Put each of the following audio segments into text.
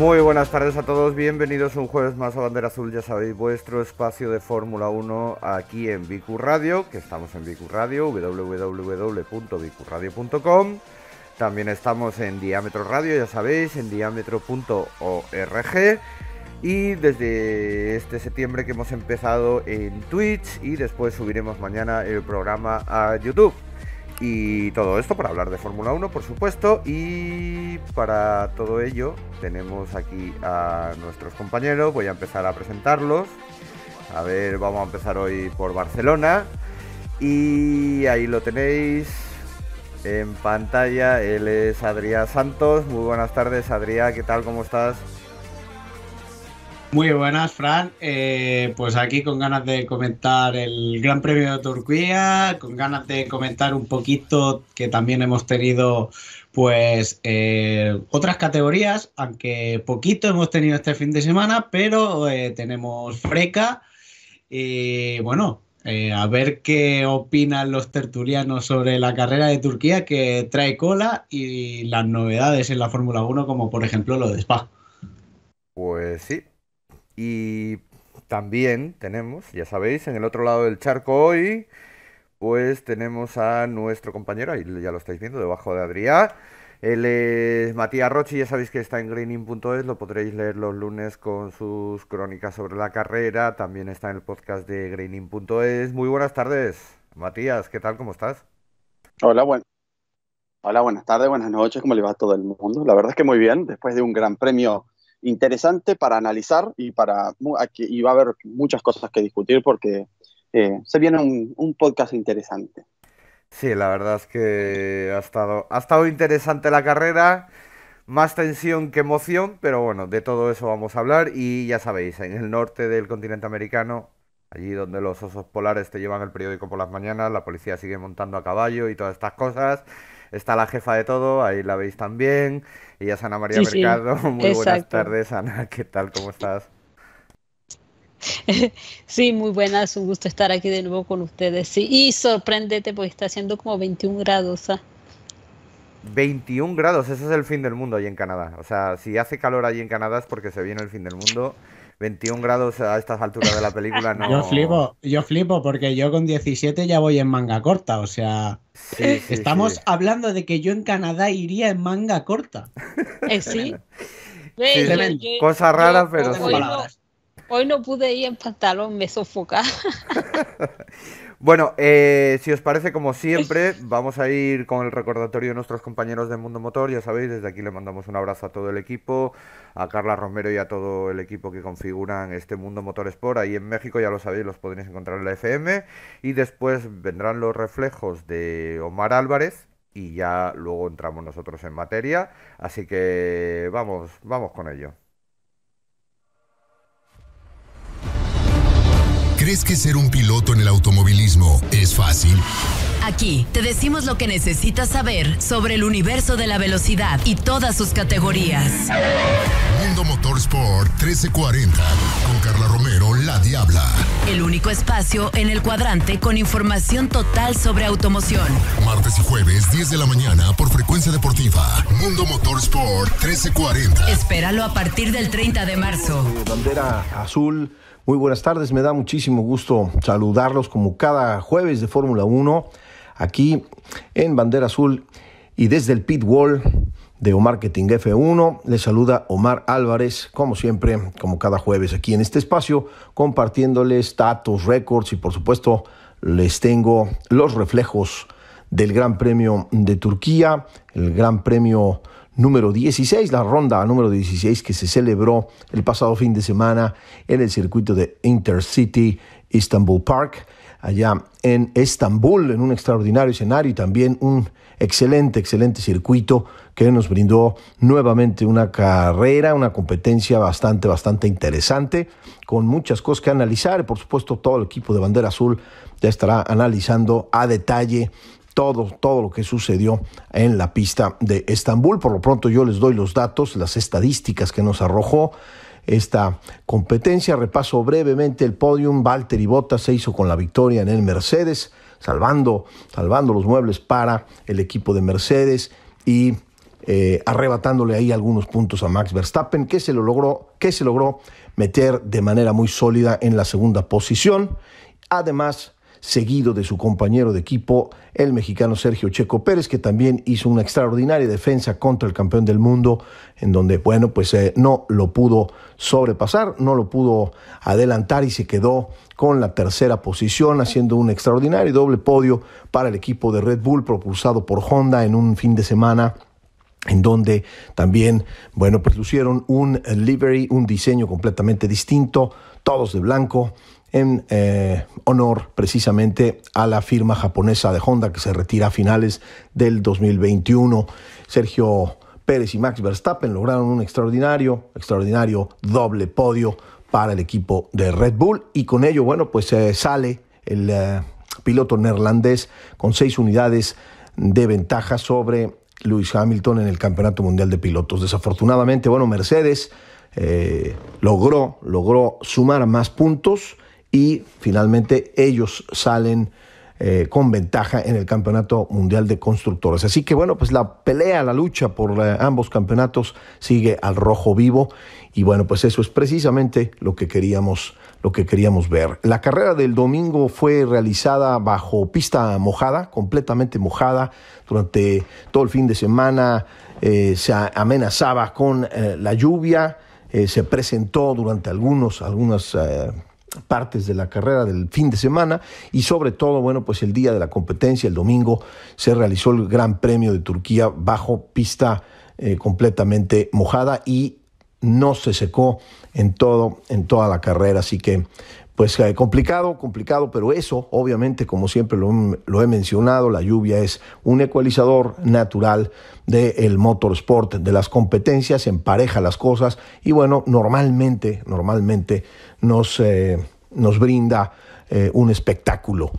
Muy buenas tardes a todos, bienvenidos un jueves más a Bandera Azul, ya sabéis, vuestro espacio de Fórmula 1 aquí en Vicu Radio, que estamos en Vicu Radio, www.vicuradio.com. También estamos en Diámetro Radio, ya sabéis, en diámetro.org. Y desde este septiembre que hemos empezado en Twitch y después subiremos mañana el programa a YouTube. Y todo esto para hablar de Fórmula 1, por supuesto. Y para todo ello tenemos aquí a nuestros compañeros. Voy a empezar a presentarlos. A ver, vamos a empezar hoy por Barcelona. Y ahí lo tenéis en pantalla. Él es Adrián Santos. Muy buenas tardes, Adrián. ¿Qué tal? ¿Cómo estás? Muy buenas, Fran. Eh, pues aquí con ganas de comentar el Gran Premio de Turquía, con ganas de comentar un poquito que también hemos tenido pues eh, otras categorías, aunque poquito hemos tenido este fin de semana, pero eh, tenemos Freca. Y bueno, a ver qué opinan los tertulianos sobre la carrera de Turquía que trae cola y las novedades en la Fórmula 1, como por ejemplo lo de Spa. Pues sí, y también tenemos, ya sabéis, en el otro lado del charco hoy, pues tenemos a nuestro compañero, ahí ya lo estáis viendo, debajo de Adrián. Él es Matías Rochi, ya sabéis que está en greening.es, lo podréis leer los lunes con sus crónicas sobre la carrera, también está en el podcast de greening.es. Muy buenas tardes, Matías, ¿qué tal? ¿Cómo estás? Hola, bueno. Hola, buenas tardes, buenas noches, ¿cómo le va a todo el mundo? La verdad es que muy bien, después de un gran premio interesante para analizar y, para, y va a haber muchas cosas que discutir porque eh, se viene un, podcast interesante. Sí, la verdad es que ha estado, ha estado interesante la carrera, más tensión que emoción, pero bueno, de todo eso vamos a hablar y ya sabéis, en el norte del continente americano, allí donde los osos polares te llevan el periódico por las mañanas, la policía sigue montando a caballo y todas estas cosas, está la jefa de todo, ahí la veis también. Ella es Ana María Mercado. Muy buenas tardes, Ana. ¿Qué tal? ¿Cómo estás? Sí, muy buenas, un gusto estar aquí de nuevo con ustedes. Sí, y sorpréndete porque está haciendo como 21 grados. 21 ¿ah? grados, ese es el fin del mundo allí en Canadá. O sea, si hace calor allí en Canadá es porque se viene el fin del mundo. 21 grados a estas alturas de la película no. Yo flipo, yo flipo porque yo con 17 ya voy en manga corta, o sea, estamos hablando de que yo en Canadá iría en manga corta. Eh, sí. Cosa rara, pero hoy, no, hoy no pude ir en pantalón, me sofoca. Bueno, eh, si os parece, como siempre, vamos a ir con el recordatorio de nuestros compañeros de Mundo Motor. Ya sabéis, desde aquí le mandamos un abrazo a todo el equipo, a Carla Romero y a todo el equipo que configuran este Mundo Motor Sport. Ahí en México, ya lo sabéis, los podréis encontrar en la FM. Y después vendrán los reflejos de Omar Álvarez. Y ya luego entramos nosotros en materia. Así que vamos, vamos con ello. ¿Crees que ser un piloto en el automovilismo es fácil? Aquí te decimos lo que necesitas saber sobre el universo de la velocidad y todas sus categorías. Mundo Motorsport 1340 con Carla Romero, la Diabla. El único espacio en el cuadrante con información total sobre automoción. Martes y jueves, 10 de la mañana por frecuencia deportiva. Mundo Motorsport 1340. Espéralo a partir del 30 de marzo. Bandera azul muy buenas tardes, me da muchísimo gusto saludarlos como cada jueves de Fórmula 1 aquí en Bandera Azul y desde el pit wall de O Marketing F1 les saluda Omar Álvarez, como siempre, como cada jueves aquí en este espacio, compartiéndoles datos, récords y por supuesto les tengo los reflejos del Gran Premio de Turquía, el Gran Premio número 16, la ronda número 16 que se celebró el pasado fin de semana en el circuito de Intercity Istanbul Park. allá en Estambul, en un extraordinario escenario y también un excelente, excelente circuito que nos brindó nuevamente una carrera, una competencia bastante, bastante interesante, con muchas cosas que analizar. Por supuesto, todo el equipo de Bandera Azul ya estará analizando a detalle todo, todo lo que sucedió en la pista de Estambul. Por lo pronto yo les doy los datos, las estadísticas que nos arrojó esta competencia. Repaso brevemente el podium. Valtteri Bottas se hizo con la victoria en el Mercedes, salvando, salvando los muebles para el equipo de Mercedes y eh, arrebatándole ahí algunos puntos a Max Verstappen, que se lo logró, que se logró meter de manera muy sólida en la segunda posición. Además, seguido de su compañero de equipo, el mexicano Sergio Checo Pérez, que también hizo una extraordinaria defensa contra el campeón del mundo, en donde, bueno, pues eh, no lo pudo sobrepasar, no lo pudo adelantar y se quedó con la tercera posición, haciendo un extraordinario doble podio para el equipo de Red Bull, propulsado por Honda en un fin de semana en donde también, bueno, pues lucieron un livery, un diseño completamente distinto, todos de blanco, en eh, honor precisamente a la firma japonesa de Honda que se retira a finales del 2021. Sergio Pérez y Max Verstappen lograron un extraordinario, extraordinario doble podio para el equipo de Red Bull y con ello, bueno, pues eh, sale el eh, piloto neerlandés con seis unidades de ventaja sobre Lewis Hamilton en el Campeonato Mundial de Pilotos. Desafortunadamente, bueno, Mercedes logró, logró sumar más puntos y finalmente ellos salen eh, con ventaja en el Campeonato Mundial de Constructores. Así que bueno, pues la pelea, la lucha por eh, ambos campeonatos sigue al rojo vivo y bueno, pues eso es precisamente lo que queríamos lo que queríamos ver. La carrera del domingo fue realizada bajo pista mojada, completamente mojada. Durante todo el fin de semana eh, se amenazaba con la lluvia. se presentó durante algunos, algunas partes de la carrera del fin de semana y sobre todo, bueno, pues el día de la competencia, el domingo, se realizó el Gran Premio de Turquía bajo pista eh, completamente mojada y no se secó en todo en toda la carrera, así que pues eh, complicado, complicado, pero eso obviamente, como siempre lo, he mencionado, la lluvia es un ecualizador natural del motorsport, de las competencias, empareja las cosas y bueno, normalmente, normalmente nos, eh, nos brinda eh, un espectáculo.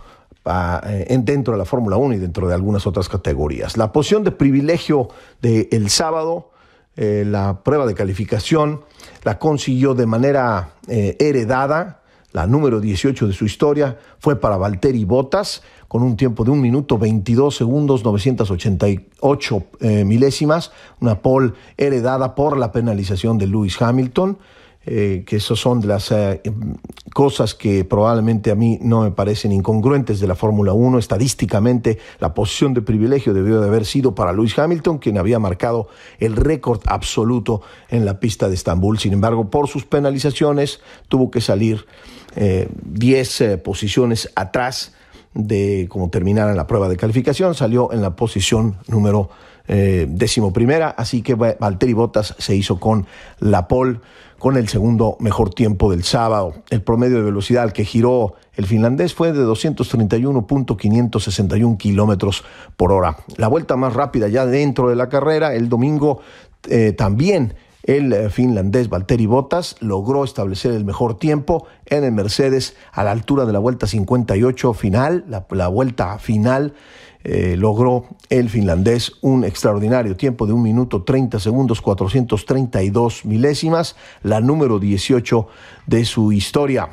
en, dentro de la Fórmula 1 y dentro de algunas otras categorías. La posición de privilegio del sábado, la prueba de calificación, la consiguió de manera heredada la número 18 de su historia, fue para Valtteri Bottas, con un tiempo de un minuto 22 segundos 988 eh, milésimas, una pole heredada por la penalización de Lewis Hamilton. Eh, que esas son las eh, cosas que probablemente a mí no me parecen incongruentes de la Fórmula 1. Estadísticamente, la posición de privilegio debió de haber sido para Lewis Hamilton, quien había marcado el récord absoluto en la pista de Estambul. Sin embargo, por sus penalizaciones, tuvo que salir 10 eh, posiciones atrás de cómo terminara la prueba de calificación. Salió en la posición número décimo primera, así que Valtteri Bottas se hizo con la pole con el segundo mejor tiempo del sábado. El promedio de velocidad al que giró el finlandés fue de 231.561 kilómetros por hora. La vuelta más rápida ya dentro de la carrera, el domingo eh, también el eh, finlandés Valtteri Bottas logró establecer el mejor tiempo en el Mercedes a la altura de la vuelta 58 final, la vuelta final eh, logró el finlandés un extraordinario tiempo de un minuto 30 segundos 432 milésimas, la número 18 de su historia.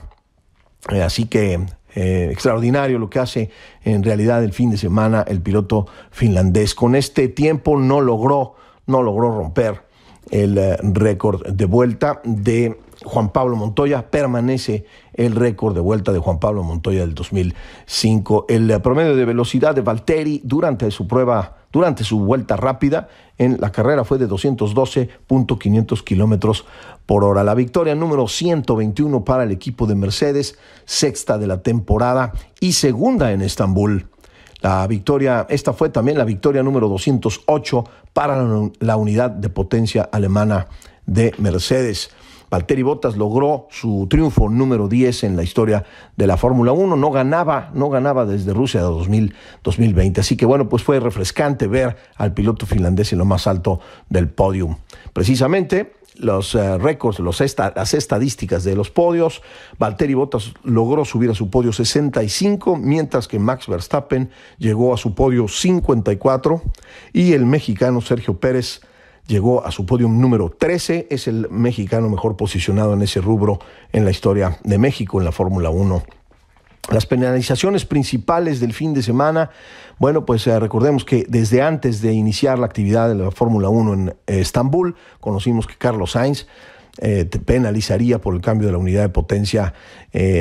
Eh, así que eh, extraordinario lo que hace en realidad el fin de semana el piloto finlandés. Con este tiempo no logró, no logró romper el récord de vuelta de Juan Pablo Montoya, permanece el récord de vuelta de Juan Pablo Montoya del 2005. El eh, promedio de velocidad de Valtteri durante su prueba, durante su vuelta rápida en la carrera fue de 212.500 kilómetros por hora. La victoria número 121 para el equipo de Mercedes, sexta de la temporada y segunda en Estambul. La victoria, esta fue también la victoria número 208 para la unidad de potencia alemana de Mercedes. Valtteri Bottas logró su triunfo número 10 en la historia de la Fórmula 1. No ganaba, no ganaba desde Rusia de 2000, 2020. Así que bueno, pues fue refrescante ver al piloto finlandés en lo más alto del podium. Precisamente los eh, récords, las estadísticas de los podios. Valtteri Bottas logró subir a su podio 65, mientras que Max Verstappen llegó a su podio 54 y el mexicano Sergio Pérez llegó a su podio número 13, es el mexicano mejor posicionado en ese rubro en la historia de México en la Fórmula 1. Las penalizaciones principales del fin de semana, bueno, pues eh, recordemos que desde antes de iniciar la actividad de la Fórmula 1 en eh, Estambul, conocimos que Carlos Sainz eh, penalizaría por el cambio de la unidad de potencia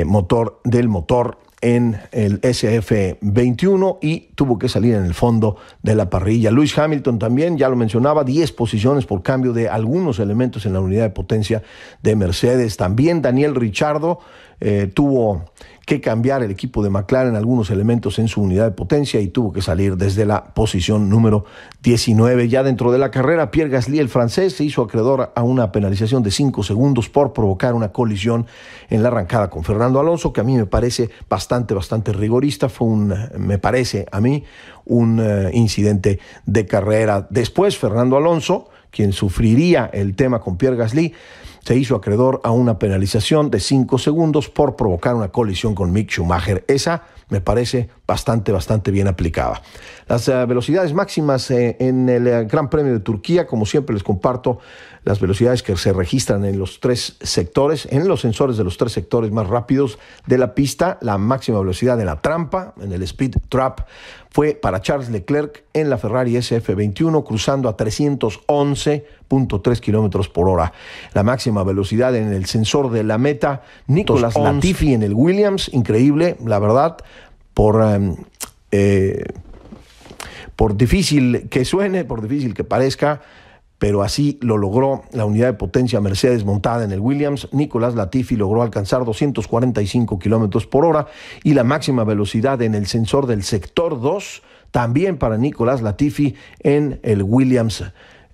motor del motor en el SF21 y tuvo que salir en el fondo de la parrilla. Lewis Hamilton también, ya lo mencionaba, 10 posiciones por cambio de algunos elementos en la unidad de potencia de Mercedes. También Daniel Richardo tuvo que cambiar el equipo de McLaren algunos elementos en su unidad de potencia y tuvo que salir desde la posición número 19. Ya dentro de la carrera, Pierre Gasly, el francés, se hizo acreedor a una penalización de 5 segundos por provocar una colisión en la arrancada con Fernando Alonso, que a mí me parece bastante, bastante rigorista. Fue un, me parece a mí, un uh, incidente de carrera. Después, Fernando Alonso, quien sufriría el tema con Pierre Gasly, se hizo acreedor a una penalización de 5 segundos por provocar una colisión con Mick Schumacher. Esa me parece bastante, bastante bien aplicada. Las uh, velocidades máximas eh, en el uh, Gran Premio de Turquía, como siempre les comparto las velocidades que se registran en los tres sectores, en los sensores de los tres sectores más rápidos de la pista, la máxima velocidad de la trampa, en el Speed Trap, fue para Charles Leclerc en la Ferrari SF21, cruzando a 311.3 kilómetros por hora. La máxima velocidad en el sensor de la meta, Nicolas Latifi en el Williams, increíble, la verdad, por. Um, eh, por difícil que suene, por difícil que parezca, pero así lo logró la unidad de potencia Mercedes montada en el Williams. Nicolás Latifi logró alcanzar 245 kilómetros por hora y la máxima velocidad en el sensor del sector 2, también para Nicolás Latifi en el Williams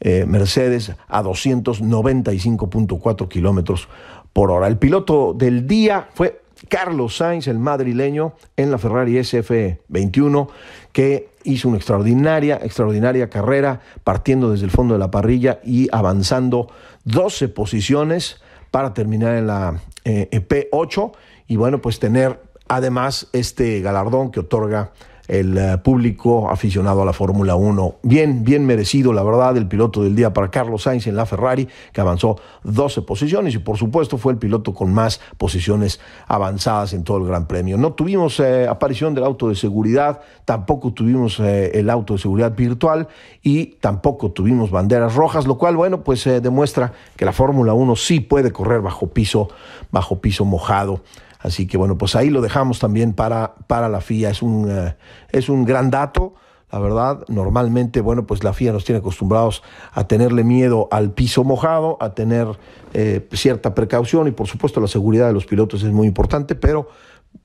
eh, Mercedes a 295.4 kilómetros por hora. El piloto del día fue Carlos Sainz, el madrileño, en la Ferrari SF21, que hizo una extraordinaria, extraordinaria carrera, partiendo desde el fondo de la parrilla y avanzando 12 posiciones para terminar en la eh, P8 y bueno, pues tener además este galardón que otorga el eh, público aficionado a la Fórmula 1. Bien, bien merecido, la verdad, el piloto del día para Carlos Sainz en la Ferrari, que avanzó 12 posiciones y por supuesto fue el piloto con más posiciones avanzadas en todo el Gran Premio. No tuvimos eh, aparición del auto de seguridad, tampoco tuvimos eh, el auto de seguridad virtual y tampoco tuvimos banderas rojas, lo cual, bueno, pues demuestra que la Fórmula 1 sí puede correr bajo piso, bajo piso mojado. Así que bueno, pues ahí lo dejamos también para, para la FIA. Es un, eh, es un gran dato. La verdad, normalmente, bueno, pues la FIA nos tiene acostumbrados a tenerle miedo al piso mojado, a tener eh, cierta precaución y por supuesto la seguridad de los pilotos es muy importante, pero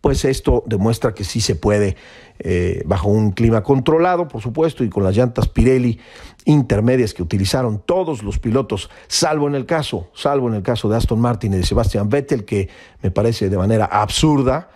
pues esto demuestra que sí se puede, eh, bajo un clima controlado, por supuesto, y con las llantas Pirelli intermedias que utilizaron todos los pilotos, salvo en el caso, salvo en el caso de Aston Martin y de Sebastian Vettel, que me parece de manera absurda,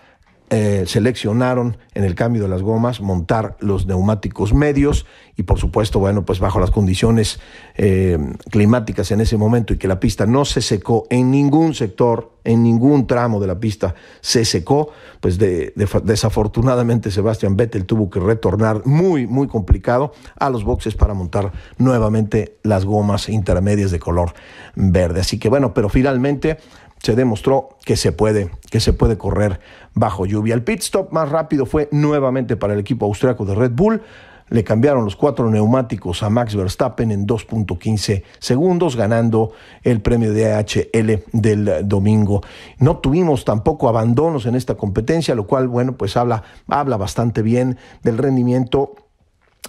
eh, seleccionaron en el cambio de las gomas montar los neumáticos medios y por supuesto, bueno, pues bajo las condiciones eh, climáticas en ese momento y que la pista no se secó en ningún sector, en ningún tramo de la pista se secó, pues desafortunadamente Sebastián Vettel tuvo que retornar muy, muy complicado a los boxes para montar nuevamente las gomas intermedias de color verde. Así que bueno, pero finalmente se demostró que se puede, que se puede correr bajo lluvia. El pit stop más rápido fue nuevamente para el equipo austriaco de Red Bull. Le cambiaron los cuatro neumáticos a Max Verstappen en 2.15 segundos, ganando el premio de AHL del domingo. No tuvimos tampoco abandonos en esta competencia, lo cual, bueno, pues habla, habla bastante bien del rendimiento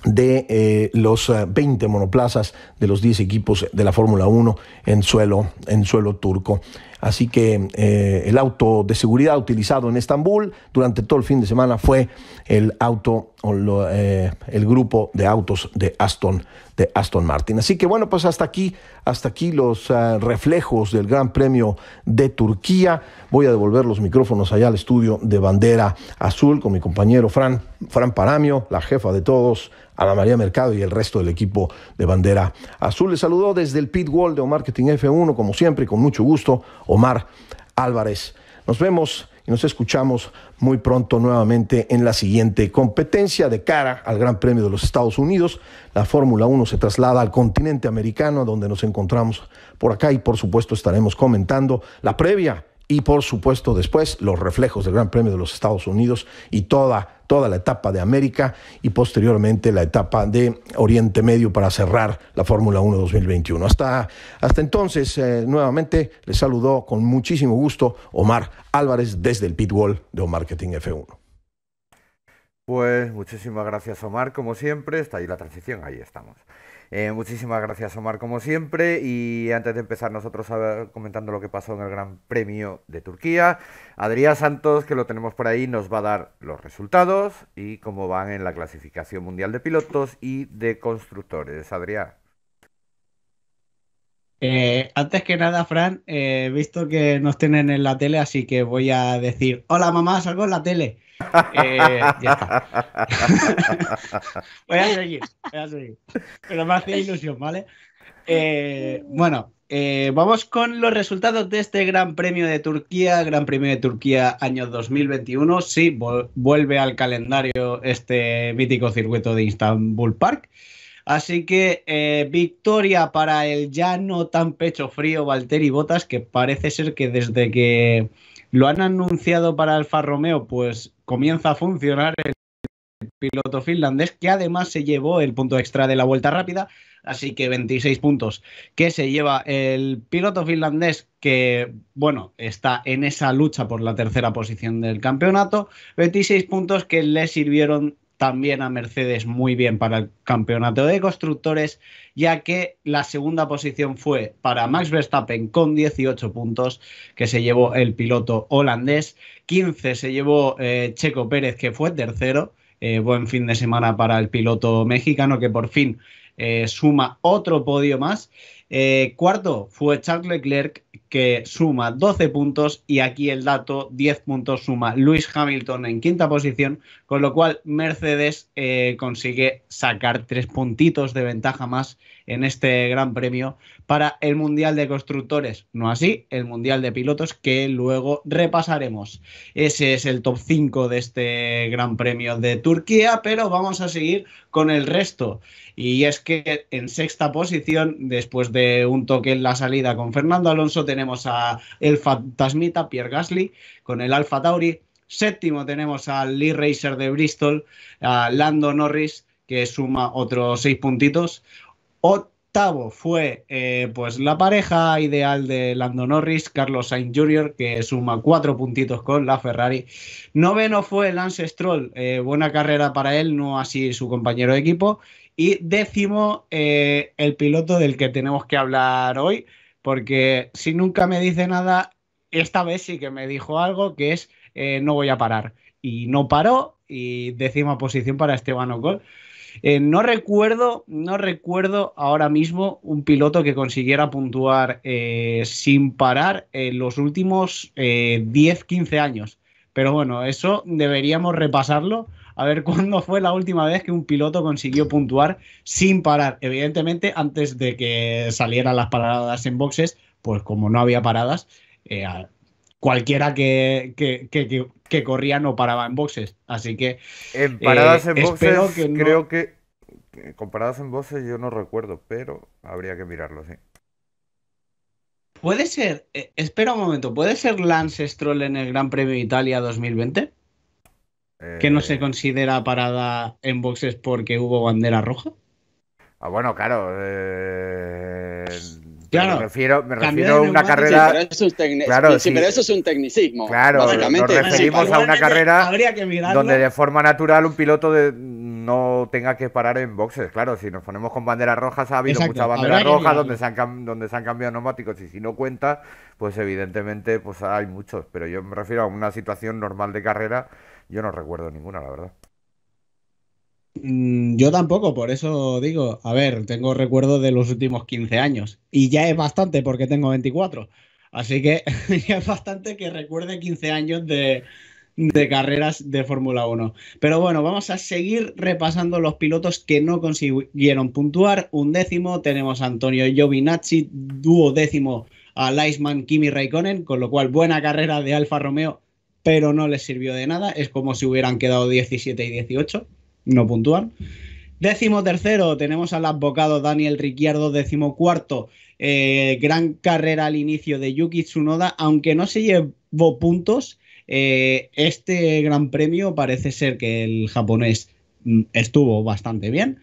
de eh, los 20 eh, monoplazas de los 10 equipos de la Fórmula 1 en suelo, en suelo turco. Así que eh, el auto de seguridad utilizado en Estambul durante todo el fin de semana fue el auto o eh, el grupo de autos de Aston de Aston Martin. Así que bueno, pues hasta aquí, hasta aquí los uh, reflejos del Gran Premio de Turquía. Voy a devolver los micrófonos allá al estudio de Bandera Azul con mi compañero Fran, Fran Paramio, la jefa de todos, Ana María Mercado y el resto del equipo de Bandera Azul. Les saludó desde el Pit Wall de Omar Marketing F1, como siempre, con mucho gusto, Omar Álvarez. Nos vemos y nos escuchamos muy pronto nuevamente en la siguiente competencia de cara al Gran Premio de los Estados Unidos. La Fórmula 1 se traslada al continente americano donde nos encontramos por acá y por supuesto estaremos comentando la previa y por supuesto después los reflejos del Gran Premio de los Estados Unidos y toda, toda la etapa de América y posteriormente la etapa de Oriente Medio para cerrar la Fórmula 1 2021. Hasta, hasta entonces, eh, nuevamente les saludó con muchísimo gusto Omar Álvarez desde el Pitwall de O Marketing F1. Pues muchísimas gracias Omar, como siempre, está ahí la transición, ahí estamos. Eh, muchísimas gracias, Omar, como siempre. Y antes de empezar nosotros a ver, comentando lo que pasó en el Gran Premio de Turquía, Adrián Santos, que lo tenemos por ahí, nos va a dar los resultados y cómo van en la clasificación mundial de pilotos y de constructores. Adrián. Eh, antes que nada, Fran, he visto que nos tienen en la tele, así que voy a decir, hola mamá, salgo en la tele. Eh, ya está. voy a seguir, voy a seguir. Pero me hace ilusión, ¿vale? Eh, bueno, eh, vamos con los resultados de este Gran Premio de Turquía, Gran Premio de Turquía año 2021. Sí, vuelve al calendario este mítico circuito de Istanbul Park. Así que eh, victoria para el ya no tan pecho frío Valtteri Bottas, que parece ser que desde que lo han anunciado para Alfa Romeo, pues comienza a funcionar el piloto finlandés, que además se llevó el punto extra de la vuelta rápida, así que 26 puntos que se lleva el piloto finlandés que, bueno, está en esa lucha por la tercera posición del campeonato, 26 puntos que le sirvieron también a Mercedes muy bien para el campeonato de constructores, ya que la segunda posición fue para Max Verstappen con 18 puntos, que se llevó el piloto holandés, 15 se llevó eh, Checo Pérez, que fue tercero, eh, buen fin de semana para el piloto mexicano, que por fin eh, suma otro podio más. Cuarto fue Charles Leclerc, que suma 12 puntos y aquí el dato 10 puntos suma Luis Hamilton en quinta posición, con lo cual Mercedes eh, consigue sacar tres puntitos de ventaja más en este gran premio para el Mundial de Constructores, no así el Mundial de Pilotos que luego repasaremos. Ese es el top 5 de este Gran Premio de Turquía, pero vamos a seguir con el resto. Y es que en sexta posición, después de un toque en la salida con Fernando Alonso, tenemos a el fantasmita Pierre Gasly con el Alfa Tauri. Séptimo tenemos al Lee Racer de Bristol, a Lando Norris, que suma otros seis puntitos. Octavo fue eh, pues la pareja ideal de Lando Norris, Carlos Sainz Jr., que suma cuatro puntitos con la Ferrari. Noveno fue Lance Stroll, eh, buena carrera para él, no así su compañero de equipo. Y décimo, eh, el piloto del que tenemos que hablar hoy, porque si nunca me dice nada, esta vez sí que me dijo algo que es no voy a parar. Y no paró y décima posición para Esteban Ocon. Eh, no recuerdo, no recuerdo ahora mismo un piloto que consiguiera puntuar sin parar en los últimos 10-15 años. Pero bueno, eso deberíamos repasarlo a ver cuándo fue la última vez que un piloto consiguió puntuar sin parar. Evidentemente, antes de que salieran las paradas en boxes, pues como no había paradas, eh, cualquiera que, que, corría no paraba en boxes. Así que. En paradas en eh, boxes, creo que. Con paradas en boxes yo no recuerdo, pero habría que mirarlo, sí. Puede ser, eh, espera un momento, ¿puede ser Lance Stroll en el Gran Premio de Italia 2020? que no se eh, considera parada en boxes porque hubo bandera roja. Ah, bueno, claro. Eh, me refiero, me refiero a una carrera. pero eso es claro, sí, pero eso es un tecnicismo. Claro, nos referimos a una carrera donde de forma natural un piloto de, no tenga que parar en boxes. Claro, si nos ponemos con banderas rojas, ha habido Exacto, muchas banderas rojas donde se, han donde se han cambiado neumáticos y si no cuenta, pues evidentemente pues hay muchos. Pero yo me refiero a una situación normal de carrera, yo no recuerdo ninguna, la verdad. Mm, Yo tampoco, por eso digo, a ver, tengo recuerdo de los últimos 15 años y ya es bastante porque tengo 24. Así que ya es bastante que recuerde 15 años de, carreras de Fórmula 1. Pero bueno, vamos a seguir repasando los pilotos que no consiguieron puntuar. Un décimo tenemos a Antonio Giovinazzi, dúo décimo a Leisman Kimi Raikkonen, con lo cual buena carrera de Alfa Romeo, pero no les sirvió de nada. Es como si hubieran quedado 17 y 18 no puntúan. Décimo tercero tenemos al abocado Daniel Ricciardo, décimo cuarto, eh, gran carrera al inicio de Yuki Tsunoda, aunque no se llevó puntos, eh, este gran premio parece ser que el japonés mm, estuvo bastante bien.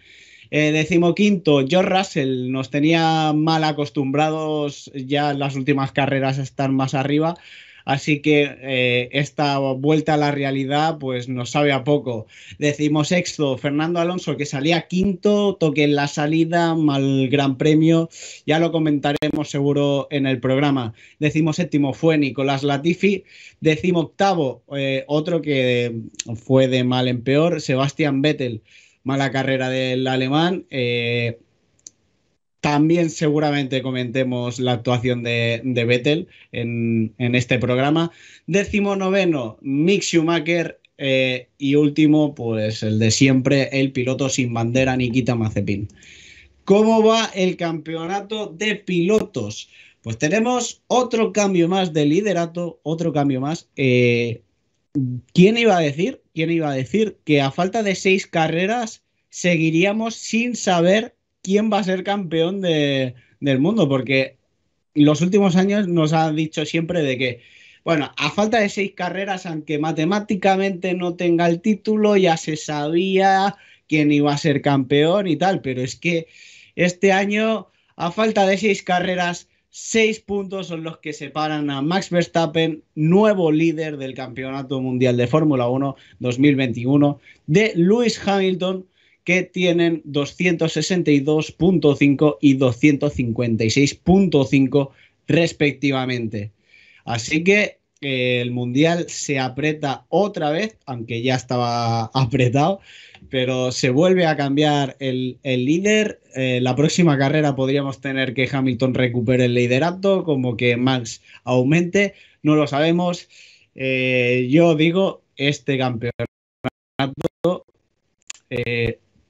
Eh, decimoquinto, George Russell nos tenía mal acostumbrados ya las últimas carreras a estar más arriba, así que eh, esta vuelta a la realidad pues nos sabe a poco. Decimosexto, Fernando Alonso que salía quinto, toque en la salida, mal gran premio, ya lo comentaremos seguro en el programa. Decimoséptimo fue Nicolás Latifi, decimoctavo, eh, otro que fue de mal en peor, Sebastián Vettel mala carrera del alemán. Eh, también seguramente comentemos la actuación de, de Vettel en, en, este programa. Décimo noveno, Mick Schumacher. Eh, y último, pues el de siempre, el piloto sin bandera, Nikita Mazepin. ¿Cómo va el campeonato de pilotos? Pues tenemos otro cambio más de liderato, otro cambio más. Eh, ¿Quién iba a decir? ¿Quién iba a decir que a falta de seis carreras seguiríamos sin saber quién va a ser campeón de, del mundo? Porque los últimos años nos ha dicho siempre de que, bueno, a falta de seis carreras, aunque matemáticamente no tenga el título, ya se sabía quién iba a ser campeón y tal, pero es que este año, a falta de seis carreras, Seis puntos son los que separan a Max Verstappen, nuevo líder del Campeonato Mundial de Fórmula 1 2021, de Lewis Hamilton, que tienen 262.5 y 256.5 respectivamente. Así que eh, el Mundial se aprieta otra vez, aunque ya estaba apretado, pero se vuelve a cambiar el, líder. Eh, la próxima carrera podríamos tener que Hamilton recupere el liderato, como que Max aumente, no lo sabemos. Eh, yo digo, este campeonato,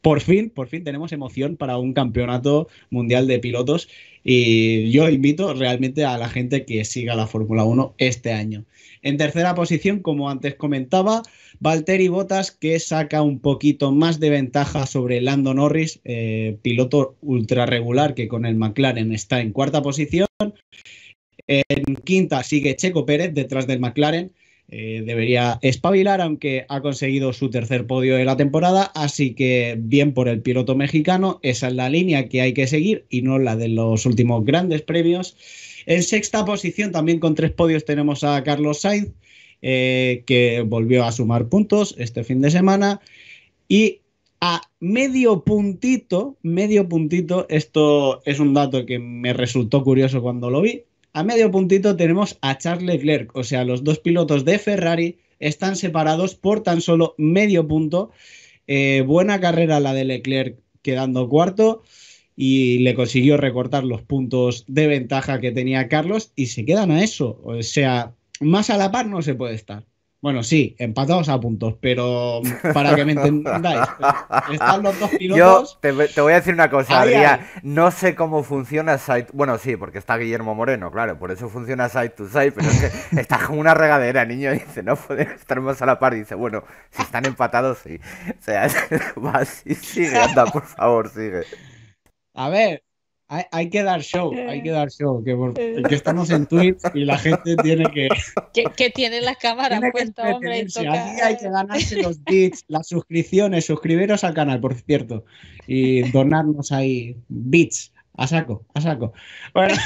por fin, por fin tenemos emoción para un campeonato mundial de pilotos y yo invito realmente a la gente que siga la Fórmula 1 este año. En tercera posición, como antes comentaba, Valtteri Bottas, que saca un poquito más de ventaja sobre Lando Norris, eh, piloto ultra regular que con el McLaren está en cuarta posición. En quinta sigue Checo Pérez detrás del McLaren. Eh, debería espabilar, aunque ha conseguido su tercer podio de la temporada. Así que bien por el piloto mexicano. Esa es la línea que hay que seguir y no la de los últimos grandes premios. En sexta posición, también con tres podios, tenemos a Carlos Sainz, eh, que volvió a sumar puntos este fin de semana. Y a medio puntito, medio puntito, esto es un dato que me resultó curioso cuando lo vi. A medio puntito tenemos a Charles Leclerc, o sea, los dos pilotos de Ferrari están separados por tan solo medio punto. Eh, buena carrera la de Leclerc quedando cuarto y le consiguió recortar los puntos de ventaja que tenía Carlos y se quedan a eso. O sea, más a la par no se puede estar. Bueno, sí, empatados a puntos, pero para que me entendáis, están los dos pilotos. Yo te, te voy a decir una cosa, Ay, Adrián. No sé cómo funciona Site. Bueno, sí, porque está Guillermo Moreno, claro, por eso funciona Site to Site, pero es que está como una regadera, niño. Dice, no pueden estar más a la par. Dice, bueno, si están empatados, sí. O sea, va, sí, sigue, anda, por favor, sigue. A ver, hay, hay que dar show, hay que dar show, que, por- que estamos en Twitch y la gente tiene que, Que, que tiene la cámara tiene puesta, hombre, toca- Aquí hay que ganarse los bits, las suscripciones, suscribiros al canal, por cierto, y donarnos ahí bits, a saco, a saco. Bueno,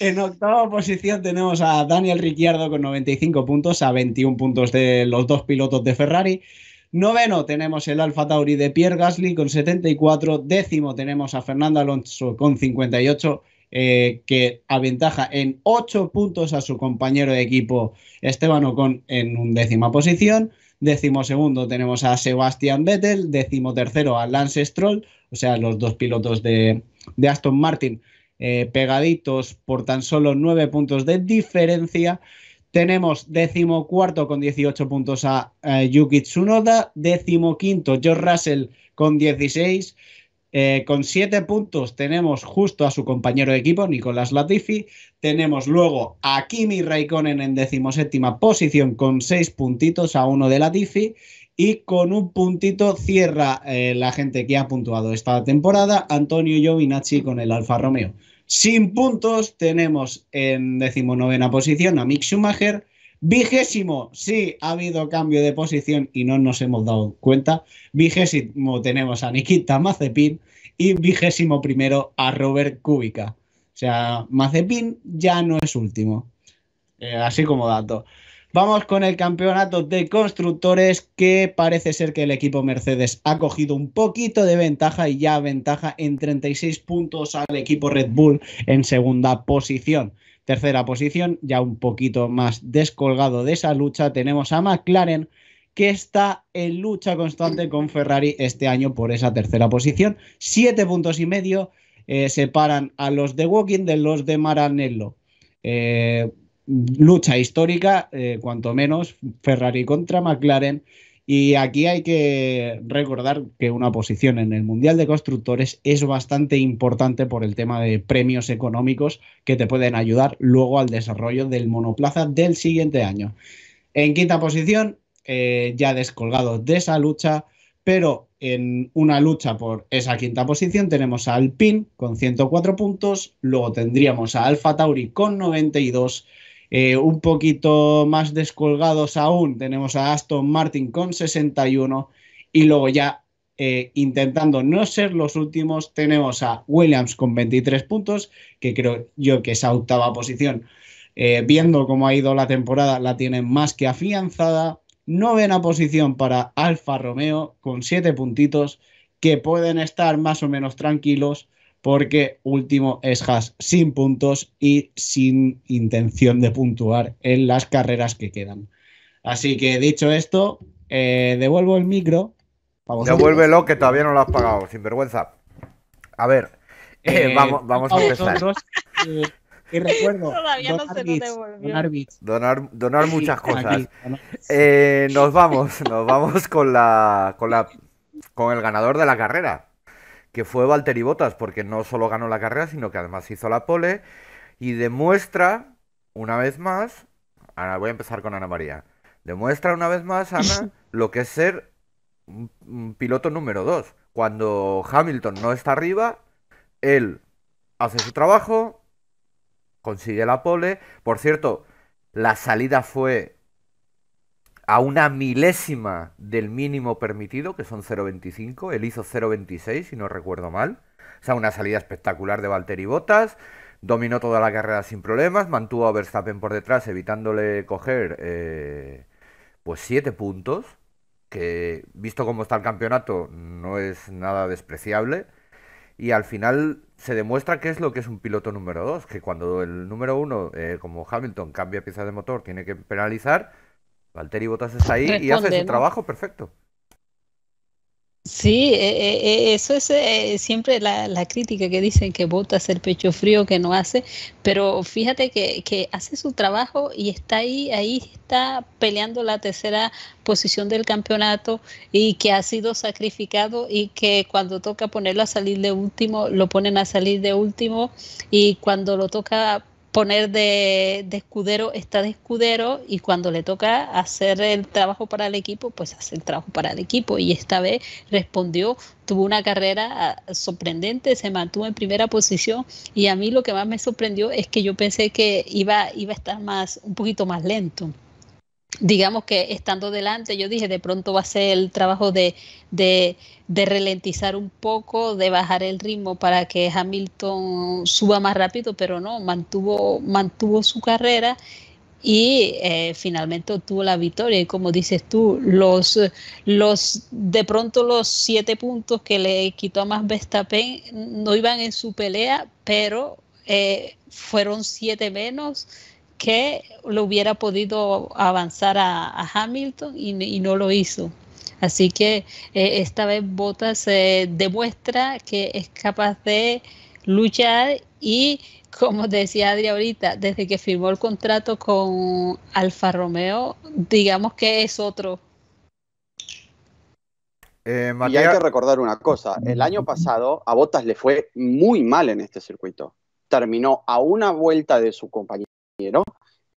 en octava posición tenemos a Daniel Ricciardo con 95 puntos, a 21 puntos de los dos pilotos de Ferrari. Noveno tenemos el Alfa Tauri de Pierre Gasly con 74. Décimo tenemos a Fernando Alonso con 58, eh, que aventaja en 8 puntos a su compañero de equipo Esteban Ocon en un décima posición. Décimo segundo tenemos a Sebastian Vettel. Décimo tercero a Lance Stroll, o sea, los dos pilotos de, Aston Martin eh, pegaditos por tan solo 9 puntos de diferencia. Tenemos décimo cuarto con 18 puntos a Yuki Tsunoda, décimo quinto George Russell con 16. Eh, con 7 puntos tenemos justo a su compañero de equipo, Nicolás Latifi. Tenemos luego a Kimi Raikkonen en decimoséptima posición con 6 puntitos a uno de Latifi. Y con un puntito cierra eh, la gente que ha puntuado esta temporada, Antonio Giovinazzi con el Alfa Romeo. Sin puntos tenemos en decimonovena posición a Mick Schumacher. Vigésimo, sí, ha habido cambio de posición y no nos hemos dado cuenta. Vigésimo tenemos a Nikita Mazepin y vigésimo primero a Robert Kubica. O sea, Mazepin ya no es último. Eh, así como dato. Vamos con el campeonato de constructores que parece ser que el equipo Mercedes ha cogido un poquito de ventaja y ya ventaja en 36 puntos al equipo Red Bull en segunda posición. Tercera posición, ya un poquito más descolgado de esa lucha, tenemos a McLaren que está en lucha constante con Ferrari este año por esa tercera posición. Siete puntos y medio eh, separan a los de Walking de los de Maranello. Eh, lucha histórica, eh, cuanto menos, Ferrari contra McLaren. Y aquí hay que recordar que una posición en el Mundial de Constructores es bastante importante por el tema de premios económicos que te pueden ayudar luego al desarrollo del monoplaza del siguiente año. En quinta posición, eh, ya descolgado de esa lucha, pero en una lucha por esa quinta posición tenemos a Alpine con 104 puntos, luego tendríamos a Alfa Tauri con 92 eh, un poquito más descolgados aún tenemos a Aston Martin con 61 y luego ya eh, intentando no ser los últimos tenemos a Williams con 23 puntos, que creo yo que esa octava posición, eh, viendo cómo ha ido la temporada, la tienen más que afianzada. Novena posición para Alfa Romeo con 7 puntitos que pueden estar más o menos tranquilos porque último es Haas sin puntos y sin intención de puntuar en las carreras que quedan. Así que dicho esto, eh, devuelvo el micro. Devuélvelo que todavía no lo has pagado, sin vergüenza. A ver, eh, eh, vamos, vamos a empezar. y recuerdo, donar, donar, muchas cosas. nos vamos, nos vamos con la, con la, con el ganador de la carrera que fue Valtteri Bottas, porque no solo ganó la carrera, sino que además hizo la pole y demuestra una vez más, ahora voy a empezar con Ana María, demuestra una vez más, Ana, lo que es ser un, piloto número 2. Cuando Hamilton no está arriba, él hace su trabajo, consigue la pole. Por cierto, la salida fue a una milésima del mínimo permitido, que son 0.25. Él hizo 0.26, si no recuerdo mal. O sea, una salida espectacular de Valtteri Bottas. Dominó toda la carrera sin problemas. Mantuvo a Verstappen por detrás, evitándole coger eh, pues 7 puntos. Que visto cómo está el campeonato, no es nada despreciable. Y al final se demuestra que es lo que es un piloto número 2. Que cuando el número 1, eh, como Hamilton, cambia pieza de motor, tiene que penalizar Valtteri Bottas está ahí y hace su trabajo perfecto. Sí, eh, eh, eh, eso es siempre la, crítica que dicen que Bottas el pecho frío que no hace, pero fíjate que, hace su trabajo y está ahí, ahí está peleando la tercera posición del campeonato y que ha sido sacrificado y que cuando toca ponerlo a salir de último, lo ponen a salir de último y cuando lo toca poner de, escudero está de escudero y cuando le toca hacer el trabajo para el equipo, pues hace el trabajo para el equipo. Y esta vez respondió, tuvo una carrera ah, sorprendente, se mantuvo en primera posición y a mí lo que más me sorprendió es que yo pensé que iba, iba a estar más, un poquito más lento digamos que estando delante, yo dije, de pronto va a ser el trabajo de, de, de, ralentizar un poco, de bajar el ritmo para que Hamilton suba más rápido, pero no, mantuvo, mantuvo su carrera y eh, finalmente obtuvo la victoria. Y como dices tú, los, los de pronto los siete puntos que le quitó a más Verstappen no iban en su pelea, pero eh, fueron siete menos que lo hubiera podido avanzar a, Hamilton y, no lo hizo. Así que eh, esta vez Bottas demuestra que es capaz de luchar y como decía Adri ahorita, desde que firmó el contrato con Alfa Romeo, digamos que es otro. Eh, y hay que recordar una cosa, el año pasado a Bottas le fue muy mal en este circuito. Terminó a una vuelta de su compañero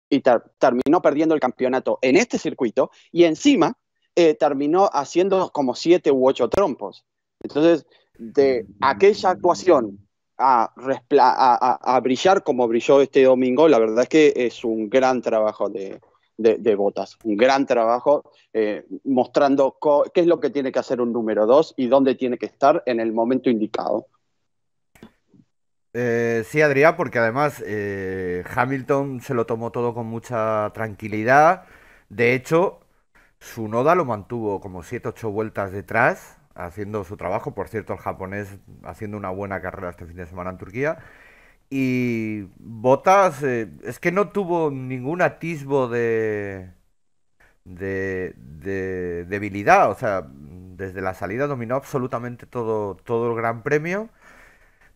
y terminó perdiendo el campeonato en este circuito y encima eh, terminó haciendo como siete u ocho trompos. Entonces, de aquella actuación a, brillar como brilló este domingo, la verdad es que es un gran trabajo de, Botas, un gran trabajo eh, mostrando qué es lo que tiene que hacer un número dos y dónde tiene que estar en el momento indicado. Eh, sí, Adrián, porque además Hamilton se lo tomó todo con mucha tranquilidad. De hecho, su noda lo mantuvo como 7-8 vueltas detrás haciendo su trabajo. Por cierto, el japonés haciendo una buena carrera este fin de semana en Turquía. Y Botas eh, es que no tuvo ningún atisbo de, de, debilidad. O sea, desde la salida dominó absolutamente todo, todo el Gran Premio.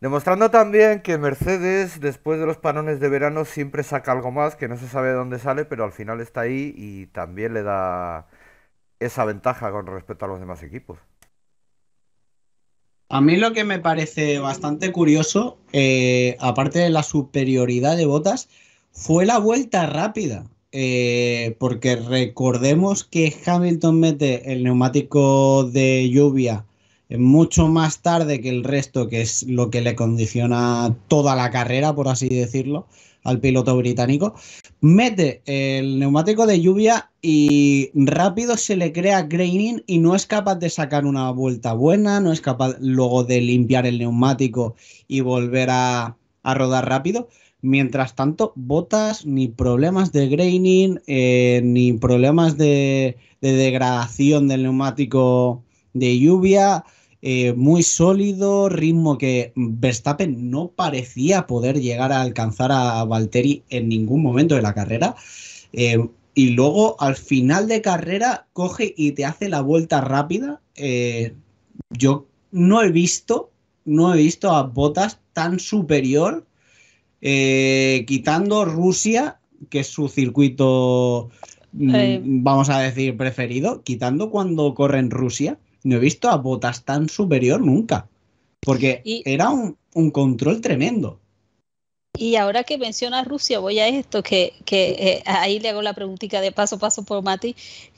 Demostrando también que Mercedes, después de los panones de verano, siempre saca algo más, que no se sabe de dónde sale, pero al final está ahí y también le da esa ventaja con respecto a los demás equipos. A mí lo que me parece bastante curioso, eh, aparte de la superioridad de botas, fue la vuelta rápida. Eh, porque recordemos que Hamilton mete el neumático de lluvia mucho más tarde que el resto, que es lo que le condiciona toda la carrera, por así decirlo al piloto británico, mete el neumático de lluvia y rápido se le crea graining y no es capaz de sacar una vuelta buena, no es capaz luego de limpiar el neumático y volver a, rodar rápido. Mientras tanto, botas, ni problemas de graining, eh, ni problemas de degradación del neumático de lluvia. Eh, muy sólido, ritmo que Verstappen no parecía poder llegar a alcanzar a Valtteri en ningún momento de la carrera. Eh, y luego al final de carrera coge y te hace la vuelta rápida. Eh, yo no he visto, no he visto a Botas tan superior, quitando Rusia, que es su circuito, mm, vamos a decir, preferido, quitando cuando corre en Rusia no he visto a Botas tan superior nunca. Porque era un, control tremendo. Y ahora que menciona Rusia, voy a esto, que, que eh, ahí le hago la preguntita de paso a paso por Mati,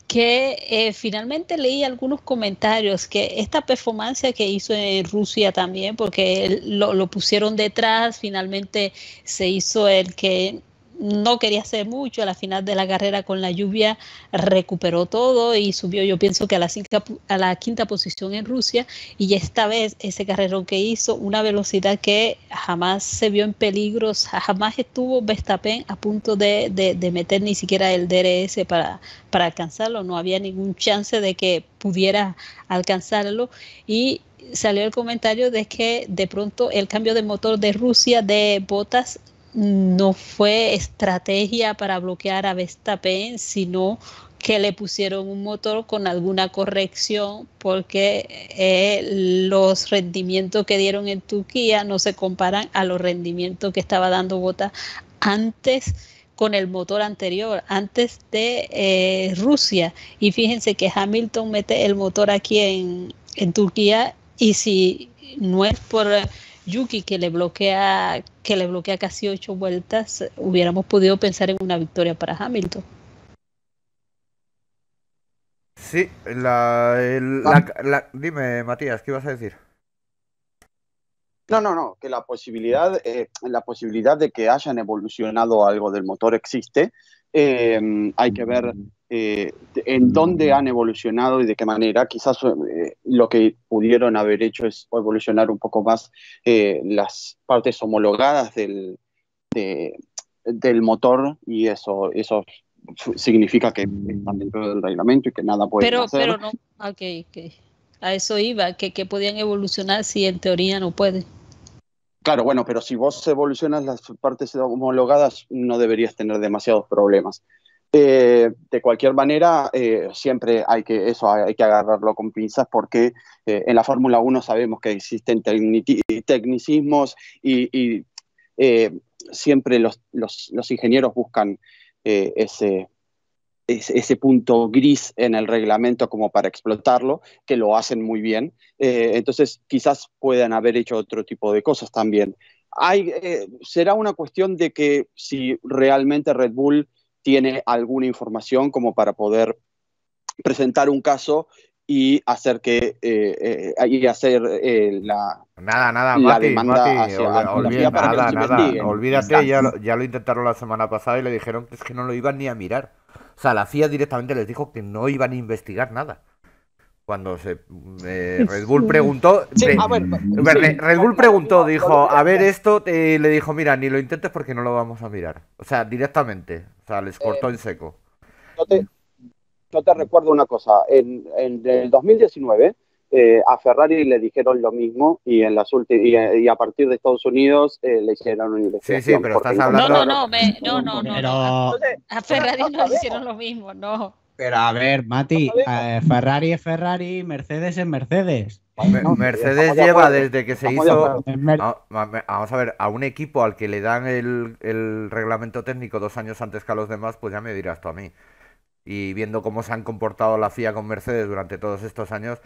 que eh, finalmente leí algunos comentarios que esta performance que hizo en Rusia también, porque lo, lo pusieron detrás, finalmente se hizo el que no quería hacer mucho, a la final de la carrera con la lluvia recuperó todo y subió yo pienso que a la, quinta, a la quinta posición en Rusia y esta vez ese carrerón que hizo, una velocidad que jamás se vio en peligro, jamás estuvo Verstappen a punto de, meter ni siquiera el DRS para, para alcanzarlo, no había ningún chance de que pudiera alcanzarlo y salió el comentario de que de pronto el cambio de motor de Rusia de botas no fue estrategia para bloquear a Verstappen, sino que le pusieron un motor con alguna corrección porque eh, los rendimientos que dieron en Turquía no se comparan a los rendimientos que estaba dando Bota antes con el motor anterior, antes de eh, Rusia. Y fíjense que Hamilton mete el motor aquí en, en Turquía y si no es por Yuki que le bloquea que le bloquea casi ocho vueltas, hubiéramos podido pensar en una victoria para Hamilton. Sí, la, ah. dime Matías, ¿qué ibas a decir? No, no, no, que la posibilidad, eh, la posibilidad de que hayan evolucionado algo del motor existe. Eh, hay que ver eh, en dónde han evolucionado y de qué manera. Quizás eh, lo que pudieron haber hecho es evolucionar un poco más eh, las partes homologadas del, de, del motor y eso, eso significa que están dentro del reglamento y que nada puede pero, hacer. Pero no, ok, ok. A eso iba, que, que podían evolucionar si en teoría no pueden. Claro, bueno, pero si vos evolucionas las partes homologadas, no deberías tener demasiados problemas. Eh, de cualquier manera, eh, siempre hay que, eso hay que agarrarlo con pinzas porque eh, en la Fórmula 1 sabemos que existen tecnicismos y, siempre los, los, ingenieros buscan ese, ese, punto gris en el reglamento como para explotarlo, que lo hacen muy bien. entonces, quizás puedan haber hecho otro tipo de cosas también. Hay, será una cuestión de que si realmente Red Bull tiene alguna información como para poder presentar un caso y hacer que eh, eh, y hacer eh, la nada nada la demanda nada, nada. olvídate ya lo, ya lo intentaron la semana pasada y le dijeron que es que no lo iban ni a mirar o sea la FIA directamente les dijo que no iban a investigar nada. Cuando se Red Bull preguntó Red Bull preguntó dijo a ver esto le dijo mira ni lo intentes porque no lo vamos a mirar o sea directamente o sea les cortó en seco. Yo te, yo te recuerdo una cosa. En, en el 2019 eh, a Ferrari le dijeron lo mismo y en las y, y, a partir de Estados Unidos eh, le hicieron una investigación. Sí, sí, pero estás hablando... No, no, no, no, no, no, A Ferrari no le hicieron lo mismo, no. Pero a ver, Mati, eh, Ferrari es Ferrari, Mercedes es Mercedes. Mercedes lleva desde que se hizo. Vamos a ver, a un equipo al que le dan el, el, reglamento técnico dos años antes que a los demás, pues ya me dirás tú a mí. Y viendo cómo se han comportado la FIA con Mercedes durante todos estos años,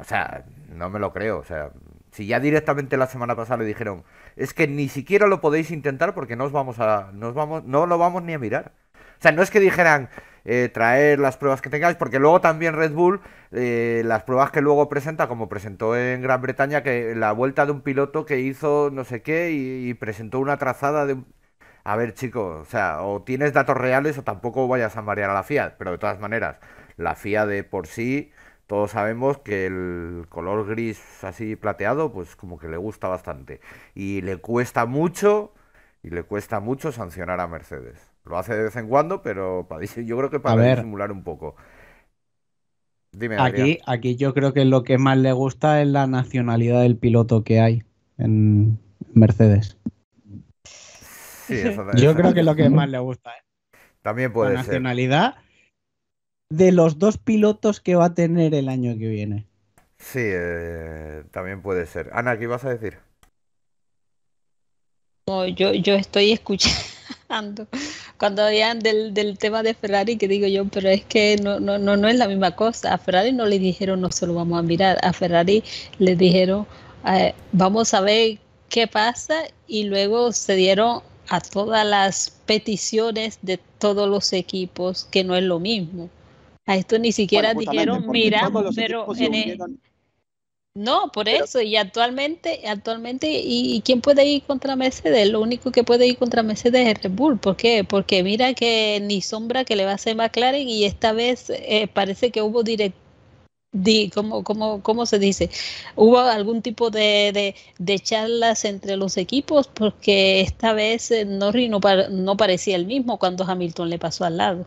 o sea, no me lo creo. O sea, si ya directamente la semana pasada le dijeron, es que ni siquiera lo podéis intentar porque no os vamos a, nos vamos, no lo vamos ni a mirar. O sea, no es que dijeran, eh, traer las pruebas que tengáis, porque luego también Red Bull, eh, las pruebas que luego presenta, como presentó en Gran Bretaña, que la vuelta de un piloto que hizo no sé qué y, presentó una trazada de... A ver, chicos, o sea, o tienes datos reales o tampoco vayas a marear a la FIA, pero de todas maneras, la FIA de por sí, todos sabemos que el color gris así plateado, pues como que le gusta bastante. Y le cuesta mucho, y le cuesta mucho sancionar a Mercedes. Lo hace de vez en cuando, pero para, yo creo que para disimular un poco. Dime, aquí, aquí yo creo que lo que más le gusta es la nacionalidad del piloto que hay en Mercedes. Sí, yo creo que es lo que más le gusta. ¿eh? También puede la nacionalidad de los dos pilotos que va a tener el año que viene. Sí, eh, también puede ser. Ana, ¿qué ibas a decir? yo, yo estoy escuchando cuando habían del, del, tema de Ferrari, que digo yo, pero es que no, no, no, no es la misma cosa. A Ferrari no le dijeron no se lo vamos a mirar, a Ferrari le dijeron eh, vamos a ver qué pasa y luego se dieron a todas las peticiones de todos los equipos, que no es lo mismo. A esto ni siquiera dijeron, mira, pero en, no, por eso, y actualmente, actualmente, ¿y, quién puede ir contra Mercedes? Lo único que puede ir contra Mercedes es Red Bull. ¿Por qué? Porque mira que ni sombra que le va a hacer McLaren y esta vez eh, parece que hubo direct ¿cómo, cómo, cómo se dice? Hubo algún tipo de, de, charlas entre los equipos porque esta vez eh, Norris no, no parecía el mismo cuando Hamilton le pasó al lado.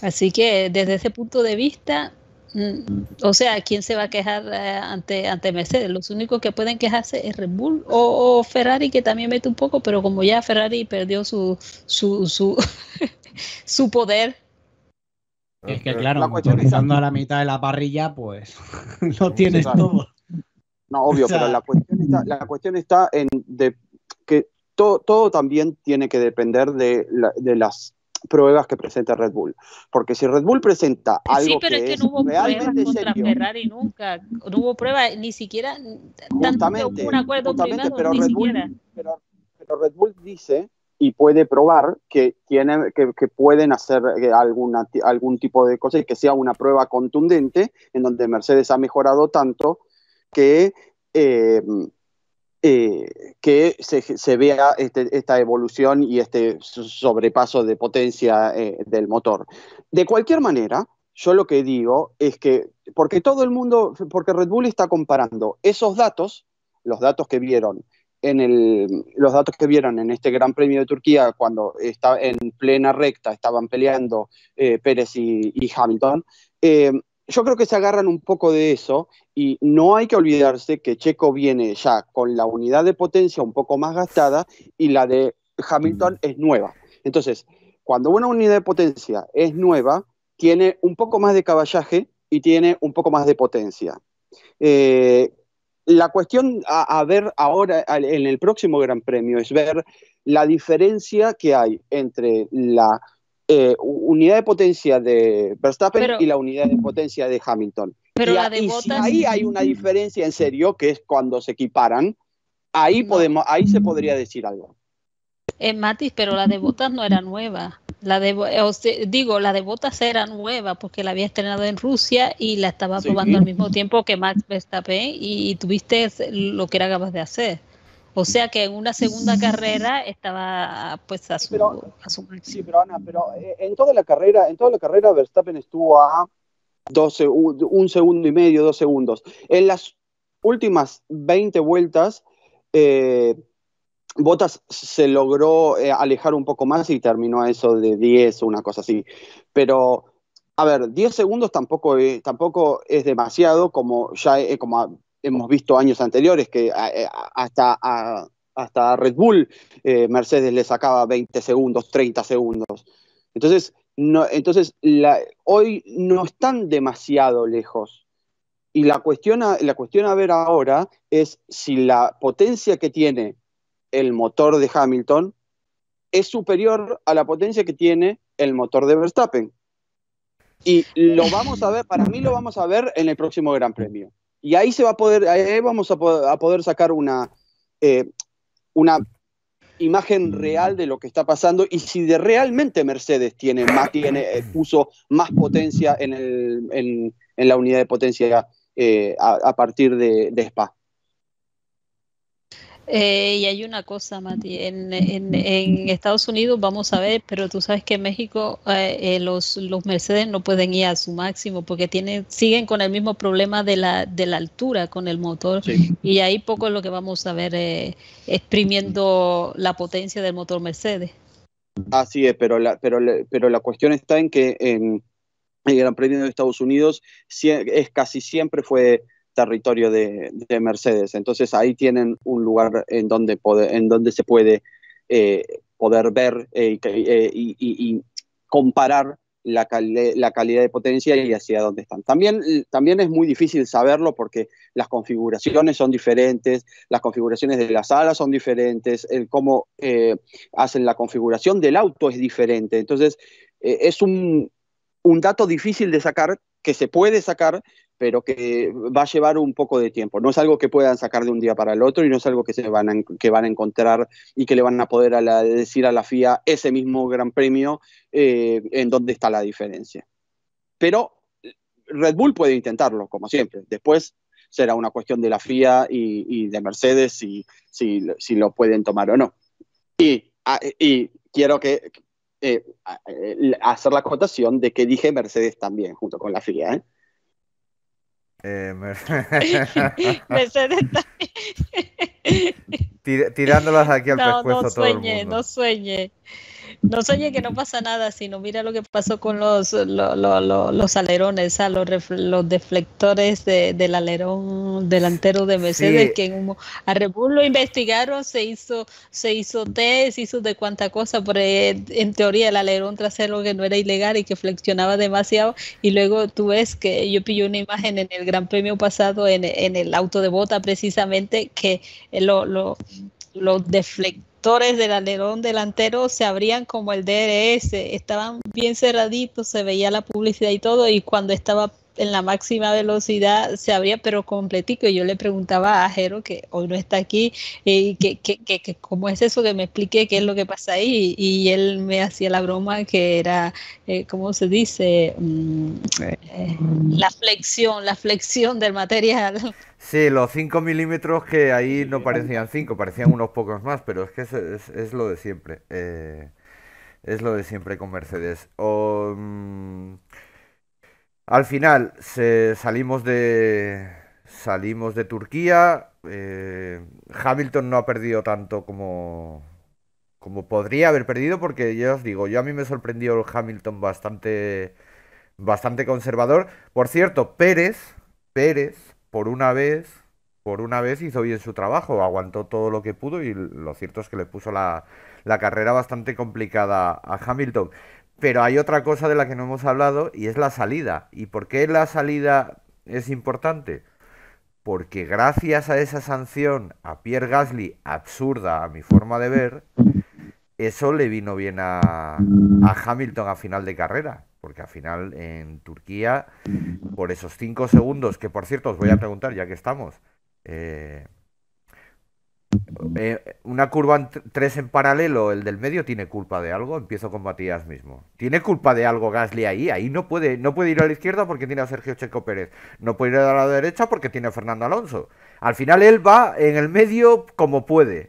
Así que desde ese punto de vista, Mm, o sea, ¿quién se va a quejar eh, ante, ante Mercedes? Los únicos que pueden quejarse es Red Bull o, Ferrari, que también mete un poco, pero como ya Ferrari perdió su, su, su, su poder. Es que claro, motorizando a la mitad de la parrilla, pues no tienes todo. No, obvio, pero la cuestión está, la cuestión está en de que todo, todo también tiene que depender de, de las pruebas que presenta Red Bull. Porque si Red Bull presenta algo sí, pero que, es que no hubo realmente contra Ferrari nunca, no hubo prueba ni siquiera justamente, un acuerdo privado, pero, Red Bull, pero, Red Bull dice y puede probar que tiene que, que pueden hacer eh, alguna, algún tipo de cosa y que sea una prueba contundente en donde Mercedes ha mejorado tanto que eh, eh, que se, vea este, esta evolución y este sobrepaso de potencia eh, del motor. De cualquier manera, yo lo que digo es que, porque todo el mundo, porque Red Bull está comparando esos datos, los datos que vieron en el, los datos que vieron en este Gran Premio de Turquía, cuando estaba en plena recta estaban peleando eh, Pérez y, Hamilton, yo creo que se agarran un poco de eso y no hay que olvidarse que Checo viene ya con la unidad de potencia un poco más gastada y la de Hamilton es nueva. Entonces, cuando una unidad de potencia es nueva, tiene un poco más de caballaje y tiene un poco más de potencia. Eh, la cuestión a, ver ahora en el próximo Gran Premio es ver la diferencia que hay entre la eh, unidad de potencia de Verstappen y la unidad de potencia de Hamilton. Pero y, la de si ahí hay una diferencia en serio, que es cuando se equiparan, ahí podemos, ahí se podría decir algo. Eh, Matis, pero la de Botas no era nueva. La de, digo, la de Botas era nueva porque la había estrenado en Rusia y la estaba probando al mismo tiempo que Max Verstappen y, tuviste lo que era capaz de hacer. O sea que en una segunda carrera estaba pues a su, pero, Sí, pero Ana, pero eh, en toda la carrera, en toda la carrera Verstappen estuvo a 12, un segundo y medio, dos segundos. En las últimas 20 vueltas, eh, Botas se logró eh, alejar un poco más y terminó a eso de 10 o una cosa así. Pero, a ver, 10 segundos tampoco, tampoco es demasiado, como ya como hemos visto años anteriores, que eh, hasta, hasta Red Bull Mercedes le sacaba 20 segundos, 30 segundos. Entonces, no, entonces hoy no están demasiado lejos. Y la cuestión, la cuestión a ver ahora es si la potencia que tiene el motor de Hamilton es superior a la potencia que tiene el motor de Verstappen. Y lo vamos a ver, para mí lo vamos a ver en el próximo Gran Premio. Y ahí se va a poder, ahí vamos a poder, sacar una, eh, una imagen real de lo que está pasando y si de realmente Mercedes tiene más, tiene, eh, puso más potencia en, el, en, la unidad de potencia eh, a, partir de Spa. Eh, y hay una cosa, Mati, en, Estados Unidos vamos a ver, pero tú sabes que en México eh, eh, los, los Mercedes no pueden ir a su máximo porque tienen, siguen con el mismo problema de la, de la altura con el motor y ahí poco es lo que vamos a ver exprimiendo la potencia del motor Mercedes. Así es, pero la, pero, pero la cuestión está en que en el Gran Premio de Estados Unidos es casi siempre fue territorio de, Mercedes. Entonces ahí tienen un lugar en donde, en donde se puede eh, poder ver eh, eh, y, comparar la, calidad de potencia y hacia dónde están. También, también es muy difícil saberlo porque las configuraciones son diferentes, las configuraciones de las alas son diferentes, el cómo hacen la configuración del auto es diferente. Entonces es un dato difícil de sacar que se puede sacar, pero que va a llevar un poco de tiempo. No es algo que puedan sacar de un día para el otro y no es algo que, se van, a, que van a encontrar y que le van a poder decir a la FIA ese mismo gran premio eh, en dónde está la diferencia. Pero Red Bull puede intentarlo, como siempre. Después será una cuestión de la FIA y, de Mercedes si, si, lo pueden tomar o no. Y, ah, y quiero que, eh, hacer la acotación de que dije Mercedes también, junto con la FIA. ¿eh? Eh, Mercedes tirándolas aquí al no, pescuezo no sueñe, No sueñe. No soñé que no pasa nada, sino mira lo que pasó con los, los alerones, los, los deflectores del alerón delantero de Mercedes, que en a Red Bull lo investigaron, se hizo, se hizo test, hizo de cuánta cosa, pero en teoría el alerón trasero que no era ilegal y que flexionaba demasiado, y luego tú ves que yo pillé una imagen en el Gran Premio pasado en, en el auto de bota precisamente que lo, lo los deflectores del alerón delantero se abrían como el DRS, estaban bien cerraditos, se veía la publicidad y todo, y cuando estaba en la máxima velocidad se abría pero completico y yo le preguntaba a Jero que hoy no está aquí y que, que, que, cómo es eso que me explique qué es lo que pasa ahí y él me hacía la broma que era eh, cómo se dice mm, eh, la flexión la flexión del material Sí, los 5 milímetros que ahí no parecían 5, parecían unos pocos más, pero es que es, lo de siempre. Eh, es lo de siempre con Mercedes. Mm, al final se, salimos de salimos de Turquía. eh, Hamilton no ha perdido tanto como, como podría haber perdido, porque ya os digo, yo a mí me sorprendió el Hamilton bastante, bastante conservador. Por cierto, Pérez, Pérez, por una vez, por una vez hizo bien su trabajo, aguantó todo lo que pudo y lo cierto es que le puso la, la carrera bastante complicada a Hamilton. Pero hay otra cosa de la que no hemos hablado y es la salida. ¿Y por qué la salida es importante? Porque gracias a esa sanción a Pierre Gasly, absurda a mi forma de ver, eso le vino bien a, Hamilton a final de carrera. Porque al final en Turquía, por esos 5 segundos, que por cierto os voy a preguntar ya que estamos, eh, eh, una curva en tres en paralelo, el del medio tiene culpa de algo. Empiezo con Matías mismo. ¿Tiene culpa de algo Gasly ahí? Ahí no puede, no puede ir a la izquierda porque tiene a Sergio Checo Pérez. No puede ir a la derecha porque tiene a Fernando Alonso. Al final él va en el medio como puede.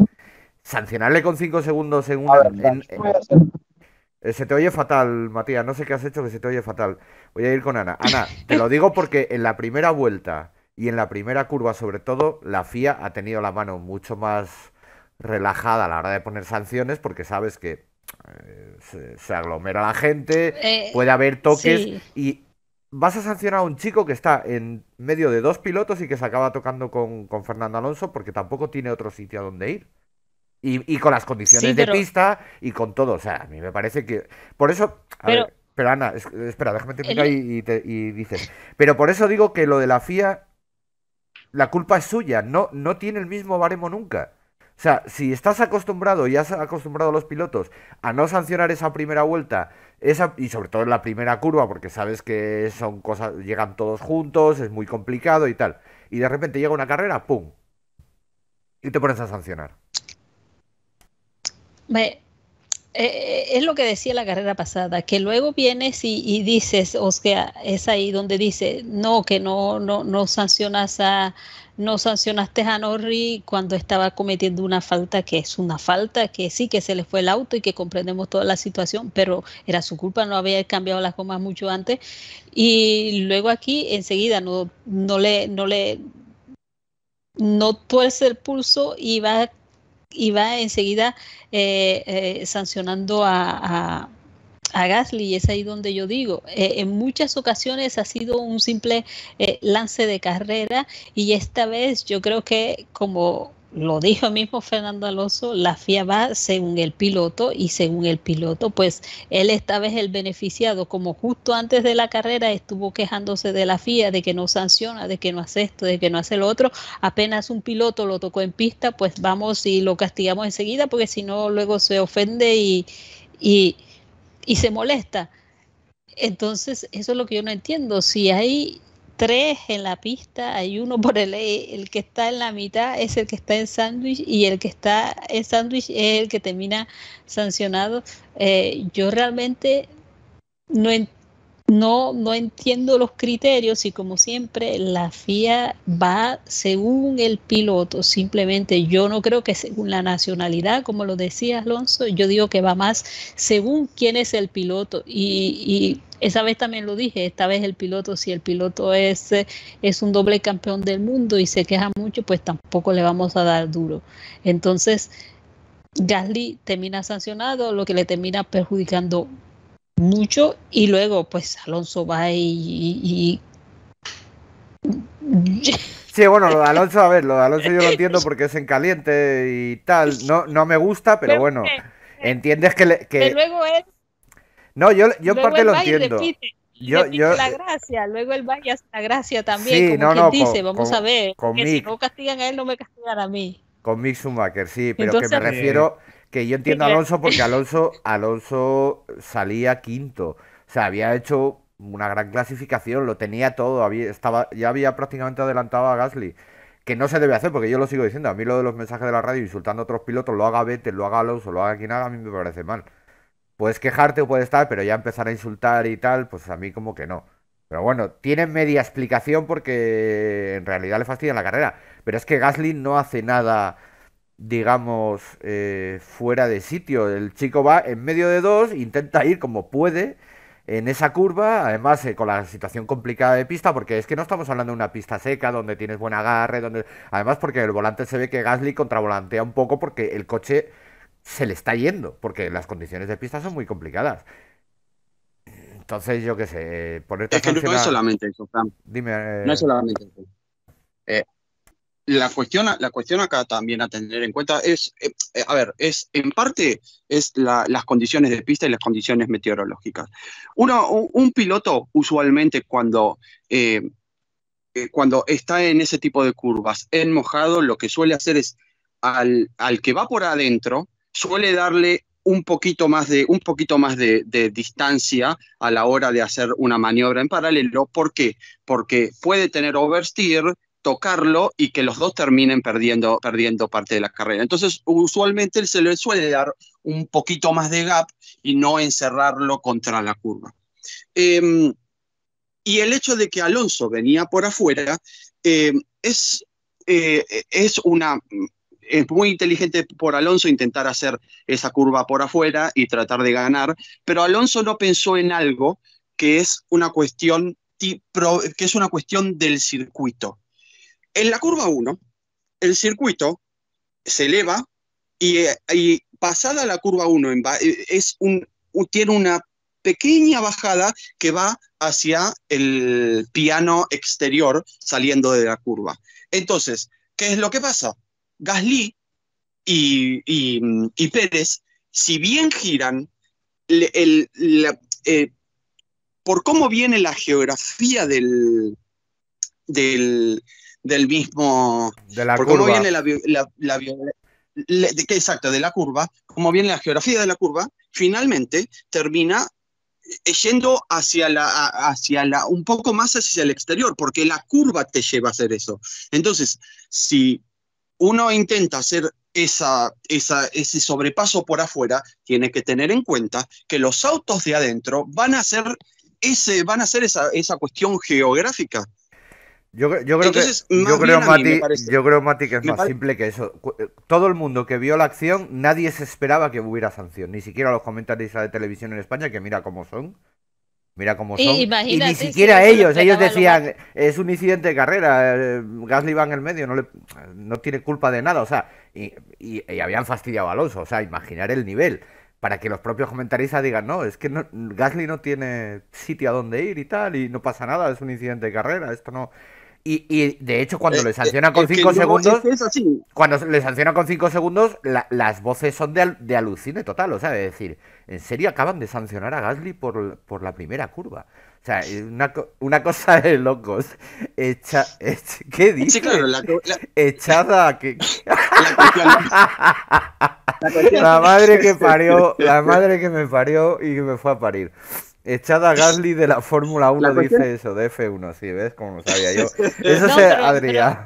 Sancionarle con 5 segundos en una. Ver, en- eh, Se te oye fatal, Matías. No sé qué has hecho que se te oye fatal. Voy a ir con Ana. Ana, te lo digo porque en la primera vuelta y en la primera curva, sobre todo, la FIA ha tenido la mano mucho más relajada a la hora de poner sanciones porque sabes que eh, se, se aglomera la gente, Eh, puede haber toques sí. y vas a sancionar a un chico que está en medio de dos pilotos y que se acaba tocando con, con Fernando Alonso porque tampoco tiene otro sitio a donde ir. Y, y con las condiciones Sí, de pista y con todo. O sea, a mí me parece que. Por eso. A Pero- ver, pero Ana, es- espera, déjame terminar El- y, y te- y dices. Pero por eso digo que lo de la FIA, la culpa es suya. No, no tiene el mismo baremo nunca. O sea, si estás acostumbrado y has acostumbrado a los pilotos a no sancionar esa primera vuelta, esa, y sobre todo en la primera curva, porque sabes que son cosas, llegan todos juntos, es muy complicado y tal. Y de repente llega una carrera, ¡pum! Y te pones a sancionar. Eh, es lo que decía la carrera pasada, que luego vienes y, dices, o sea, es ahí donde dice, no, que no, no, no sancionas a, no sancionaste a Norris cuando estaba cometiendo una falta que es una falta, que sí que se le fue el auto y que comprendemos toda la situación, pero era su culpa, no había cambiado las gomas mucho antes. Y luego aquí enseguida no, no le, no le, no tuerce el pulso y va y va enseguida eh, eh, sancionando a, a, Gasly y es ahí donde yo digo, eh, en muchas ocasiones ha sido un simple eh, lance de carrera y esta vez yo creo que como lo dijo mismo Fernando Alonso, la FIA va según el piloto y según el piloto, pues él esta vez el beneficiado, como justo antes de la carrera estuvo quejándose de la FIA, de que no sanciona, de que no hace esto, de que no hace lo otro, apenas un piloto lo tocó en pista, pues vamos y lo castigamos enseguida, porque si no luego se ofende y, y, y se molesta. Entonces, eso es lo que yo no entiendo. Si hay tres en la pista, hay uno por el, el que está en la mitad, es el que está en sándwich y el que está en sándwich es el que termina sancionado. Eh, yo realmente no, no, no entiendo los criterios y como siempre la FIA va según el piloto, simplemente yo no creo que según la nacionalidad, como lo decía Alonso, yo digo que va más según quién es el piloto y, y esa vez también lo dije, esta vez el piloto, si el piloto es, es un doble campeón del mundo y se queja mucho, pues tampoco le vamos a dar duro. Entonces, Gasly termina sancionado, lo que le termina perjudicando mucho y luego pues Alonso va y... y... Sí, bueno, lo de Alonso, a ver, lo de Alonso yo lo entiendo porque es en caliente y tal. No, no me gusta, pero, pero bueno, que, entiendes que, le, que... que luego él no, yo, yo luego parte lo entiendo. Y repite, y yo, repite yo... la gracia, luego él va y hace la gracia también, Sí, como no, quien no, dice, con- vamos con- a ver, que si no castigan a él, no me castigan a mí. Con Mick Schumacher, sí, pero Entonces- que me refiero que yo entiendo a Alonso porque Alonso, Alonso salía quinto. O sea, había hecho una gran clasificación, lo tenía todo, había, estaba, ya había prácticamente adelantado a Gasly. Que no se debe hacer, porque yo lo sigo diciendo. A mí lo de los mensajes de la radio insultando a otros pilotos, lo haga Vettel, lo haga Alonso, lo haga quien haga, a mí me parece mal. Puedes quejarte o puedes estar, pero ya empezar a insultar y tal, pues a mí como que no. Pero bueno, tiene media explicación porque en realidad le fastidian la carrera. Pero es que Gasly no hace nada, digamos, eh, fuera de sitio. El chico va en medio de dos, intenta ir como puede, en esa curva, además eh, con la situación complicada de pista, porque es que no estamos hablando de una pista seca donde tienes buen agarre, donde además porque el volante se ve que Gasly contravolantea un poco porque el coche se le está yendo, porque las condiciones de pista son muy complicadas. Entonces, yo qué sé, ponerte Es que no es solamente eso, Fran. Dime. eh, No es solamente eso. Eh, la, cuestión, la cuestión acá también a tener en cuenta es, eh, eh, a ver, es en parte es la- las condiciones de pista y las condiciones meteorológicas. Uno, un, piloto usualmente cuando, eh, cuando está en ese tipo de curvas en mojado, lo que suele hacer es al, al que va por adentro, suele darle un poquito más de, un poquito más de distancia a la hora de hacer una maniobra en paralelo. ¿Por qué? Porque puede tener oversteer, tocarlo y que los dos terminen perdiendo, perdiendo parte de la carrera. Entonces, usualmente se le suele dar un poquito más de gap y no encerrarlo contra la curva. Eh, y el hecho de que Alonso venía por afuera eh, es, eh, es una es muy inteligente por Alonso intentar hacer esa curva por afuera y tratar de ganar, pero Alonso no pensó en algo que es una cuestión, que es una cuestión del circuito. En la curva 1, el circuito se eleva y, eh, pasada la curva 1 en ba- eh, es un, tiene una pequeña bajada que va hacia el piano exterior saliendo de la curva. Entonces, ¿qué es lo que pasa? Gasly y, y, Pérez, si bien giran, eh, por cómo viene la geografía del, del, del mismo, de la curva. cómo viene la, la- la le- de- que- exacto, de la curva, como viene la geografía de la curva, finalmente termina eh, yendo hacia la, hacia la, un poco más hacia el exterior, porque la curva te lleva a hacer eso. Entonces, si uno intenta hacer esa, esa, ese sobrepaso por afuera, tiene que tener en cuenta que los autos de adentro van a hacer, ese, van a hacer esa, esa cuestión geográfica. Yo, cre- yo creo Entonces, que, yo creo, Mati, parece- yo creo, Mati, que es me más pare- simple que eso. Eh, Todo el mundo que vio la acción, nadie se esperaba que hubiera sanción. Ni siquiera los comentaristas de televisión en España, que mira cómo son. Mira cómo son. Y ni si siquiera ellos, ellos decían, es un incidente de carrera, eh, Gasly va en el medio, no, le, no tiene culpa de nada, o sea, y, y- y habían fastidiado a Alonso, o sea, imaginar el nivel, para que los propios comentaristas digan, no, es que no- Gasly no tiene sitio a donde ir y tal, y no pasa nada, es un incidente de carrera, esto no... Y, y de hecho, cuando Eh, le sancionan con es que 5 no, segundos, es así. cuando le sancionan con 5 segundos, la- las voces son de, al- de alucine total. O sea, de decir, ¿en serio acaban de sancionar a Gasly por, por la primera curva? O sea, es una, una cosa de locos. Echa, ech- ¿Qué dice? Sí, claro, la, la- Echada que... la la madre que parió, la madre que me parió y que me fue a parir. Echada a Gasly de la Fórmula 1 La cuestión- dice eso, de F1, sí, ¿ves? Como lo sabía yo. Eso No, se... pero- Adrián.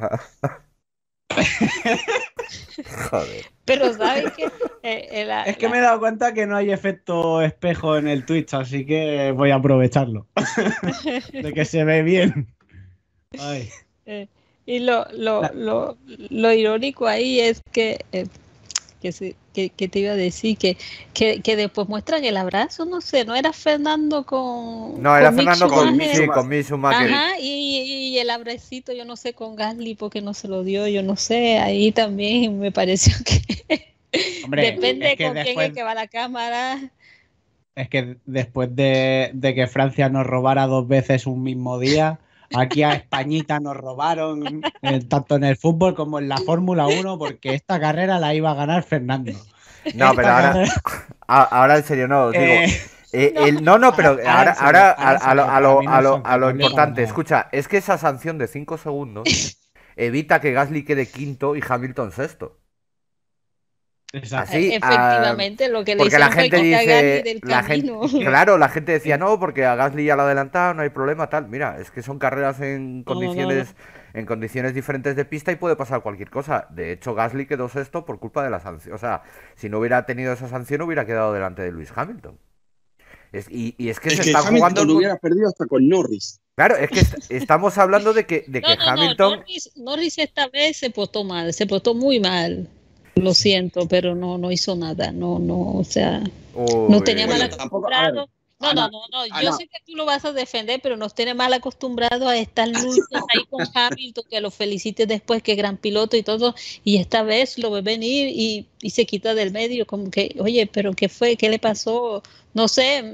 Joder. Pero ¿sabes qué? Eh, eh, la- Es que la- me he dado cuenta que no hay efecto espejo en el Twitch, así que voy a aprovecharlo. de que se ve bien. Ay. Eh, y lo, lo, La- lo, lo irónico ahí es que, que, se- que, que te iba a decir que, que, que después muestran el abrazo, no sé, no era Fernando con. No, era con Mick Fernando con, Schumacher? sí, con Mick. Ajá, y, y el abracito, yo no sé, con Gasly porque no se lo dio, yo no sé, ahí también me pareció que Hombre, depende es que con quién es que va la cámara. Es que después de, de que Francia nos robara dos veces un mismo día, aquí a Españita nos robaron, eh, tanto en el fútbol como en la Fórmula 1, porque esta carrera la iba a ganar Fernando. No, Esta pero ahora, carrera- a- ahora en serio, no, digo. Eh, eh, no. el- no, no, pero Ahora ahora, a, lo, importante, escucha, es que esa sanción de 5 segundos evita que Gasly quede quinto y Hamilton sexto. Exacto. Así, E- ah, Efectivamente, lo que le Porque la gente quitar a Gasly dice, del la gente, claro, la gente decía no, porque a Gasly ya lo ha adelantado, no hay problema, tal. Mira, es que son carreras en No, no, condiciones, en condiciones diferentes de pista y puede pasar cualquier cosa. De hecho, Gasly quedó sexto por culpa de la sanción. O sea, si no hubiera tenido esa sanción, hubiera quedado delante de Luis Hamilton. Es- y, y es que es se que está Hamilton jugando. lo hubiera perdido hasta con Norris. Claro, es que est- estamos hablando de que, de que No, no, no, Hamilton. Norris, Norris esta vez se portó mal, se portó muy mal. Lo siento, pero no, no hizo nada, no, no, o sea, no tenía Bueno, mal acostumbrado, No, no, no, no. Yo sé que tú lo vas a defender, pero nos tiene mal acostumbrados a estar luchas ahí con Hamilton, que lo felicite después, que gran piloto y todo, y esta vez lo ve venir y, se quita del medio, como que, oye, pero ¿qué fue? ¿Qué le pasó? No sé.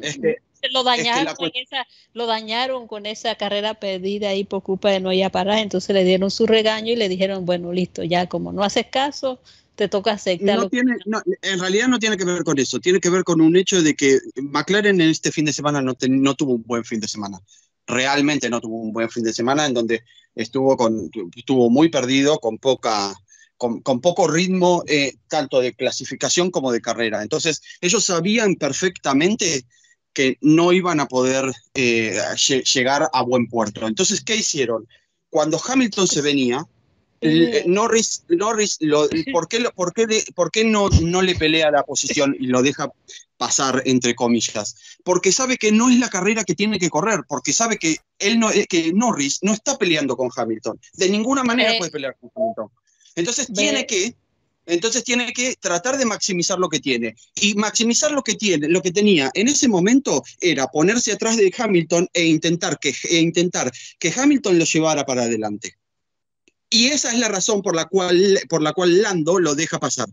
lo dañaron, con esa, lo dañaron con esa carrera perdida ahí por culpa de no ir a parar, entonces le dieron su regaño y le dijeron, bueno, listo, ya como no haces caso, te toca aceptar. No tiene, en realidad no tiene que ver con eso, tiene que ver con un hecho de que McLaren en este fin de semana no, no tuvo un buen fin de semana. Realmente no tuvo un buen fin de semana en donde estuvo, con, estuvo muy perdido, con poca, con, poco ritmo, eh, tanto de clasificación como de carrera. Entonces, ellos sabían perfectamente que no iban a poder eh, llegar a buen puerto. Entonces, ¿qué hicieron? Cuando Hamilton se venía, eh, Norris, Norris ¿por qué, por qué, por qué no, no le pelea la posición y lo deja pasar, entre comillas? Porque sabe que no es la carrera que tiene que correr, porque sabe que, él no, eh, que Norris no está peleando con Hamilton. De ninguna manera puede pelear con Hamilton. Entonces tiene que entonces tiene que tratar de maximizar lo que tiene. Y maximizar lo que tiene, lo que tenía en ese momento era ponerse atrás de Hamilton e intentar que, e intentar que Hamilton lo llevara para adelante. Y esa es la razón por la cual, por la cual Lando lo deja pasar.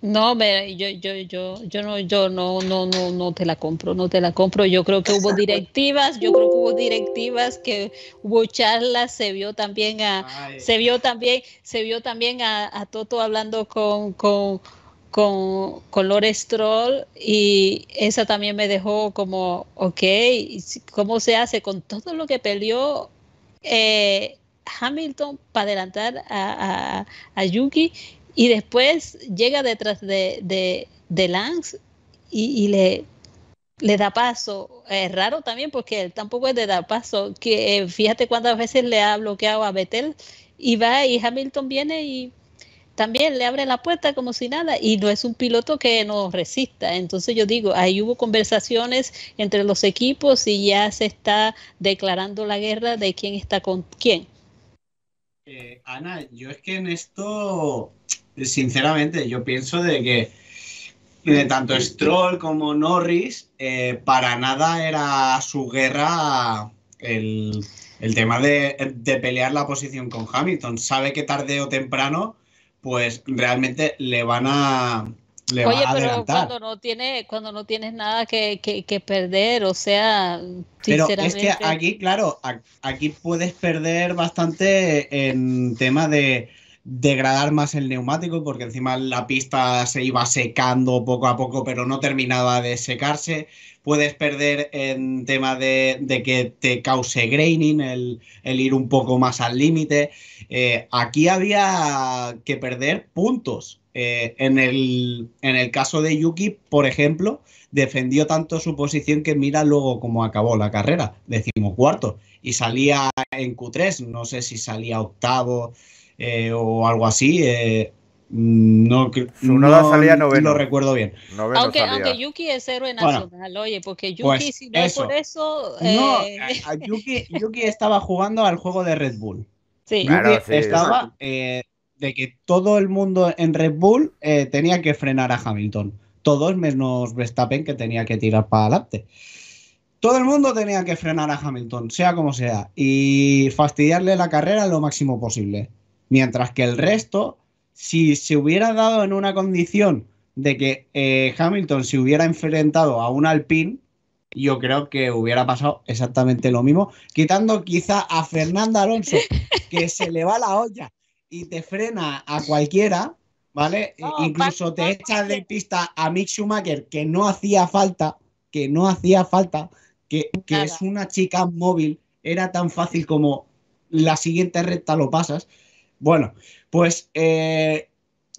No, yo, yo, yo, yo no, yo no, no, no, no te la compro, no te la compro. Yo creo que hubo directivas, yo creo que hubo directivas, que hubo charlas, se vio también a, se vio también, se vio también a, Toto hablando con, con, con, con Lore Stroll y esa también me dejó como, ok, ¿cómo se hace con todo lo que peleó? Eh, Hamilton para adelantar a, Yuki y después llega detrás de, de, Lance y, le, da paso. Es raro también porque él tampoco es de dar paso. Que eh, fíjate cuántas veces le ha bloqueado a Vettel y va y Hamilton viene y también le abre la puerta como si nada y no es un piloto que nos resista. Entonces yo digo, ahí hubo conversaciones entre los equipos y ya se está declarando la guerra de quién está con quién. Eh, Ana, yo es que en esto, sinceramente, yo pienso de que de tanto Stroll como Norris, eh, para nada era su guerra el, tema de, pelear la posición con Hamilton. Sabe que tarde o temprano, pues realmente le van a, Oye, pero cuando no tiene, cuando no tienes nada que, perder, o sea, sinceramente. Pero es que aquí, claro, aquí puedes perder bastante en tema de degradar más el neumático, porque encima la pista se iba secando poco a poco, pero no terminaba de secarse. Puedes perder en tema de, que te cause graining, el, ir un poco más al límite. Eh, aquí había que perder puntos eh, en, el, en el caso de Yuki, por ejemplo, defendió tanto su posición que mira luego cómo acabó la carrera, decimocuarto, y salía en Q3, no sé si salía octavo eh, o algo así. Eh, no, no, salía noveno. lo recuerdo bien. Aunque, aunque, Yuki es héroe nacional, oye, porque Yuki, pues si no es por eso. No, Yuki, Yuki, estaba jugando al juego de Red Bull. Sí, Yuki estaba de que todo el mundo en Red Bull eh, tenía que frenar a Hamilton. Todos menos Verstappen que tenía que tirar para adelante. Todo el mundo tenía que frenar a Hamilton, sea como sea, y fastidiarle la carrera lo máximo posible. Mientras que el resto, si se hubiera dado en una condición de que eh, Hamilton se hubiera enfrentado a un Alpine, yo creo que hubiera pasado exactamente lo mismo, quitando quizá a Fernando Alonso, que se le va la olla y te frena a cualquiera, ¿vale? Incluso te echa de pista a Mick Schumacher, que no hacía falta, que no hacía falta, que, es una chica móvil, era tan fácil como la siguiente recta lo pasas. Bueno, pues eh,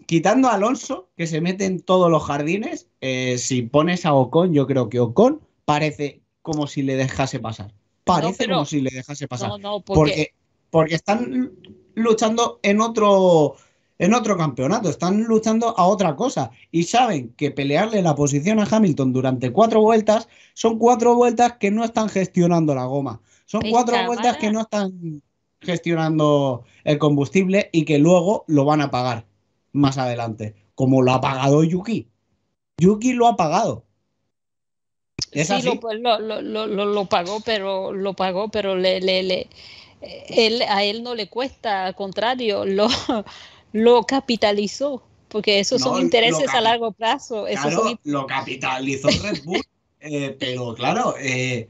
quitando a Alonso, que se mete en todos los jardines, eh, si pones a Ocon, yo creo que Ocon parece como si le dejase pasar. Parece como si le dejase pasar. porque... porque están luchando en otro, en otro campeonato, están luchando a otra cosa y saben que pelearle la posición a Hamilton durante cuatro vueltas son cuatro vueltas que no están gestionando la goma, son cuatro vueltas que no están gestionando el combustible y que luego lo van a pagar más adelante, como lo ha pagado Yuki. Yuki lo ha pagado. ¿Es sí, así? lo, lo, lo, lo, pagó, pero lo pagó, pero le, le, le él, a él no le cuesta, al contrario, lo, lo capitalizó, porque esos No, son intereses a largo plazo. Claro, son lo capitalizó Red Bull, eh, pero claro, eh,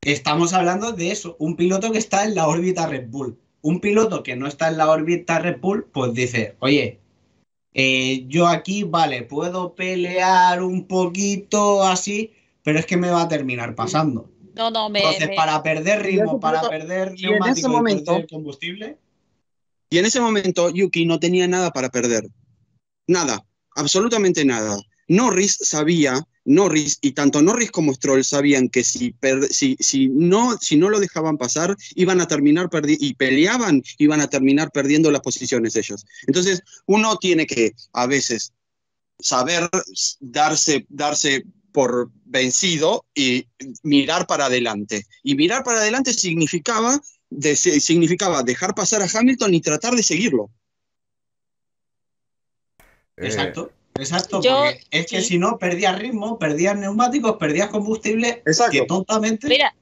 estamos hablando de eso, un piloto que está en la órbita Red Bull. Un piloto que no está en la órbita Red Bull, pues dice, oye, eh, yo aquí, vale, puedo pelear un poquito así, pero es que me va a terminar pasando. No, no, me, Entonces, me- para perder ritmo, para perder y en ese momento- perder combustible, Y en ese momento Yuki no tenía nada para perder. Nada, absolutamente nada. Norris sabía, Norris y tanto Norris como Stroll sabían que si, per- si, si, no, si no lo dejaban pasar, iban a terminar perdiendo, y peleaban, iban a terminar perdiendo las posiciones ellos. Entonces, uno tiene que a veces saber darse, darse por vencido y mirar para adelante. Y mirar para adelante significaba, de- significaba dejar pasar a Hamilton y tratar de seguirlo. Eh, exacto. Exacto, Yo- porque es que sí. si no, perdías ritmo, perdías neumáticos, perdías combustible, Exacto. que tontamente Mira,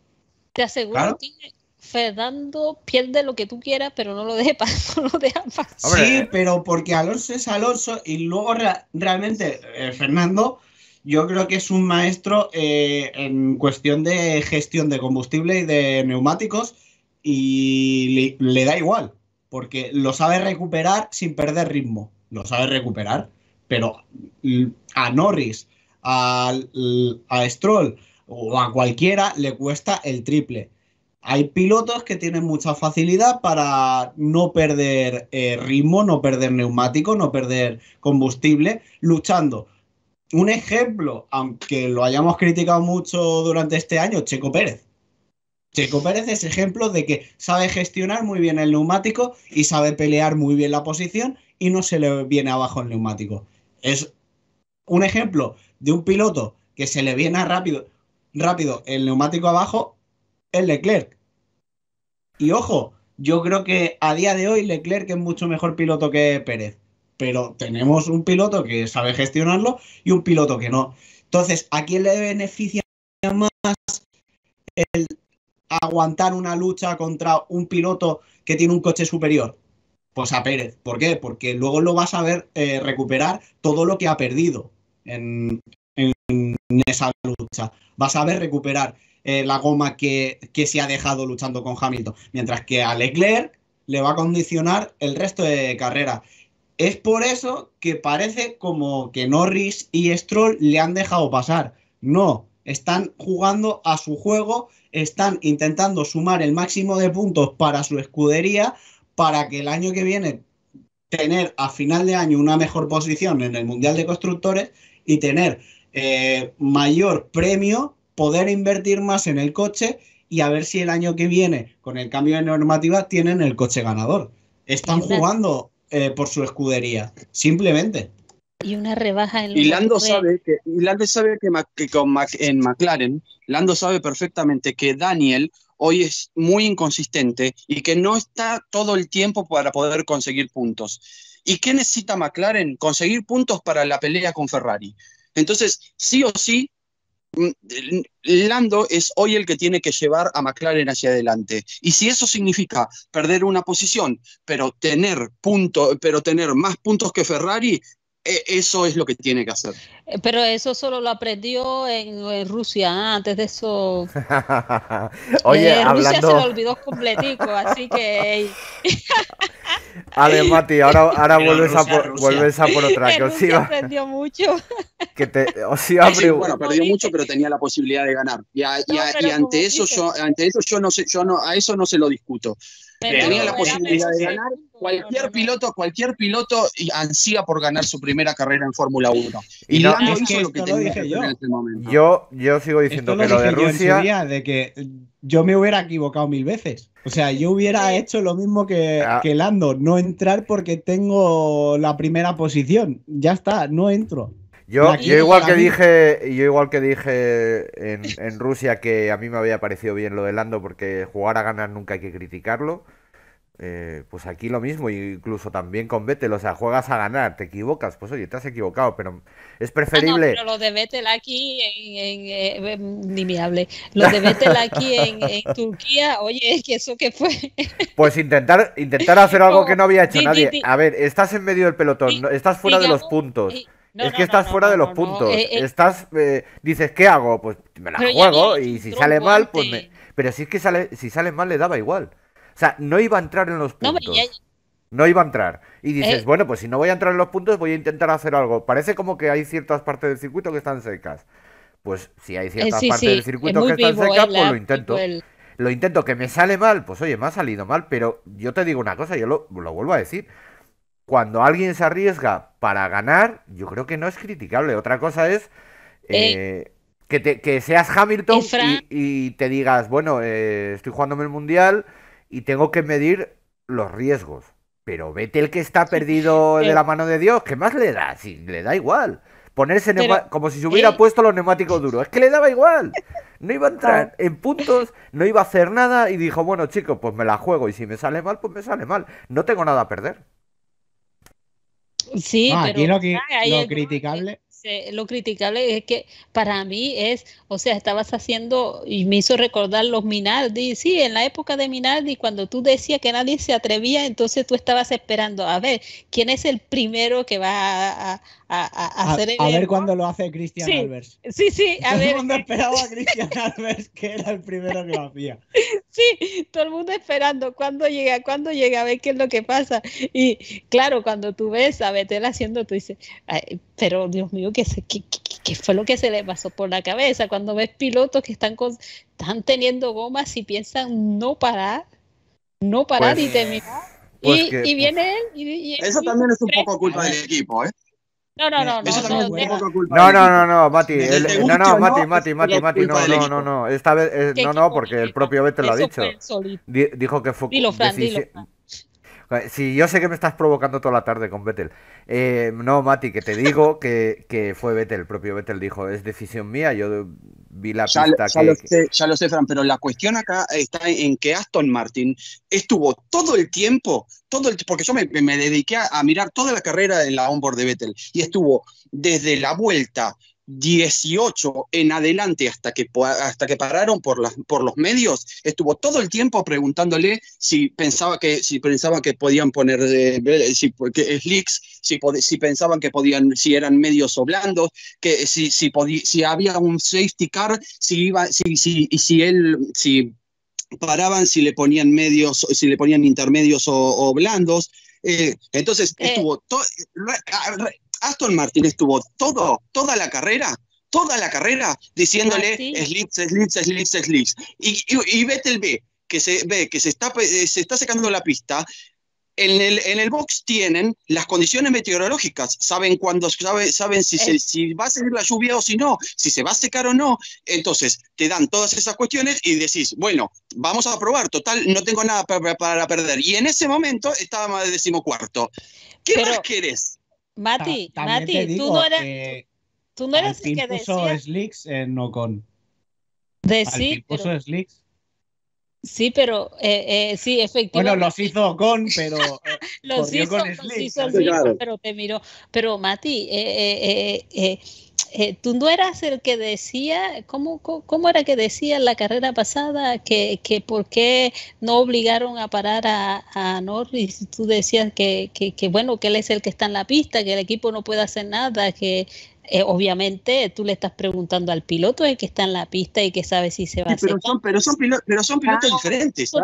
te aseguro Claro. que Fernando pierde lo que tú quieras, pero no lo deje pasar, no lo deja pasar. Hombre. Sí, pero porque Alonso es Alonso y luego rea- realmente eh, Fernando, yo creo que es un maestro eh, en cuestión de gestión de combustible y de neumáticos y le, da igual, porque lo sabe recuperar sin perder ritmo, lo sabe recuperar, pero mm, a Norris, al- a Stroll o a cualquiera le cuesta el triple. Hay pilotos que tienen mucha facilidad para no perder eh, ritmo, no perder neumático, no perder combustible, luchando. Un ejemplo, aunque lo hayamos criticado mucho durante este año, Checo Pérez. Checo Pérez es ejemplo de que sabe gestionar muy bien el neumático y sabe pelear muy bien la posición y no se le viene abajo el neumático. Es un ejemplo de un piloto que se le viene rápido, rápido el neumático abajo, es Leclerc. Y ojo, yo creo que a día de hoy Leclerc es mucho mejor piloto que Pérez. Pero tenemos un piloto que sabe gestionarlo y un piloto que no. Entonces, ¿a quién le beneficia más el aguantar una lucha contra un piloto que tiene un coche superior? Pues a Pérez. ¿Por qué? Porque luego lo va a saber eh, recuperar todo lo que ha perdido en, en esa lucha. Va a saber recuperar eh, la goma que, que se ha dejado luchando con Hamilton. Mientras que a Leclerc le va a condicionar el resto de carrera. Es por eso que parece como que Norris y Stroll le han dejado pasar. No, están jugando a su juego, están intentando sumar el máximo de puntos para su escudería para que el año que viene tener a final de año una mejor posición en el Mundial de Constructores y tener eh, mayor premio, poder invertir más en el coche y a ver si el año que viene, con el cambio de normativa, tienen el coche ganador. Están jugando eh, por su escudería, simplemente. Y una rebaja en los Y Lando sabe que, y Lando sabe que, Mac- que con Mac- en McLaren, Lando sabe perfectamente que Daniel hoy es muy inconsistente y que no está todo el tiempo para poder conseguir puntos. ¿Y qué necesita McLaren? Conseguir puntos para la pelea con Ferrari. Entonces, sí o sí, Lando es hoy el que tiene que llevar a McLaren hacia adelante. Y si eso significa perder una posición, pero tener punto, pero tener más puntos que Ferrari, eso es lo que tiene que hacer. Eh, Pero eso solo lo aprendió en, en Rusia. ah, Antes de eso, Oye, eh, Rusia se lo hablando. olvidó completico, así que Ale, Mati, ahora, ahora vuelves, a Rusia, por, Rusia. vuelves a por otra. Que os Rusia iba, aprendió mucho. que te, os iba a Sí, pregun- bueno, perdió mucho, pero tenía la posibilidad de ganar. Y, a- y a- No, y ante eso dices. yo, ante eso yo no sé, yo no, a eso no se lo discuto. Pero tenía la posibilidad de ganar. Cualquier piloto, cualquier piloto y ansía por ganar su primera carrera en Fórmula 1. Y Y, no- Lando Es hizo que lo que tenía que yo. en ese momento. Yo, yo sigo diciendo Esto que lo lo de Rusia. día, de que yo me hubiera equivocado mil veces. O sea, yo hubiera hecho lo mismo que, Ah. que Lando, no entrar porque tengo la primera posición. Ya está, no entro. Yo, igual que dije, yo igual que dije en, en Rusia que a mí me había parecido bien lo de Lando porque jugar a ganar nunca hay que criticarlo. Eh, pues aquí lo mismo, incluso también con Vettel, o sea, juegas a ganar, te equivocas, pues oye, te has equivocado, pero es preferible. Ah, no, pero lo de Vettel aquí en, en eh, ni me hable, lo de Vettel aquí en, en, Turquía, oye, que eso que fue. Pues intentar, intentar hacer algo que no había hecho nadie. A ver, estás en medio del pelotón, estás fuera de los puntos. Es que estás fuera de los puntos. Eh, estás, dices, ¿qué hago? Pues me la juego y si sale mal, pues me. Pero si es que sale, si sale mal le daba igual. O sea, no iba a entrar en los puntos. No, iba a entrar. Y dices, eh. bueno, pues si no voy a entrar en los puntos, voy a intentar hacer algo. Parece como que hay ciertas partes del circuito que están secas. Pues si hay ciertas eh, partes del circuito que están secas, pues lo intento. Lo intento, que me sale mal, pues oye, me ha salido mal, pero yo te digo una cosa, yo lo, vuelvo a decir. Cuando alguien se arriesga para ganar, yo creo que no es criticable. Otra cosa es eh, que, te, que, seas Hamilton y, te digas, bueno, estoy jugándome el mundial y tengo que medir los riesgos. Pero vete el que está perdido de la mano de Dios, ¿qué más le da? Si le da igual. Ponerse como si se hubiera puesto los neumáticos duros. Es que le daba igual. No iba a entrar en puntos, no iba a hacer nada y dijo, bueno chicos, pues me la juego y si me sale mal, pues me sale mal. No tengo nada a perder. Sí, pero aquí lo, lo criticable lo criticable es que para mí es, o sea, estabas haciendo y me hizo recordar los Minardi, sí, en la época de Minardi, cuando tú decías que nadie se atrevía, entonces tú estabas esperando a ver quién es el primero que va a, a, hacer a, ver cuándo lo hace Cristian sí, Albers. Sí, sí, a todo ver. el mundo esperaba a Cristian Albers, que era el primero que lo hacía. Sí, todo el mundo esperando cuándo llega, cuándo llega, a ver qué es lo que pasa. Y claro, cuando tú ves a Betel haciendo, tú dices, pero Dios mío, ¿qué, qué, qué, fue lo que se le pasó por la cabeza? Cuando ves pilotos que están, con, están teniendo gomas y piensan no parar, no parar y pues, terminar. Pues y, y, viene él. Y, Eso también es un poco culpa del equipo, ¿eh? No, no, no, no. No, no, no, no, Mati. no, no, Mati, Mati, Mati, Mati, no, no, no, no. Esta vez, eh, no, no, porque el propio Vettel lo ha dicho. Dijo que fue. Dilo, Fran, dilo, Sí, yo sé que me estás provocando toda la tarde con Vettel. Eh, no, Mati, que te digo que, que, fue Vettel, el propio Vettel dijo, es decisión mía, yo vi la ya, pista ya Lo sé, ya lo sé, Fran, pero la cuestión acá está en que Aston Martin estuvo todo el tiempo, todo el porque yo me, me dediqué a, a, mirar toda la carrera en la onboard de Vettel, y estuvo desde la vuelta 18 en adelante hasta que, hasta que pararon por, las, por los medios, estuvo todo el tiempo preguntándole si pensaba que, si pensaban que podían poner eh, si, que, slicks, si, si pensaban que podían, si eran medios o blandos, que si, si, si había un safety car, si iba, si, si, y si él, si paraban, si le ponían medios, si le ponían intermedios o, blandos. Eh, entonces eh. estuvo todo Aston Martin estuvo todo, toda la carrera, toda la carrera diciéndole slips, slips, slips, slips. Y, y, y Vettel ve que se ve que se está, eh, se está secando la pista. En el, en el box tienen las condiciones meteorológicas, saben cuándo, saben, saben si, se, si va a seguir la lluvia o si no, si se va a secar o no. Entonces te dan todas esas cuestiones y decís, bueno, vamos a probar, total, no tengo nada para, para perder. Y en ese momento estábamos de decimocuarto. ¿Qué más querés? Mati, Mati, tú no eras, tú no eras el que decía... Slicks en Ocon. De sí, pero... Slicks. Sí, pero eh, eh, sí, efectivamente. Bueno, los hizo con, pero. Eh, los, hizo, con los hizo, claro. pero te miró. Pero Mati, eh, eh, tú no eras el que decía, ¿cómo, cómo era que decía la carrera pasada que, que por qué no obligaron a parar a, a Norris? Tú decías que, que, que, bueno, que él es el que está en la pista, que el equipo no puede hacer nada, que eh, obviamente tú le estás preguntando al piloto el que está en la pista y que sabe si se va sí, pero a son, pero son, pilotos, pero son pilotos ah, diferentes. Son,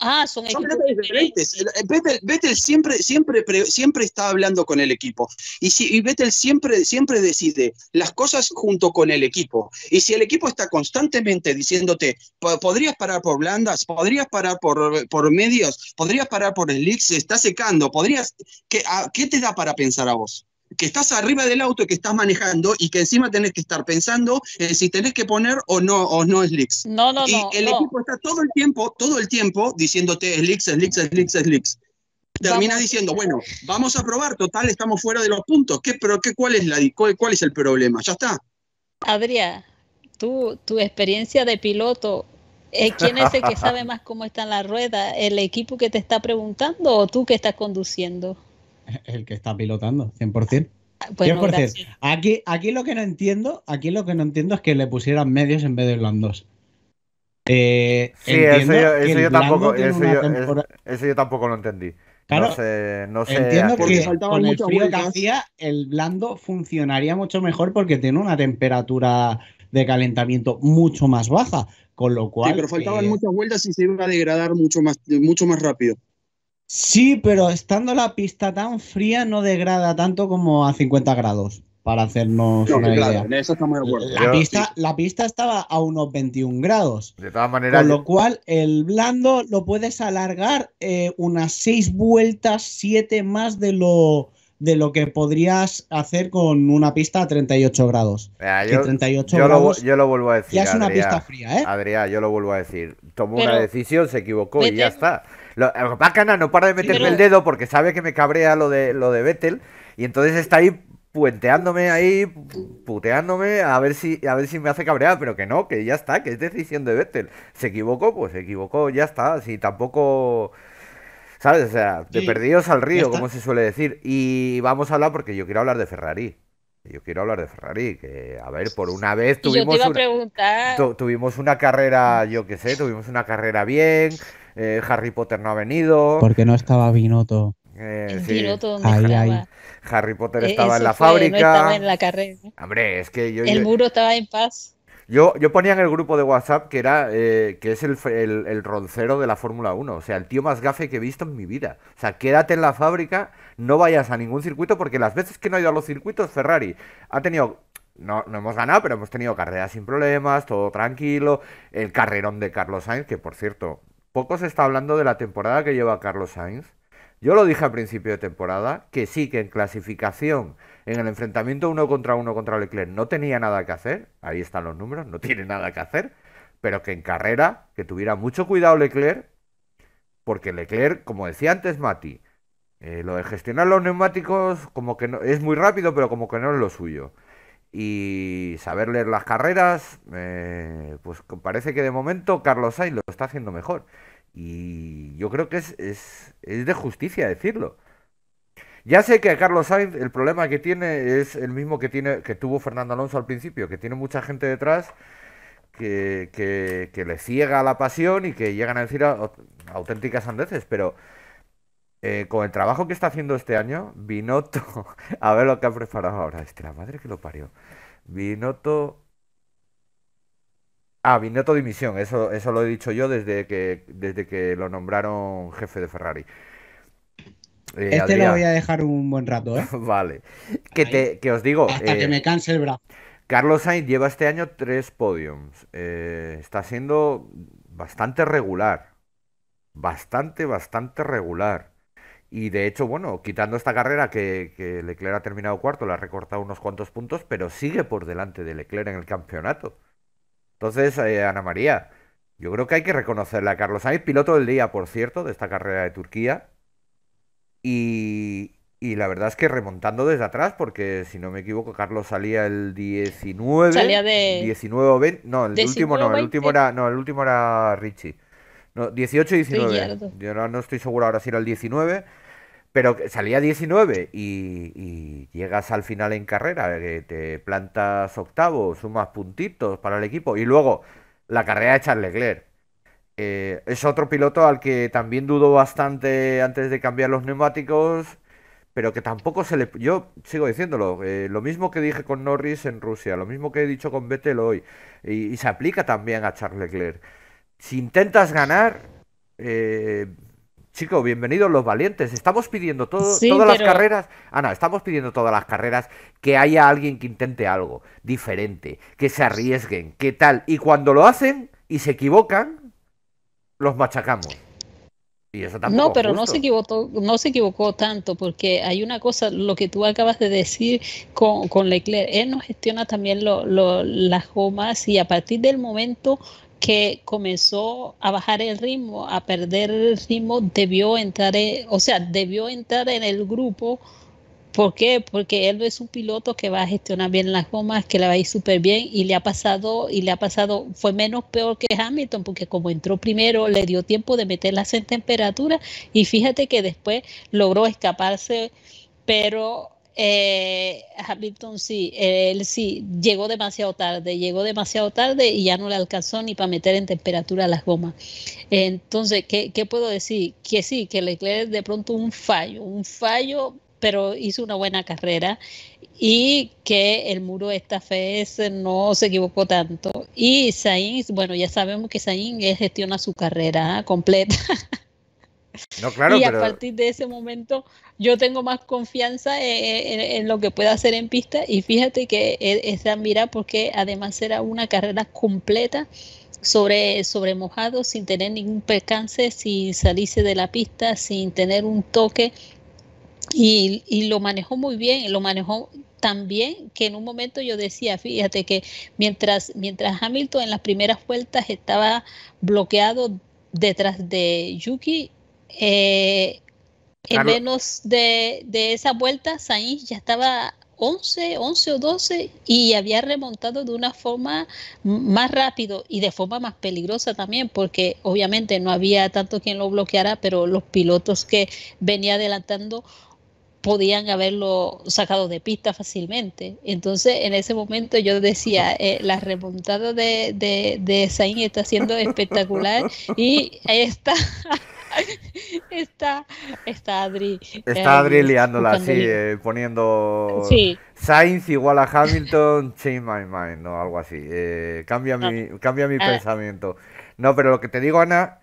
ah, son, son pilotos diferentes. Vettel, Vettel, siempre, siempre, siempre está hablando con el equipo. Y, si, y Vettel siempre, siempre decide las cosas junto con el equipo. Y si el equipo está constantemente diciéndote, podrías parar por blandas, podrías parar por, por medios, podrías parar por slicks, se está secando, podrías. ¿qué, ¿Qué te da para pensar a vos? Que estás arriba del auto que estás manejando y que encima tenés que estar pensando en si tenés que poner o no o no slicks. No, no, y no. el equipo está todo el tiempo, todo el tiempo diciéndote slicks, slicks, slicks, slicks. Terminas diciendo, bueno, vamos a probar, total, estamos fuera de los puntos. ¿Qué, pero qué, cuál, es la, cuál, cuál es el problema? Ya está. Adrián, tu, tu experiencia de piloto Eh, ¿Quién es el que sabe más cómo está la rueda? ¿El equipo que te está preguntando o tú que estás conduciendo? El que está pilotando, 100%. Bueno, aquí, aquí lo que no entiendo, aquí lo que no entiendo es que le pusieran medios en vez de blandos. Eh, sí, eso yo, tampoco, eso yo, tampoco lo entendí. no sé, no sé entiendo que con el frío que hacía, el blando funcionaría mucho mejor porque tiene una temperatura de calentamiento mucho más baja, con lo cual... Sí, pero faltaban muchas vueltas y se iba a degradar mucho más, mucho más rápido. Sí, pero estando la pista tan fría no degrada tanto como a 50 grados, para hacernos una idea. La, pista, la pista estaba a unos 21 grados. De todas maneras. Con lo cual, el blando lo puedes alargar eh, unas 6 vueltas, 7 más de lo, de lo que podrías hacer con una pista a 38 grados. yo, 38 lo, yo, lo, vuelvo a decir. Ya es una pista fría, ¿eh? Adrián, yo lo vuelvo a decir. Tomó una decisión, se equivocó y ya está. Lo, bacana no para de meterme el dedo porque sabe que me cabrea lo de, lo de Vettel y entonces está ahí puenteándome ahí, puteándome a ver si a ver si me hace cabrear, pero que no, que ya está, que es decisión de Vettel. Se equivocó, pues se equivocó, ya está, si tampoco ¿Sabes? O sea, de perdidos al río, como se suele decir. Y vamos a hablar porque yo quiero hablar de Ferrari. Yo quiero hablar de Ferrari, que a ver, por una vez tuvimos, una, tuvimos una carrera, yo qué sé, tuvimos una carrera bien, eh, Harry Potter no ha venido. Porque no estaba Binotto. Eh, ahí, Harry Potter estaba en la fábrica. No estaba en la carrera. Hombre, es que yo... El muro estaba en paz. Yo, yo ponía en el grupo de WhatsApp que era eh, que es el, el, roncero de la Fórmula 1. O sea, el tío más gafe que he visto en mi vida. O sea, quédate en la fábrica, no vayas a ningún circuito, porque las veces que no ha ido a los circuitos, Ferrari ha tenido. No, no hemos ganado, pero hemos tenido carreras sin problemas, todo tranquilo. El carrerón de Carlos Sainz, que por cierto, poco se está hablando de la temporada que lleva Carlos Sainz. Yo lo dije al principio de temporada, que sí, que en clasificación en el enfrentamiento uno contra uno contra Leclerc no tenía nada que hacer, ahí están los números, no tiene nada que hacer, pero que en carrera, que tuviera mucho cuidado Leclerc, porque Leclerc, como decía antes Mati, eh, lo de gestionar los neumáticos como que no, es muy rápido, pero como que no es lo suyo. Y saber leer las carreras, eh, pues parece que de momento Carlos Sainz lo está haciendo mejor. Y yo creo que es, es, es de justicia decirlo. Ya sé que Carlos Sainz el problema que tiene es el mismo que tiene que tuvo Fernando Alonso al principio, que tiene mucha gente detrás que, que, le ciega la pasión y que llegan a decir auténticas andeces, pero eh, con el trabajo que está haciendo este año, Binotto, a ver lo que ha preparado ahora, este, la madre que lo parió. Binotto... Ah, Binotto dimisión, eso, eso lo he dicho yo desde que, desde que lo nombraron jefe de Ferrari. Eh, este lo voy a dejar un buen rato, ¿eh? vale. Que, te, que os digo. Hasta que eh, me canse el brazo. Carlos Sainz lleva este año tres podiums. Está siendo bastante regular. Bastante, bastante regular. Y de hecho, bueno, quitando esta carrera que, que, Leclerc ha terminado cuarto, le ha recortado unos cuantos puntos, pero sigue por delante de Leclerc en el campeonato. Entonces, Ana María, yo creo que hay que reconocerle a Carlos Sainz, piloto del día, por cierto, de esta carrera de Turquía. Y, la verdad es que remontando desde atrás, porque si no me equivoco, Carlos salía el 19. Salía de. 19 o 20. No, el último no, el último era. No, el último era Richie. No, 18 y 19. Yo no, estoy seguro ahora si era el 19. Pero salía 19 y, y, llegas al final en carrera, que te plantas octavo, sumas puntitos para el equipo y luego la carrera de Charles Leclerc eh, es otro piloto al que también dudo bastante antes de cambiar los neumáticos, pero que tampoco se le... Yo sigo diciéndolo, eh, lo mismo que dije con Norris en Rusia, lo mismo que he dicho con Vettel hoy, y, se aplica también a Charles Leclerc. Si intentas ganar, eh, chico, bienvenidos los valientes. Estamos pidiendo todo, todas las carreras. Ana, estamos pidiendo todas las carreras que haya alguien que intente algo diferente, que se arriesguen, que tal. Y cuando lo hacen y se equivocan, los machacamos. Y eso no, pero no se equivocó, no se equivocó tanto, porque hay una cosa, lo que tú acabas de decir con, con Leclerc, él no gestiona también lo, las gomas y a partir del momento que comenzó a bajar el ritmo, a perder el ritmo, debió entrar, o sea, debió entrar en el grupo ¿Por qué? Porque él es un piloto que va a gestionar bien las gomas, que le va a ir súper bien y le ha pasado, y le ha pasado, fue menos peor que Hamilton, porque como entró primero, le dio tiempo de meterlas en temperatura y fíjate que después logró escaparse, pero eh, Hamilton sí, él sí, llegó demasiado tarde, llegó demasiado tarde y ya no le alcanzó ni para meter en temperatura las gomas. Entonces, ¿qué, ¿qué, puedo decir? Que sí, que Leclerc de pronto un fallo, un fallo pero hizo una buena carrera y que el muro esta vez no se equivocó tanto. Y Sainz, bueno, ya sabemos que Sainz gestiona su carrera ¿ah? completa. No, claro, y a partir de ese momento yo tengo más confianza en, lo que pueda hacer en pista. Y fíjate que es de admirar porque además era una carrera completa sobre, sobre mojado sin tener ningún percance, sin salirse de la pista, sin tener un toque. Y, lo manejó muy bien, lo manejó tan bien que en un momento yo decía, fíjate que mientras, mientras Hamilton en las primeras vueltas estaba bloqueado detrás de Yuki, eh, en menos de, de esa vuelta Sainz ya estaba 11, 11 o 12 y había remontado de una forma más rápido y de forma más peligrosa también, porque obviamente no había tanto quien lo bloqueara, pero los pilotos que venía adelantando podían haberlo sacado de pista fácilmente. Entonces, en ese momento yo decía, eh, la remontada de, de, de Sainz está siendo espectacular y ahí está. está, está Adri. Está Adri liándola así, eh, poniendo Sainz igual a Hamilton, change my mind, o algo así. Eh, cambia, mi, cambia mi ah. pensamiento. No, pero lo que te digo, Ana.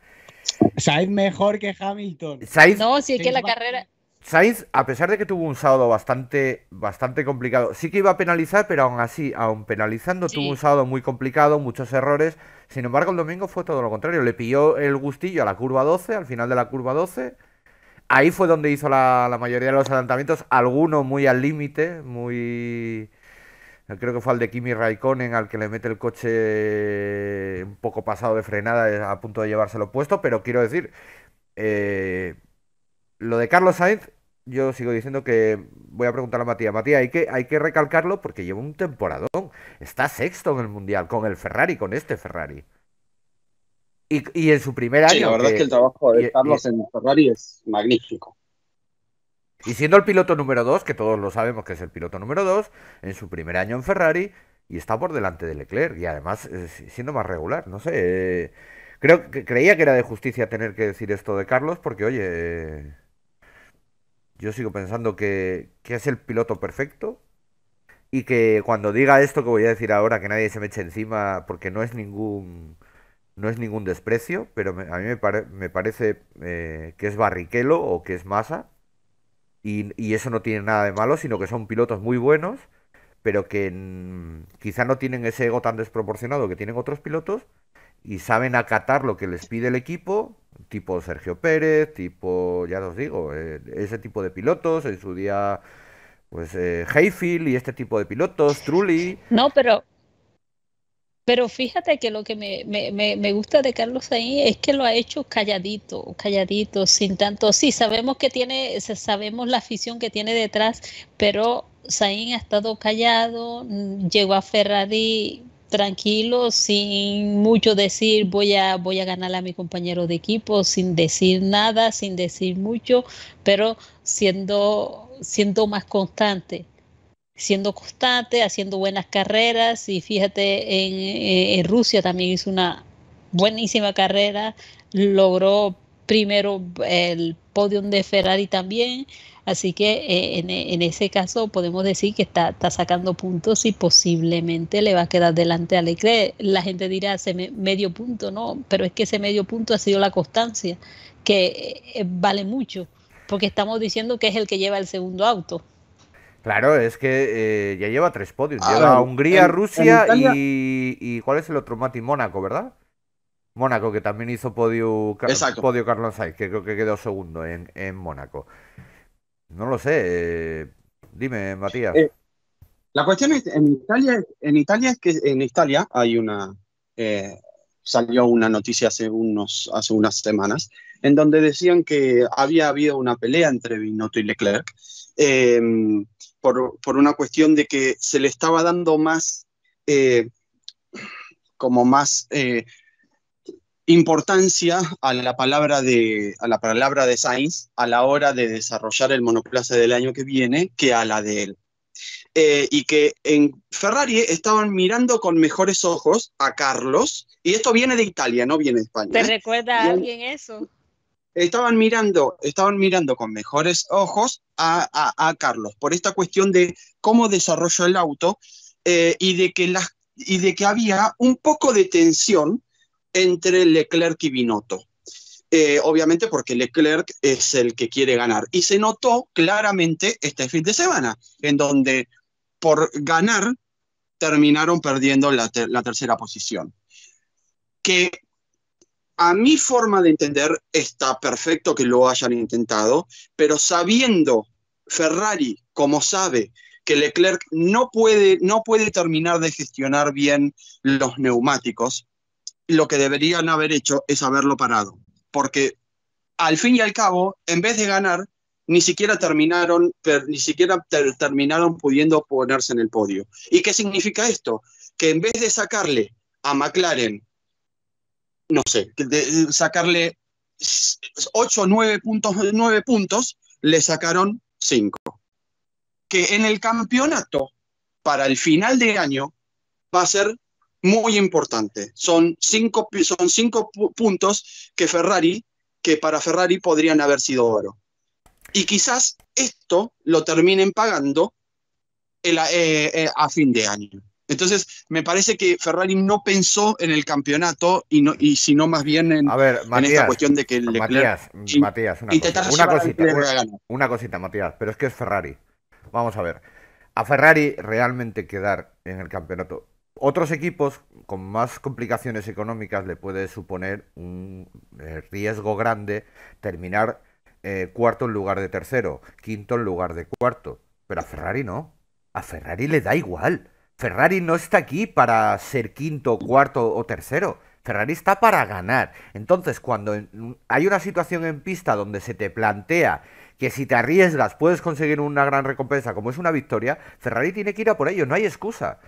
Sainz mejor que Hamilton. no, si es que la carrera. Sainz, a pesar de que tuvo un sábado bastante, bastante complicado, sí que iba a penalizar, pero aún así, aún penalizando, tuvo un sábado muy complicado, muchos errores. Sin embargo, el domingo fue todo lo contrario. Le pilló el gustillo a la curva 12, al final de la curva 12. Ahí fue donde hizo la, mayoría de los adelantamientos, algunos muy al límite, muy... Creo que fue al de Kimi Raikkonen al que le mete el coche un poco pasado de frenada a punto de llevárselo puesto, pero quiero decir, eh, lo de Carlos Sainz, yo sigo diciendo que voy a preguntar a Matías. Matías, hay que, hay que recalcarlo porque lleva un temporadón. Está sexto en el Mundial con el Ferrari, con este Ferrari. Y, en su primer año. Sí, la verdad es que el trabajo de Carlos en Ferrari es magnífico. Y siendo el piloto número 2, que todos lo sabemos que es el piloto número 2, en su primer año en Ferrari, y está por delante de Leclerc, y además eh, siendo más regular, no sé. Eh, creo que creía que era de justicia tener que decir esto de Carlos, porque oye. Yo sigo pensando que, es el piloto perfecto y que cuando diga esto que voy a decir ahora, que nadie se me eche encima, porque no es ningún no es ningún desprecio, pero a mí me, me parece eh, que es Barrichello o que es Massa, y, y, eso no tiene nada de malo, sino que son pilotos muy buenos, pero que quizá no tienen ese ego tan desproporcionado que tienen otros pilotos, y saben acatar lo que les pide el equipo, tipo Sergio Pérez, tipo, ya os digo, eh, ese tipo de pilotos, en su día, pues eh, Hayfield y este tipo de pilotos, Trulli. No, pero pero fíjate que lo que me, me, me, gusta de Carlos ahí es que lo ha hecho calladito, calladito, sin tanto. Sí, sabemos que tiene, sabemos la afición que tiene detrás, pero Sainz ha estado callado, mm, llegó a Ferrari tranquilo, sin mucho decir voy a, voy a ganar a mi compañero de equipo, sin decir nada, sin decir mucho, pero siendo, siendo más constante, siendo constante, haciendo buenas carreras y fíjate, en, en Rusia también hizo una buenísima carrera, logró primero el podium de Ferrari también, Así que eh, en, ese caso podemos decir que está, sacando puntos y posiblemente le va a quedar delante a Leclerc. La gente dirá hace medio punto, no, pero es que ese medio punto ha sido la constancia, que eh, vale mucho, porque estamos diciendo que es el que lleva el segundo auto. Claro, es que eh, ya lleva tres podios. lleva Hungría, Rusia y, ¿Cuál es el otro? Mati, Mónaco, ¿verdad? Mónaco, que también hizo podio, podio Carlos Sainz, que creo que quedó segundo en, en Mónaco. No lo sé. Eh, dime, Matías. Eh, la cuestión es, en Italia, en Italia es que en Italia hay una, eh, salió una noticia hace, unos, hace unas semanas, en donde decían que había habido una pelea entre Binotto y Leclerc, eh, por, por, una cuestión de que se le estaba dando más, como más importancia a la palabra de a la palabra de Sainz a la hora de desarrollar el monoplaza del año que viene que a la de él. Eh, y que en Ferrari estaban mirando con mejores ojos a Carlos, y esto viene de Italia, no viene de España. ¿Te recuerda a alguien eso? estaban mirando, estaban mirando con mejores ojos a, a, a Carlos por esta cuestión de cómo desarrolló el auto eh, y, de que las, y de que había un poco de tensión entre Leclerc y Binotto. Eh, obviamente porque Leclerc es el que quiere ganar. Y se notó claramente este fin de semana, en donde por ganar terminaron perdiendo la, ter la tercera posición. Que a mi forma de entender, está perfecto que lo hayan intentado, pero sabiendo Ferrari, como sabe, que Leclerc no puede, no puede terminar de gestionar bien los neumáticos, lo que deberían haber hecho es haberlo parado. Porque al fin y al cabo, en vez de ganar, ni siquiera terminaron, ni siquiera ter, terminaron pudiendo ponerse en el podio. ¿Y qué significa esto? Que en vez de sacarle a McLaren no sé, de sacarle 8 o 9 puntos, 9 puntos, le sacaron 5. Que en el campeonato, para el final de año, va a ser muy importante. Son 5 son cinco puntos que Ferrari, que para Ferrari podrían haber sido oro. Y quizás esto lo terminen pagando el, eh, eh, a fin de año. Entonces, me parece que Ferrari no pensó en el campeonato y, no, y sino más bien en, a ver, Matías, en esta cuestión de que Leclerc Matías, Matías una, cosa, una cosita, una, una, cosita, Matías, pero es que es Ferrari. Vamos a ver. A Ferrari realmente quedar en el campeonato. Otros equipos con más complicaciones económicas le puede suponer un eh, riesgo grande terminar eh, cuarto en lugar de tercero, quinto en lugar de cuarto. Pero a Ferrari no. A Ferrari le da igual. Ferrari no está aquí para ser quinto, cuarto o tercero. Ferrari está para ganar. Entonces, cuando hay una situación en pista donde se te plantea que si te arriesgas puedes conseguir una gran recompensa como es una victoria, Ferrari tiene que ir a por ello, no hay excusa.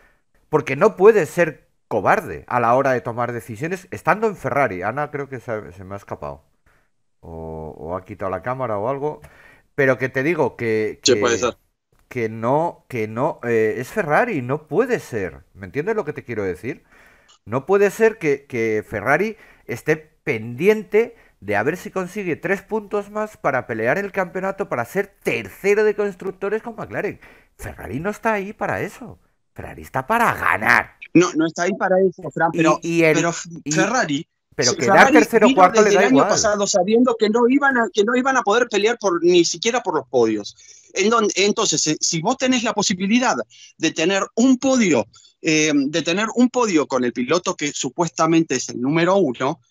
Porque no puedes ser cobarde a la hora de tomar decisiones estando en Ferrari. Ana creo que se, se me ha escapado. O, o, ha quitado la cámara o algo. Pero que te digo que... que... Sí, puede ser que no, que no, eh, es Ferrari, no puede ser. ¿Me entiendes lo que te quiero decir? No puede ser que, que, Ferrari esté pendiente de a ver si consigue tres puntos más para pelear el campeonato, para ser tercero de constructores con McLaren. Ferrari no está ahí para eso. Ferrari está para ganar. No, no está ahí para eso, Fran, pero, y, y el, pero Ferrari pero quedar tercero o cuarto le da el año igual. pasado sabiendo que no iban a, que no iban a poder pelear por ni siquiera por los podios. En donde, entonces, eh, si vos tenés la posibilidad de tener un podio, eh, de tener un podio con el piloto que supuestamente es el número uno,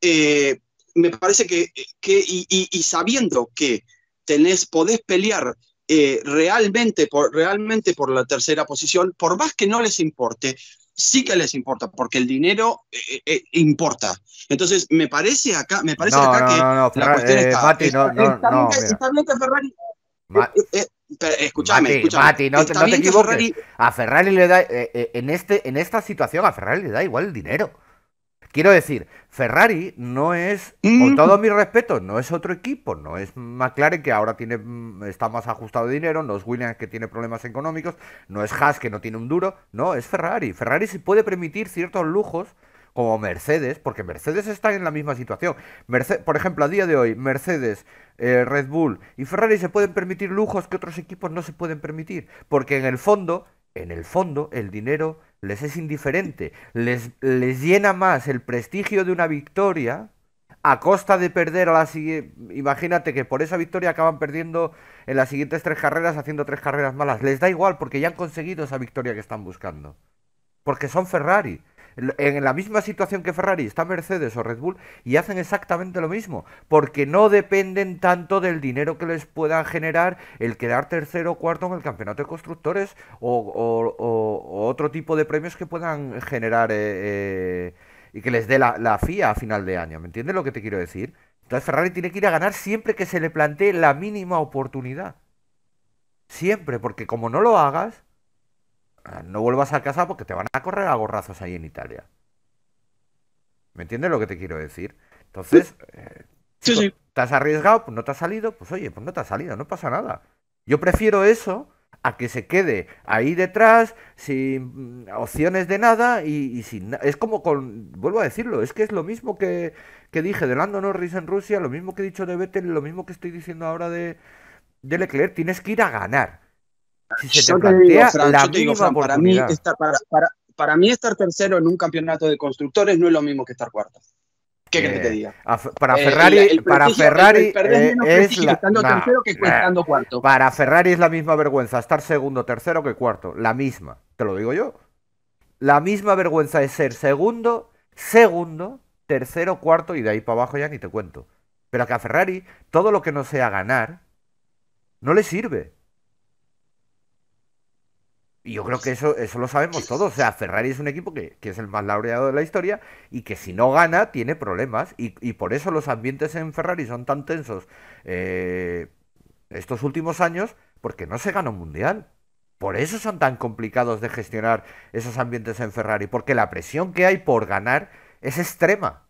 eh, me parece que, que y, y, y, sabiendo que tenés, podés pelear eh, realmente, por, realmente por la tercera posición, por más que no les importe, sí que les importa, porque el dinero eh, eh, importa. Entonces, me parece acá, me parece no, acá no, que no, no, la cuestión eh, está, Mati, está, no, está, bien, que Ferrari... Ma escúchame, Mati, escúchame. Mati, no, te equivoques. Ferrari... A Ferrari le da, eh, en, este, en esta situación, a Ferrari le da igual el dinero. Quiero decir, Ferrari no es, con todo mi respeto, no es otro equipo, no es McLaren que ahora tiene está más ajustado de dinero, no es Williams que tiene problemas económicos, no es Haas que no tiene un duro, no, es Ferrari. Ferrari se puede permitir ciertos lujos como Mercedes, porque Mercedes está en la misma situación. Mercedes, por ejemplo, a día de hoy, Mercedes, eh, Red Bull y Ferrari se pueden permitir lujos que otros equipos no se pueden permitir, porque en el fondo, en el fondo, el dinero les es indiferente, les, les llena más el prestigio de una victoria a costa de perder a la siguiente. Imagínate que por esa victoria acaban perdiendo en las siguientes tres carreras, haciendo tres carreras malas. Les da igual porque ya han conseguido esa victoria que están buscando. Porque son Ferrari. En la misma situación que Ferrari está Mercedes o Red Bull y hacen exactamente lo mismo, porque no dependen tanto del dinero que les pueda generar el quedar tercero o cuarto en el campeonato de constructores o, o, otro tipo de premios que puedan generar eh, eh, y que les dé la, la, FIA a final de año. ¿Me entiendes lo que te quiero decir? Entonces Ferrari tiene que ir a ganar siempre que se le plantee la mínima oportunidad. Siempre, porque como no lo hagas, no vuelvas a casa porque te van a correr a gorrazos ahí en Italia. ¿Me entiendes lo que te quiero decir? Entonces, eh, Sí, chico, sí. ¿te has arriesgado? Pues no te ha salido. Pues oye, pues no te ha salido, no pasa nada. Yo prefiero eso a que se quede ahí detrás sin mm, opciones de nada y, y sin es como con vuelvo a decirlo es que es lo mismo que, que dije de Lando Norris en Rusia lo mismo que he dicho de Vettel lo mismo que estoy diciendo ahora de, de Leclerc tienes que ir a ganar si se te Yo te plantea digo, Fran, la digo, Fran, para mí, estar, para, para, para mí estar tercero en un campeonato de constructores no es lo mismo que estar cuarto. ¿Qué querés que te Eh, diga? para Eh, Ferrari para Ferrari eh, es la estando nah, tercero que nah. estando cuarto. Para Ferrari es la misma vergüenza estar segundo, tercero que cuarto. La misma. Te lo digo yo. La misma vergüenza es ser segundo, segundo, tercero, cuarto y de ahí para abajo ya ni te cuento. Pero que a Ferrari todo lo que no sea ganar no le sirve. Y yo creo que eso, eso lo sabemos todos. O sea, Ferrari es un equipo que, que es el más laureado de la historia y que si no gana tiene problemas. Y, y por eso los ambientes en Ferrari son tan tensos eh, estos últimos años, porque no se gana un mundial. Por eso son tan complicados de gestionar esos ambientes en Ferrari, porque la presión que hay por ganar es extrema.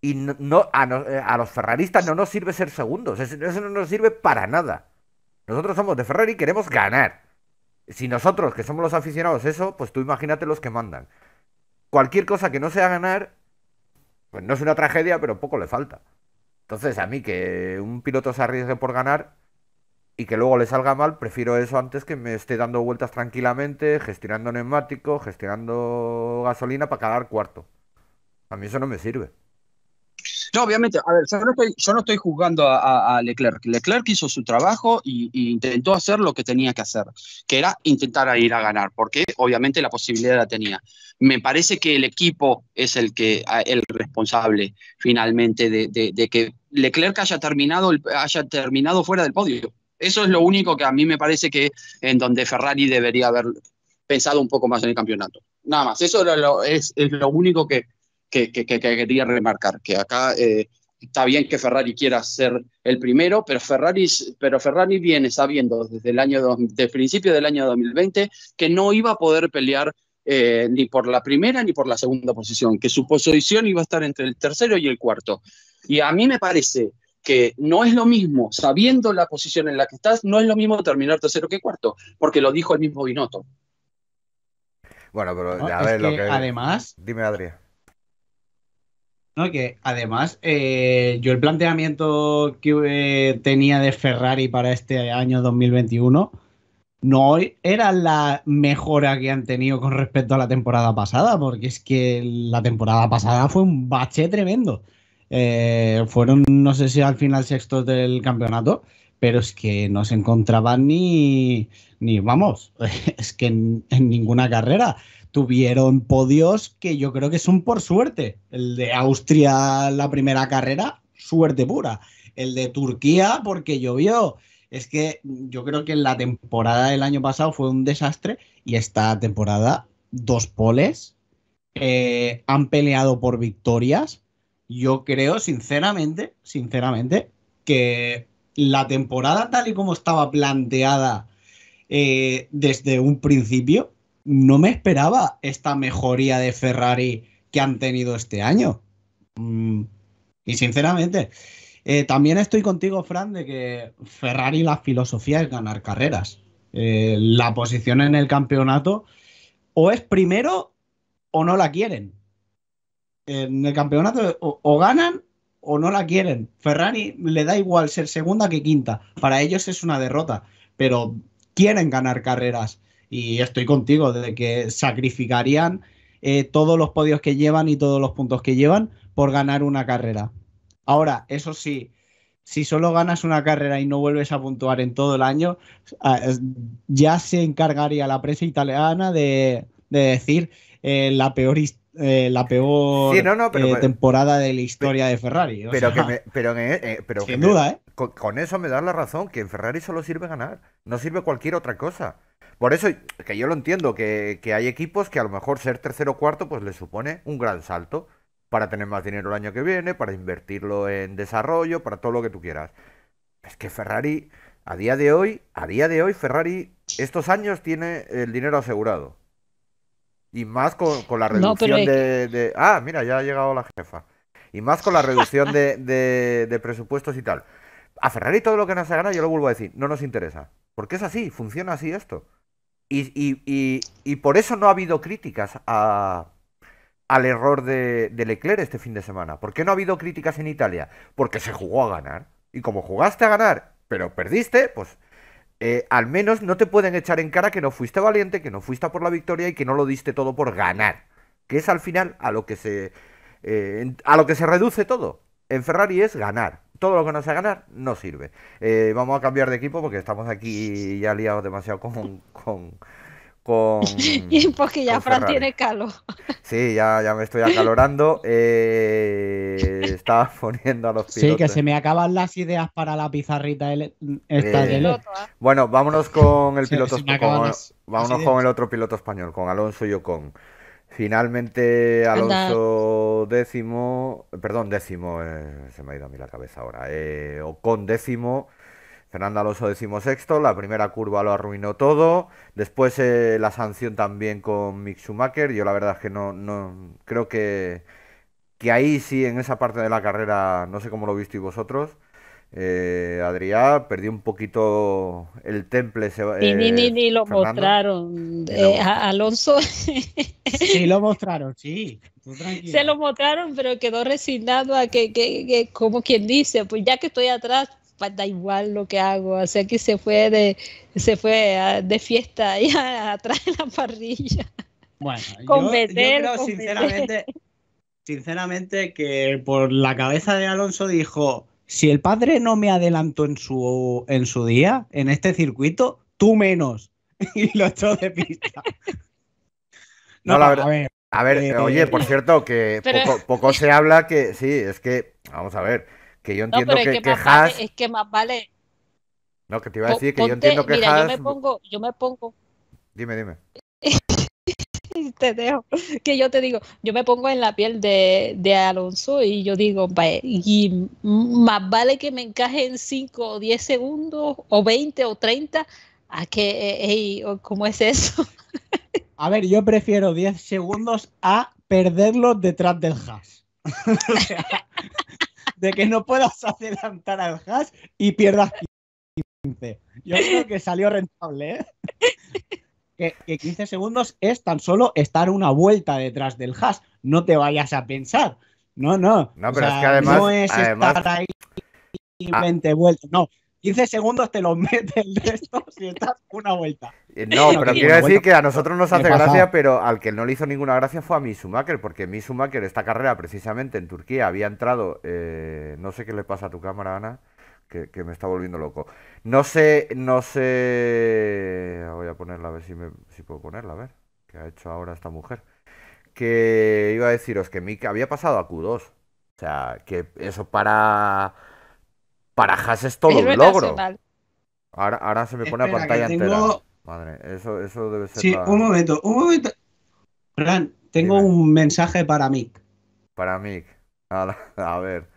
Y no, no- a, no- a los ferraristas no nos sirve ser segundos, eso no nos sirve para nada. Nosotros somos de Ferrari y queremos ganar. Si nosotros, que somos los aficionados, eso, pues tú imagínate los que mandan. Cualquier cosa que no sea ganar, pues no es una tragedia, pero poco le falta. Entonces, a mí que un piloto se arriesgue por ganar y que luego le salga mal, prefiero eso antes que me esté dando vueltas tranquilamente, gestionando neumáticos, gestionando gasolina para quedar cuarto. A mí eso no me sirve. No, obviamente, a ver, yo no estoy, yo juzgando a, Leclerc. Leclerc hizo su trabajo y, intentó hacer lo que tenía que hacer, que era intentar ir a ganar, porque obviamente la posibilidad la tenía. Me parece que el equipo es el que el responsable finalmente de, de- que Leclerc haya terminado, haya terminado fuera del podio. Eso es lo único que a mí me parece que en donde Ferrari debería haber pensado un poco más en el campeonato. Nada más, eso es lo único que, que, que- que- que quería remarcar, que acá eh, está bien que Ferrari quiera ser el primero, pero Ferrari, pero Ferrari viene sabiendo desde el año, dos- desde el principio del año 2020 que no iba a poder pelear eh, ni por la primera ni por la segunda posición, que su posición iba a estar entre el tercero y el cuarto. Y a mí me parece que no es lo mismo, sabiendo la posición en la que estás, no es lo mismo terminar tercero que cuarto, porque lo dijo el mismo Binotto. Bueno, pero ¿no? a ver lo que. además, Dime, Adrián. ¿No? Que además, eh, yo el planteamiento que eh, tenía de Ferrari para este año 2021 no era la mejora que han tenido con respecto a la temporada pasada, porque es que la temporada pasada fue un bache tremendo. Eh, fueron, no sé si al final sextos del campeonato, pero es que no se encontraban ni, ni vamos, es que en, en ninguna carrera tuvieron podios que yo creo que son por suerte. El de Austria, la primera carrera, suerte pura. El de Turquía, porque llovió. Es que yo creo que la temporada del año pasado fue un desastre y esta temporada, dos poles, eh, han peleado por victorias. Yo creo, sinceramente, sinceramente, que la temporada tal y como estaba planteada eh, desde un principio, no me esperaba esta mejoría de Ferrari que han tenido este año. Mm, y sinceramente, eh, también estoy contigo, Fran, de que Ferrari la filosofía es ganar carreras. Eh, la posición en el campeonato o es primero o no la quieren. En el campeonato o, o ganan o no la quieren. Ferrari le da igual ser segunda que quinta. Para ellos es una derrota, pero quieren ganar carreras. Y estoy contigo, de que sacrificarían eh, todos los podios que llevan y todos los puntos que llevan por ganar una carrera. Ahora, eso sí, si solo ganas una carrera y no vuelves a puntuar en todo el año, ah, ya se encargaría la prensa italiana de, de decir eh, la peor, eh, la peor Sí, no, no, pero- eh, pero- temporada de la historia de Ferrari. o Pero que me, pero eh, pero sin duda, ¿eh? con, con eso me das la razón, que en Ferrari solo sirve ganar, no sirve cualquier otra cosa. Por eso, que yo lo entiendo, que, que hay equipos que a lo mejor ser tercero o cuarto pues les supone un gran salto para tener más dinero el año que viene, para invertirlo en desarrollo, para todo lo que tú quieras. Es que Ferrari A día de hoy, a día de hoy, Ferrari estos años tiene el dinero asegurado. Y más con, con la No, pero reducción de, de- Ah, mira, ya ha llegado la jefa. Y más con la reducción de, de- de presupuestos y tal. A Ferrari todo lo que nos gana, yo lo vuelvo a decir, no nos interesa. Porque es así, funciona así esto. Y, y- y- y por eso no ha habido críticas a, al error de, de Leclerc este fin de semana. ¿Por qué no ha habido críticas en Italia? Porque se jugó a ganar. Y como jugaste a ganar, pero perdiste, pues eh, al menos no te pueden echar en cara que no fuiste valiente, que no fuiste por la victoria y que no lo diste todo por ganar. Que es al final a lo que se, eh, a lo que se reduce todo. En Ferrari es ganar. Todo lo que no sea ganar no sirve. Eh, vamos a cambiar de equipo porque estamos aquí ya liados demasiado con, con, con, porque ya con Fran Ferrari. tiene calor. Sí, ya, ya me estoy acalorando. Eh, estaba poniendo a los Sí, pilotos. que se me acaban las ideas para la pizarrita ele- esta Eh, de. Bueno, vámonos con el piloto acaban con- vámonos con el otro piloto español, con Alonso y Ocon. Finalmente Alonso décimo, perdón, décimo, eh, se me ha ido a mí la cabeza ahora. Eh, Ocon décimo, Fernando Alonso décimo sexto, la primera curva lo arruinó todo. Después eh, la sanción también con Mick Schumacher. Yo la verdad es que no, no creo que, que ahí sí, en esa parte de la carrera, no sé cómo lo visteis vosotros. Eh, Adrián perdió un poquito el temple. se- Ni, ni, ni, eh, ni lo Fernando. mostraron. Eh, a- Alonso Sí, lo mostraron, sí. Se lo mostraron, pero quedó resignado a que, que, que, como quien dice, pues ya que estoy atrás, pues da igual lo que hago. O sea que se fue de, se fue a- de fiesta ahí atrás de la parrilla. Bueno, Con yo, yo Vettel, creo con sinceramente, sinceramente que por la cabeza de Alonso dijo, si el padre no me adelantó en su, en su día, en este circuito, tú menos. Y lo echó de pista. No, la a verdad- ver, A ver, Eh, oye, por cierto, que Pero- poco, poco se habla que sí, es que, vamos a ver, que yo No, entiendo pero es que, que, que vale, es que más vale. no, que te iba a po- decir que yo entiendo que mira, yo Haas, me pongo, yo me pongo, dime, dime. Te dejo, que yo te digo, yo me pongo en la piel de, de Alonso y yo digo, "Vaya, y más vale que me encaje en 5 o 10 segundos o 20 o 30 a que, eh, ey, o- ¿cómo es eso? a ver, yo prefiero 10 segundos a perderlos detrás del hash. O sea, de que no puedas adelantar al hash y pierdas 15. Yo creo que salió rentable, ¿eh? Que, que 15 segundos es tan solo estar una vuelta detrás del hash. No te vayas a pensar. No, no. No, O pero es que además- no es además- estar ahí y Ah. 20 vueltas. No. 15 segundos te los mete el resto si estás una vuelta. Eh, No, pero quiero decir que a nosotros nos hace gracia, pero al que no le hizo ninguna gracia fue a Mick Schumacher, porque Mick Schumacher esta carrera precisamente en Turquía había entrado, eh, no sé qué le pasa a tu cámara, Ana, que, que me está volviendo loco. No sé, no sé, voy a ponerla a ver si, me, si puedo ponerla, a ver, qué ha hecho ahora esta mujer. Que iba a deciros que Mick había pasado a Q2, o sea, que eso para, para Haas es todo un logro. Ahora, ahora se me pone a Espera, pantalla entera. Madre, eso, eso debe ser Sí, la- un momento, un momento. Fran, tengo Dime. un mensaje para Mick. para. A, a ver.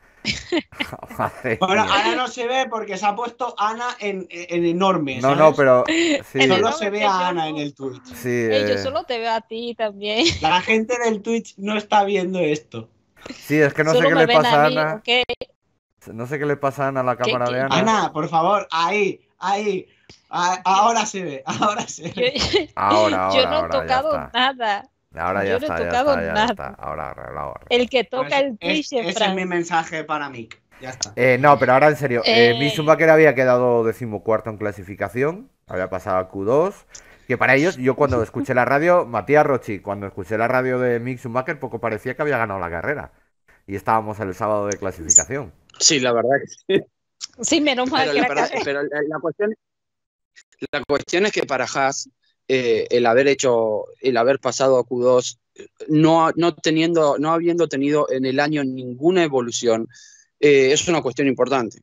Bueno, ahora no se ve porque se ha puesto Ana en, en enorme. No, ¿sabes? no, pero sí, Solo se ve a Ana en el Twitch. sí, Ey, yo eh, solo te veo a ti también. La gente del Twitch no está viendo esto. sí, es que no sé qué le pasa a mí, Ana. No sé qué le pasa a Ana a la ¿Qué- cámara qué? de Ana. Ana, por favor, ahí, ahí. A- ahora se ve, ahora se Yo, ve. Ahora, yo ahora, no he ahora, tocado nada. Ahora ya yo no he está, ya está, ya nada. está. Ahora arreglado, arreglado. El que toca Pues el Twitch es- es ese es mi mensaje para Mick. Ya está. Eh, no, pero ahora en serio, eh, Eh. Mick Schumacher había quedado decimocuarto en clasificación, había pasado a Q2, que para ellos, yo cuando escuché la radio, Matías Rochi, cuando escuché la radio de Mick Schumacher, poco parecía que había ganado la carrera. Y estábamos el sábado de clasificación. Sí, la verdad que sí. Sí, menos mal Pero, que la, la verdad- ca- pero la, la cuestión, la cuestión es que para Haas, eh, el haber hecho, el haber pasado a Q2, eh, no, no teniendo, no habiendo tenido en el año ninguna evolución, eh, es una cuestión importante.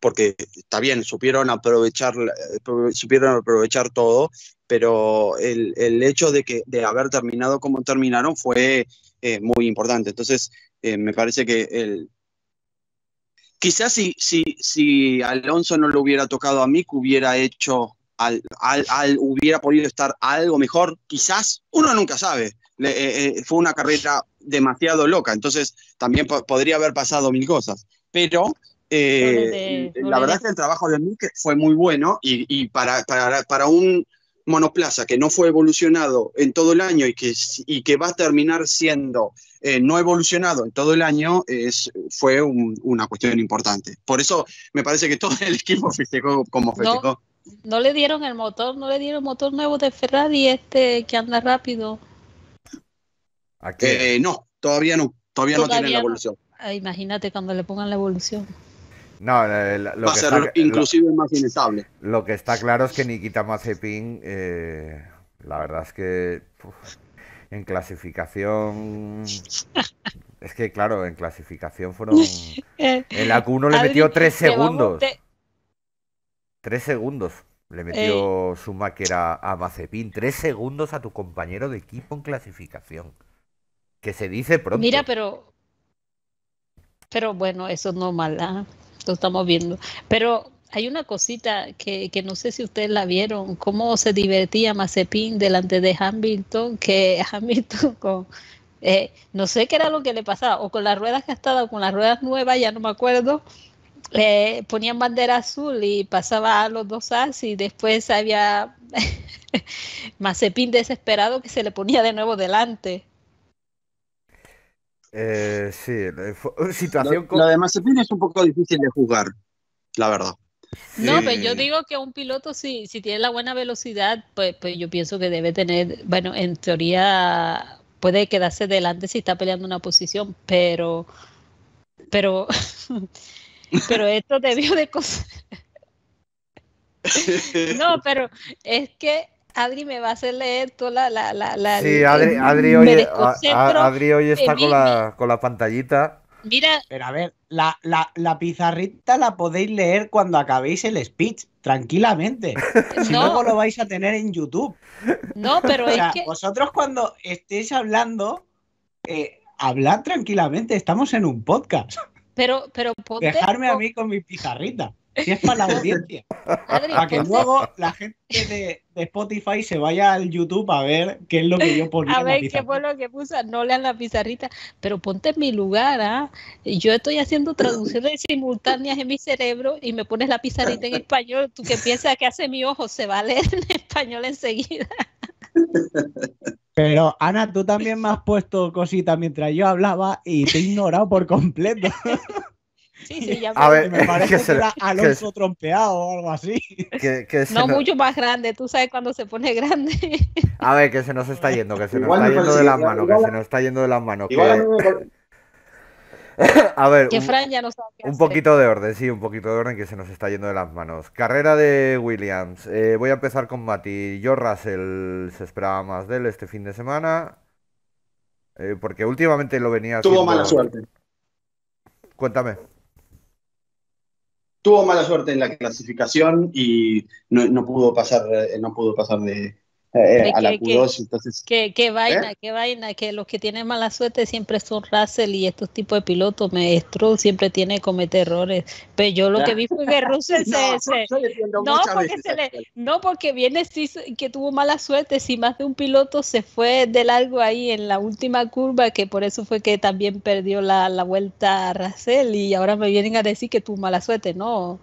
Porque está bien, supieron aprovechar, eh, supieron aprovechar todo, pero el, el hecho de que de haber terminado como terminaron fue eh, muy importante. Entonces, me parece que el, quizás si, si, si Alonso no lo hubiera tocado a mí, que hubiera hecho, al, al, hubiera podido estar algo mejor, quizás, uno nunca sabe. Eh, eh, fue una carrera demasiado loca, entonces también podría haber pasado mil cosas. Pero eh, la verdad es que el trabajo de Mick fue muy bueno y, y para, para, para, un monoplaza que no fue evolucionado en todo el año y que, y que va a terminar siendo eh, no evolucionado en todo el año es, fue una cuestión importante. Por eso me parece que todo el equipo festejó como festejó. No, le dieron el motor, no le dieron motor nuevo de Ferrari este que anda rápido. Eh, no, todavía no, todavía, no tiene la evolución. Ah, imagínate cuando le pongan la evolución. No, lo va a ser inclusive más inestable. Lo que está claro es que Nikita Mazepin, eh, la verdad es que en clasificación. Es que, claro, en clasificación fueron. El Q1 le metió 3 segundos. 3 segundos le metió su máquina a Mazepin. 3 segundos a tu compañero de equipo en clasificación. Que se dice pronto. Mira, pero. Pero bueno, eso es normal. ¿ah? Lo estamos viendo. Pero hay una cosita que, que, no sé si ustedes la vieron, cómo se divertía Mazepin delante de Hamilton, que Hamilton con, eh, no sé qué era lo que le pasaba, o con las ruedas gastadas o con las ruedas nuevas, ya no me acuerdo, eh, ponían bandera azul y pasaba a los dos as y después había Mazepin desesperado que se le ponía de nuevo delante. Eh, sí, situación lo, lo de Mazepin es un poco difícil de jugar, la verdad. No, pero yo digo que un piloto, si, si tiene la buena velocidad, pues, pues yo pienso que debe tener, bueno, en teoría puede quedarse delante si está peleando una posición, pero, pero, pero esto debió de cosas. no, pero es que Adri me va a hacer leer toda la... la, la, sí, Adri, Adri, hoy, Adri hoy está con la, con la pantallita Mira. Pero a ver, la, la, pizarrita la podéis leer cuando acabéis el speech, tranquilamente. Si luego lo vais a tener en YouTube. No, pero es que. Vosotros cuando estéis hablando, eh, hablad tranquilamente, estamos en un podcast. Pero, pero Dejarme a mí con mi pizarrita. Si es para la audiencia. para que luego la gente de, Spotify se vaya al YouTube a ver qué es lo que yo ponía. A ver qué fue lo que puse. No lean la pizarrita. Pero ponte en mi lugar. ¿ah? Yo estoy haciendo traducciones simultáneas en mi cerebro y me pones la pizarrita en español. ¿Tú qué piensas que hace mi ojo? Se va a leer en español enseguida. Pero Ana, tú también me has puesto cositas mientras yo hablaba y te he ignorado por completo. Sí, sí, ya a ver, me parece que, era Alonso trompeado o algo así. no, mucho más grande, tú sabes cuando se pone grande. A ver, que se nos está yendo, que se nos está yendo de las manos, que se nos está yendo de las manos. A ver, que Fran ya no sabe un poquito de orden, sí, un poquito de orden que se nos está yendo de las manos. Carrera de Williams. Eh, voy a empezar con Mati. Yo Russell se esperaba más de él este fin de semana. Eh, porque últimamente lo venía. Tuvo mala suerte. Cuéntame tuvo mala suerte en la clasificación y no, pudo pasar, eh, no pudo pasar de, eh, a la Q2. entonces, qué, vaina, ¿Eh? qué vaina, que los que tienen mala suerte siempre son Russell y estos tipos de pilotos, maestro, siempre tiene que cometer errores. Pero yo lo que vi fue que Russell se, no, porque se le, no, porque viene sí, que tuvo mala suerte, si más de un piloto se fue de largo ahí en la última curva, que por eso fue que también perdió la, la vuelta a Russell y ahora me vienen a decir que tuvo mala suerte, no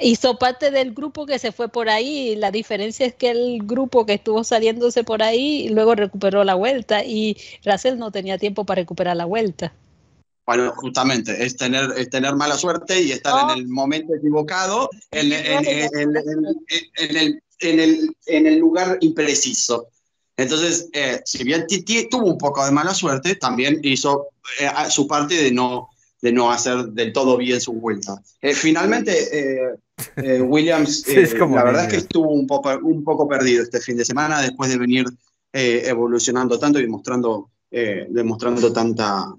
hizo parte del grupo que se fue por ahí. La diferencia es que el grupo que estuvo saliéndose por ahí luego recuperó la vuelta y Russell no tenía tiempo para recuperar la vuelta. Bueno, justamente, es tener, es tener mala suerte y estar en el momento equivocado, en, en, el, en, el, lugar impreciso. Entonces, eh, si bien tuvo un poco de mala suerte, también hizo eh, su parte de no, de no hacer del todo bien su vuelta. Eh, finalmente, eh, eh, Williams, la verdad es que estuvo un poco, un poco perdido este fin de semana después de venir evolucionando tanto y demostrando, demostrando tanta,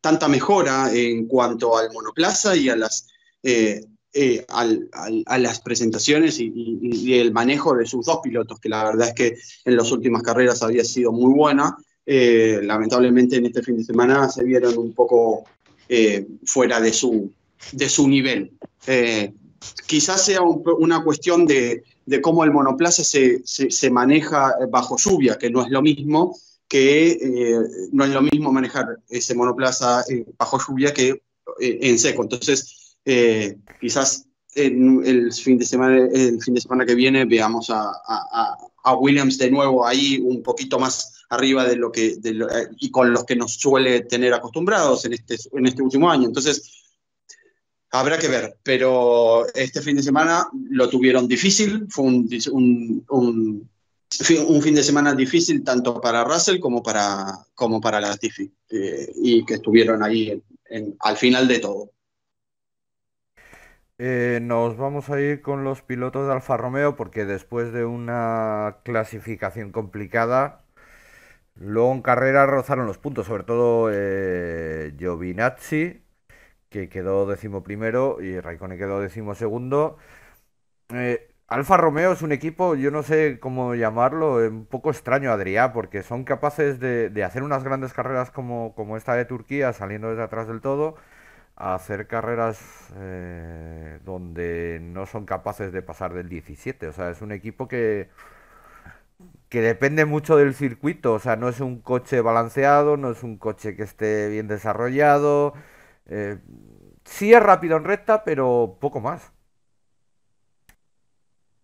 tanta mejora en cuanto al monoplaza y a las, a las presentaciones y, y, el manejo de sus dos pilotos, que la verdad es que en las últimas carreras había sido muy buena. lamentablemente en este fin de semana se vieron un poco eh, fuera de su, de su nivel. Eh, quizás sea un- una cuestión de, de cómo el monoplaza se, se- maneja bajo lluvia, que no es lo mismo que eh, no es lo mismo manejar ese monoplaza bajo lluvia que en seco. Entonces, quizás el fin de semana, el fin de semana que viene veamos a- a Williams de nuevo ahí un poquito más arriba de lo que de lo- eh, y con los que nos suele tener acostumbrados en este, en este último año. Entonces, habrá que ver, pero este fin de semana lo tuvieron difícil, fue un, un, un fin, de semana difícil tanto para Russell como para, como para Latifi, eh, y que estuvieron ahí en- al final de todo. Eh, nos vamos a ir con los pilotos de Alfa Romeo porque después de una clasificación complicada, luego en carrera rozaron los puntos, sobre todo eh, Giovinazzi, que quedó decimoprimero y Raikkonen quedó decimosegundo. Eh, Alfa Romeo es un equipo, yo no sé cómo llamarlo, eh, un poco extraño, Adrián, porque son capaces de, hacer unas grandes carreras como, como esta de Turquía, saliendo desde atrás del todo a hacer carreras donde no son capaces de pasar del 17. O sea, es un equipo que, que depende mucho del circuito. O sea, no es un coche balanceado, no es un coche que esté bien desarrollado. Eh, sí es rápido en recta, pero poco más.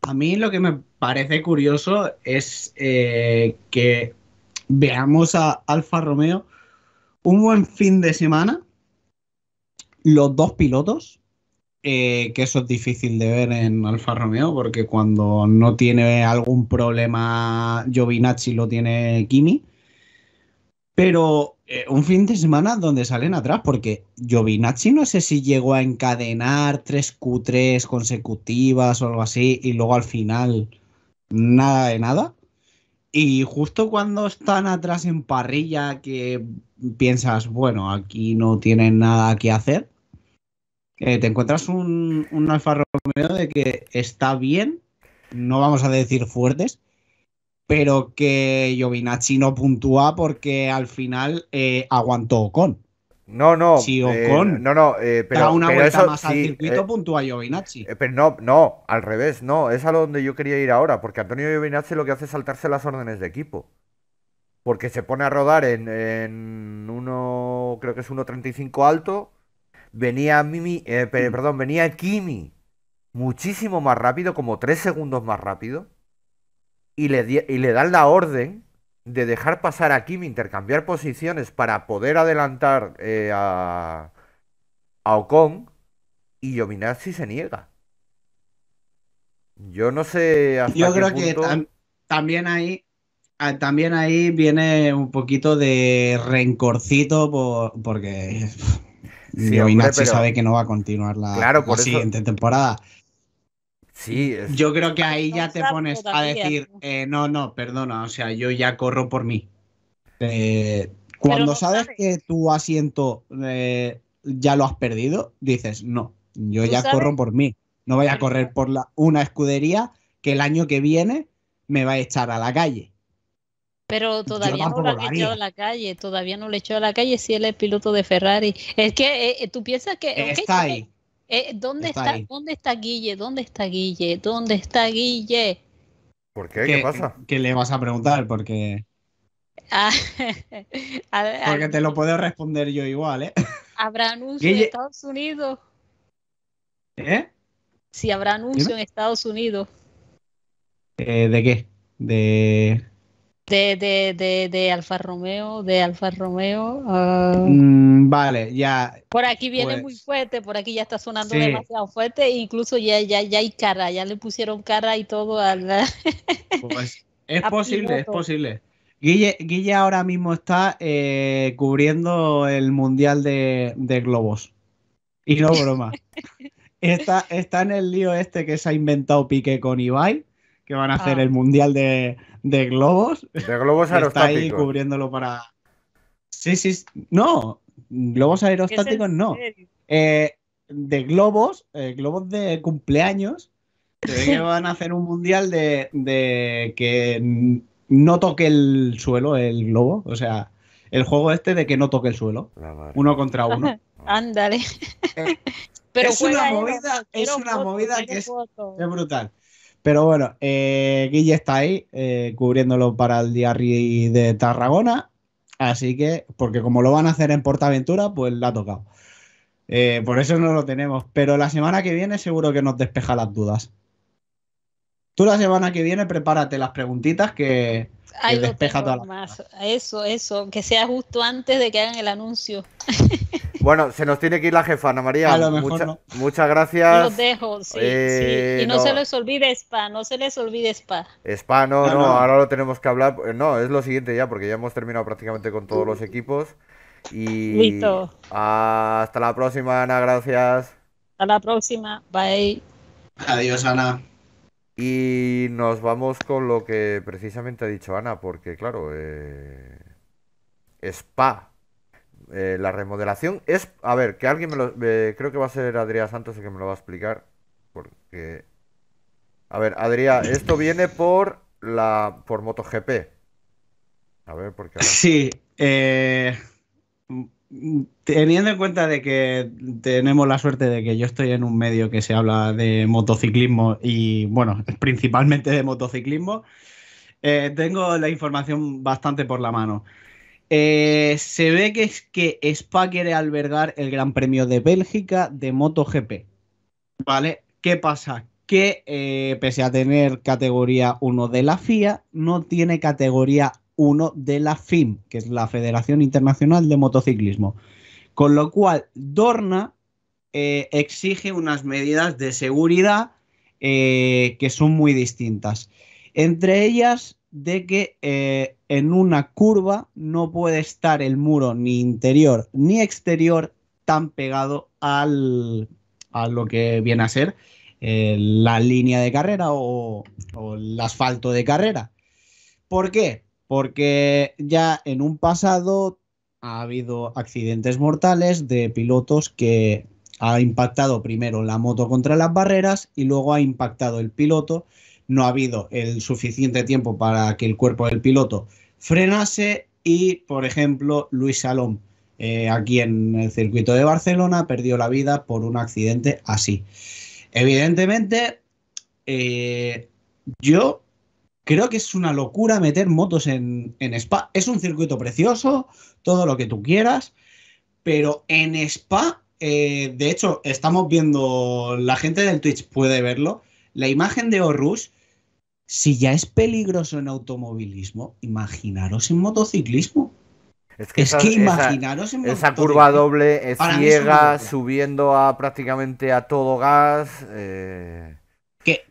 A mí lo que me parece curioso es eh, que veamos a Alfa Romeo un buen fin de semana, los dos pilotos, eh, que eso es difícil de ver en Alfa Romeo, porque cuando no tiene algún problema Giovinazzi lo tiene Kimi, pero eh, un fin de semana donde salen atrás, porque Giovinazzi no sé si llegó a encadenar tres Q3 consecutivas o algo así, y luego al final nada de nada. Y justo cuando están atrás en parrilla, que piensas, bueno, aquí no tienen nada que hacer, eh, te encuentras un, un Alfa Romeo de que está bien, no vamos a decir fuertes, pero que Giovinazzi no puntúa porque al final eh, aguantó Ocon. No, no. Si eh, Ocon no, no, eh, Da pero, una pero vuelta eso más al circuito, eh, puntúa Giovinazzi. Eh, Pero no, no, al revés, no, es a donde yo quería ir ahora, porque Antonio Giovinazzi lo que hace es saltarse las órdenes de equipo. Porque se pone a rodar en, en uno, creo que es 1.35 alto, venía Mimi, eh, pe- perdón, venía Kimi muchísimo más rápido, como 3 segundos más rápido, y le, y le dan la orden de dejar pasar a Kimi, intercambiar posiciones para poder adelantar eh, a, a Ocon, y Giovinazzi se niega. Yo no sé hasta Yo qué creo que tam- también ahí ah, también ahí viene un poquito de rencorcito por- porque Sí, Giovinazzi hombre, pero- sabe que no va a continuar la, Claro, la por eso- siguiente temporada. Sí, es- Yo creo que ahí ya te pones a decir, eh, no, no, perdona, o sea, yo ya corro por mí. Eh, cuando no sabes sabe. que tu asiento eh, ya lo has perdido, dices, no, yo ¿Tú ya sabes? corro por mí. No voy a correr por la, una escudería que el año que viene me va a echar a la calle. Pero todavía no lo han echado a la calle, todavía no lo echó a la calle si él es piloto de Ferrari. Es que eh, tú piensas que... ok, Está ahí. eh, ¿dónde Está está, ahí. ¿Dónde está Guille? ¿Dónde está Guille? ¿Dónde está Guille? ¿por qué? ¿Qué pasa? ¿Qué le vas a preguntar? Porque, Ah, a- a- porque te lo puedo responder yo igual, ¿eh? ¿Habrá anuncio en Estados Unidos? ¿Eh? Si habrá anuncio Dime. en Estados Unidos Eh, ¿De qué? De... de, de, de, de Alfa Romeo, de Alfa Romeo. ah, Mm, vale, ya. Por aquí viene Pues- muy fuerte, por aquí ya está sonando Sí. demasiado fuerte, incluso ya, ya, ya hay cara, ya le pusieron cara y todo al... Pues es posible, es posible. Guille, Guille ahora mismo está eh, cubriendo el Mundial de, de Globos. Y no broma. Está, está en el lío este que se ha inventado Piqué con Ibai, que van a hacer Ah. el Mundial de, de Globos. De globos y está ahí aerostáticos. cubriéndolo para... Sí, sí, sí. no, globos aerostáticos no. Eh, de globos, eh, globos de cumpleaños, que van a hacer un mundial de, de que no toque el suelo el globo, o sea, el juego este de que no toque el suelo, uno contra uno. Ándale. Pero es una movida, es una movida que es, brutal. Pero bueno, eh, Guille está ahí eh, cubriéndolo para el diario de Tarragona. Así que, porque como lo van a hacer en Portaventura, pues la ha tocado. Eh, por eso no lo tenemos. Pero la semana que viene seguro que nos despeja las dudas. Tú la semana que viene prepárate las preguntitas que, despeja todas las Eso, eso, que sea justo antes de que hagan el anuncio. Bueno, se nos tiene que ir la jefa, Ana María. Muchas gracias. Los dejo, sí, sí. Y no, se les olvide Spa, no se les olvide Spa. Spa, no, no, ahora lo tenemos que hablar. No, es lo siguiente ya, porque ya hemos terminado prácticamente con todos los equipos. Y Listo. Hasta la próxima, Ana, gracias. Hasta la próxima, bye. Adiós, Ana. Y nos vamos con lo que precisamente ha dicho Ana, porque claro, eh, Spa, eh, la remodelación es, a ver, que alguien me lo, creo que va a ser Adrián Santos el que me lo va a explicar, porque, a ver, Adrián, esto viene por la, por MotoGP. A ver, porque... Sí, eh, teniendo en cuenta de que tenemos la suerte de que yo estoy en un medio que se habla de motociclismo y, bueno, principalmente de motociclismo, eh, tengo la información bastante por la mano. Eh, se ve que es que Spa quiere albergar el Gran Premio de Bélgica de MotoGP. ¿Vale? ¿Qué pasa? Que eh, pese a tener categoría 1 de la FIA, no tiene categoría uno de la FIM, que es la Federación Internacional de Motociclismo. Con lo cual, Dorna eh, exige unas medidas de seguridad eh, que son muy distintas. Entre ellas, de que eh, en una curva no puede estar el muro ni interior ni exterior tan pegado al, a lo que viene a ser la línea de carrera o el asfalto de carrera. ¿Por qué? Porque ya en un pasado ha habido accidentes mortales de pilotos que ha impactado primero la moto contra las barreras y luego ha impactado el piloto. No ha habido el suficiente tiempo para que el cuerpo del piloto frenase y, por ejemplo, Luis Salom, eh, aquí en el circuito de Barcelona, perdió la vida por un accidente así. Evidentemente, eh, yo creo que es una locura meter motos en, Spa. Es un circuito precioso, todo lo que tú quieras, pero en Spa, eh, de hecho, estamos viendo, la gente del Twitch puede verlo, la imagen de Orrus, si ya es peligroso en automovilismo, imaginaros en motociclismo. Es que, imaginaros en Esa curva doble es ciega, subiendo a prácticamente a todo gas. Eh...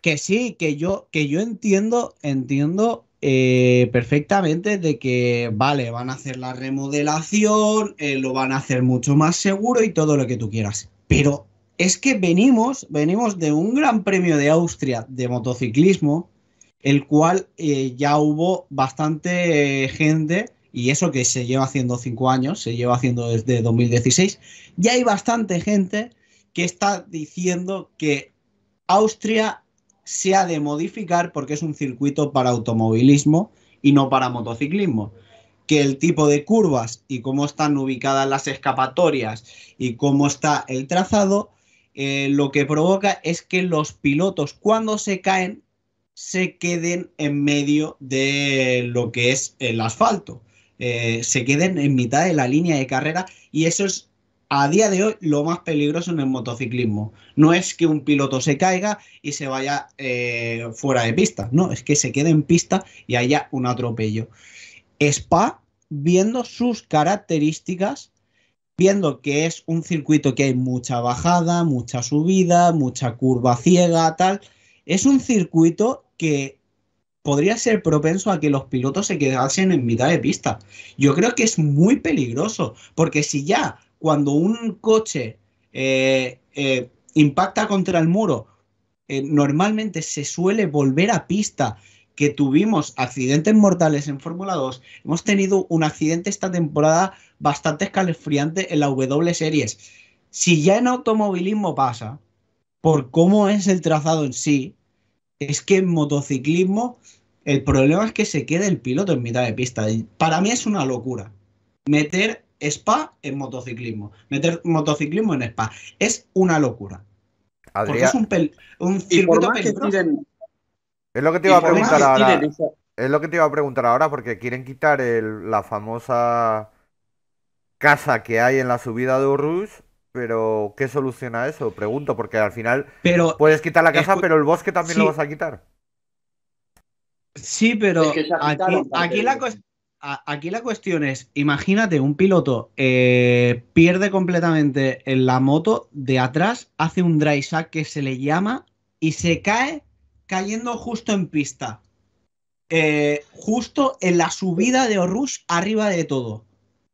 Que, sí, que yo, que yo entiendo, entiendo eh, perfectamente de que, vale, van a hacer la remodelación, eh, lo van a hacer mucho más seguro y todo lo que tú quieras. Pero es que venimos, venimos de un gran premio de Austria de motociclismo, el cual eh, ya hubo bastante gente, y eso que se lleva haciendo cinco años, se lleva haciendo desde 2016, ya hay bastante gente que está diciendo que Austria se ha de modificar porque es un circuito para automovilismo y no para motociclismo. Que el tipo de curvas y cómo están ubicadas las escapatorias y cómo está el trazado, eh, lo que provoca es que los pilotos cuando se caen se queden en medio de lo que es el asfalto. Eh, se queden en mitad de la línea de carrera y eso es a día de hoy lo más peligroso en el motociclismo. No es que un piloto se caiga y se vaya eh, fuera de pista, no, es que se quede en pista y haya un atropello. Spa, viendo sus características, viendo que es un circuito que hay mucha bajada, mucha subida, mucha curva ciega, tal, es un circuito que podría ser propenso a que los pilotos se quedasen en mitad de pista. Yo creo que es muy peligroso, porque si ya cuando un coche eh, eh, impacta contra el muro, eh, normalmente se suele volver a pista que tuvimos accidentes mortales en Fórmula 2. Hemos tenido un accidente esta temporada bastante escalofriante en la W Series. Si ya en automovilismo pasa, por cómo es el trazado en sí, es que en motociclismo el problema es que se queda el piloto en mitad de pista. Para mí es una locura meter Spa en motociclismo, meter motociclismo en Spa. Es una locura. Porque Adrián, es un, pel- un circuito peligroso. tiren, es lo que te iba a preguntar ahora. esa- Es lo que te iba a preguntar ahora porque quieren quitar el- la famosa casa que hay en la subida de Urrus, pero ¿qué soluciona eso? Pregunto, porque al final Pero puedes quitar la casa, pero el bosque también lo vas a quitar. Sí, pero Es que ya aquí, aquí la aquí la cuestión es, imagínate, un piloto eh, pierde completamente en la moto de atrás, hace un dry sack que se le llama y se cae cayendo justo en pista. Eh, justo en la subida de Orush arriba de todo.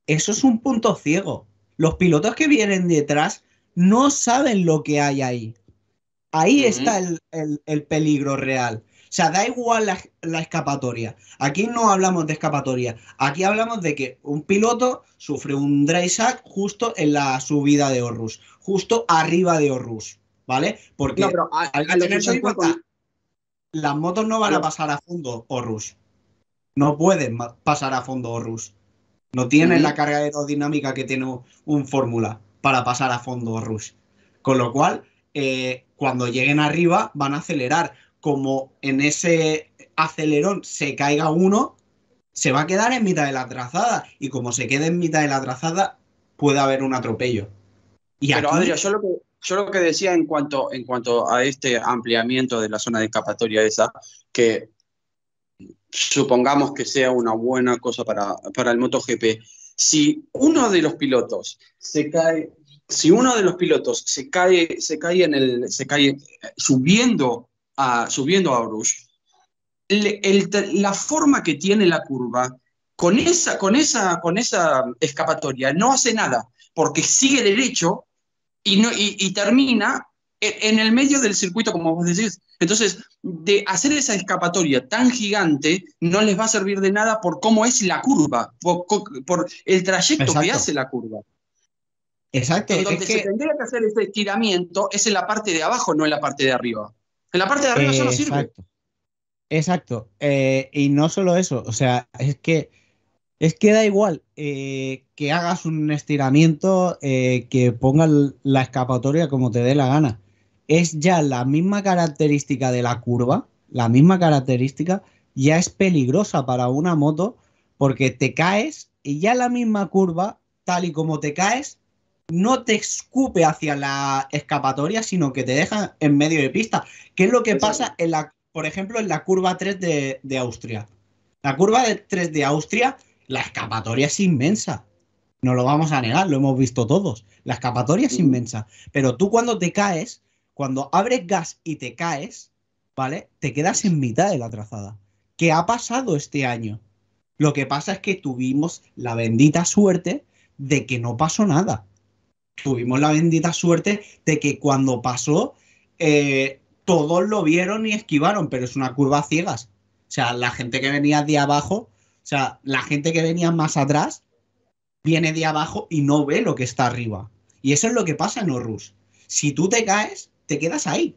Eso es un punto ciego. Los pilotos que vienen detrás no saben lo que hay ahí. Ahí está el, el- el peligro real. O sea, da igual la, la escapatoria. Aquí no hablamos de escapatoria. Aquí hablamos de que un piloto sufre un dry sack justo en la subida de Horus, justo arriba de Horus, ¿vale? Porque No, pero a, hay que tener en cuenta, con- las motos no van a pasar a fondo Horus. No pueden pasar a fondo Horus. No tienen la carga aerodinámica que tiene un, un Fórmula para pasar a fondo Horus. Con lo cual, eh, cuando lleguen arriba, van a acelerar. Como en ese acelerón se caiga uno, se va a quedar en mitad de la trazada. Y como se quede en mitad de la trazada, puede haber un atropello. Y Pero aquí- yo lo que, yo lo que decía en cuanto, en cuanto a este ampliamiento de la zona de escapatoria esa, que supongamos que sea una buena cosa para, para el MotoGP, si uno de los pilotos se cae, si uno de los pilotos se cae, se cae en el, se cae subiendo a, subiendo a Orush, el- la forma que tiene la curva, con esa, con esa, con esa escapatoria, no hace nada, porque sigue derecho y, no, y, y termina en, en el medio del circuito, como vos decís. Entonces, de hacer esa escapatoria tan gigante, no les va a servir de nada por cómo es la curva, por, por el trayecto que hace la curva. Exacto, donde es se que- tendría que hacer ese estiramiento es en la parte de abajo, no en la parte de arriba. En la parte de arriba eso no sirve. Exacto. Exacto. Eh, y no solo eso, o sea, es que es que da igual eh, que hagas un estiramiento, eh, que pongas la escapatoria como te dé la gana. Es ya la misma característica de la curva, la misma característica, ya es peligrosa para una moto porque te caes y ya la misma curva, tal y como te caes, no te escupe hacia la escapatoria, sino que te deja en medio de pista. ¿Qué es lo que pasa, en la, por ejemplo, en la curva 3 de, de Austria? La curva de 3 de Austria, la escapatoria es inmensa. No lo vamos a negar, lo hemos visto todos. La escapatoria es inmensa. Pero tú cuando te caes, cuando abres gas y te caes, ¿vale? Te quedas en mitad de la trazada. ¿Qué ha pasado este año? Lo que pasa es que tuvimos la bendita suerte de que no pasó nada. Tuvimos la bendita suerte de que cuando pasó, eh, todos lo vieron y esquivaron, pero es una curva ciegas. O sea, la gente que venía de abajo, o sea, la gente que venía más atrás, viene de abajo y no ve lo que está arriba. Y eso es lo que pasa en Horus. Si tú te caes, te quedas ahí.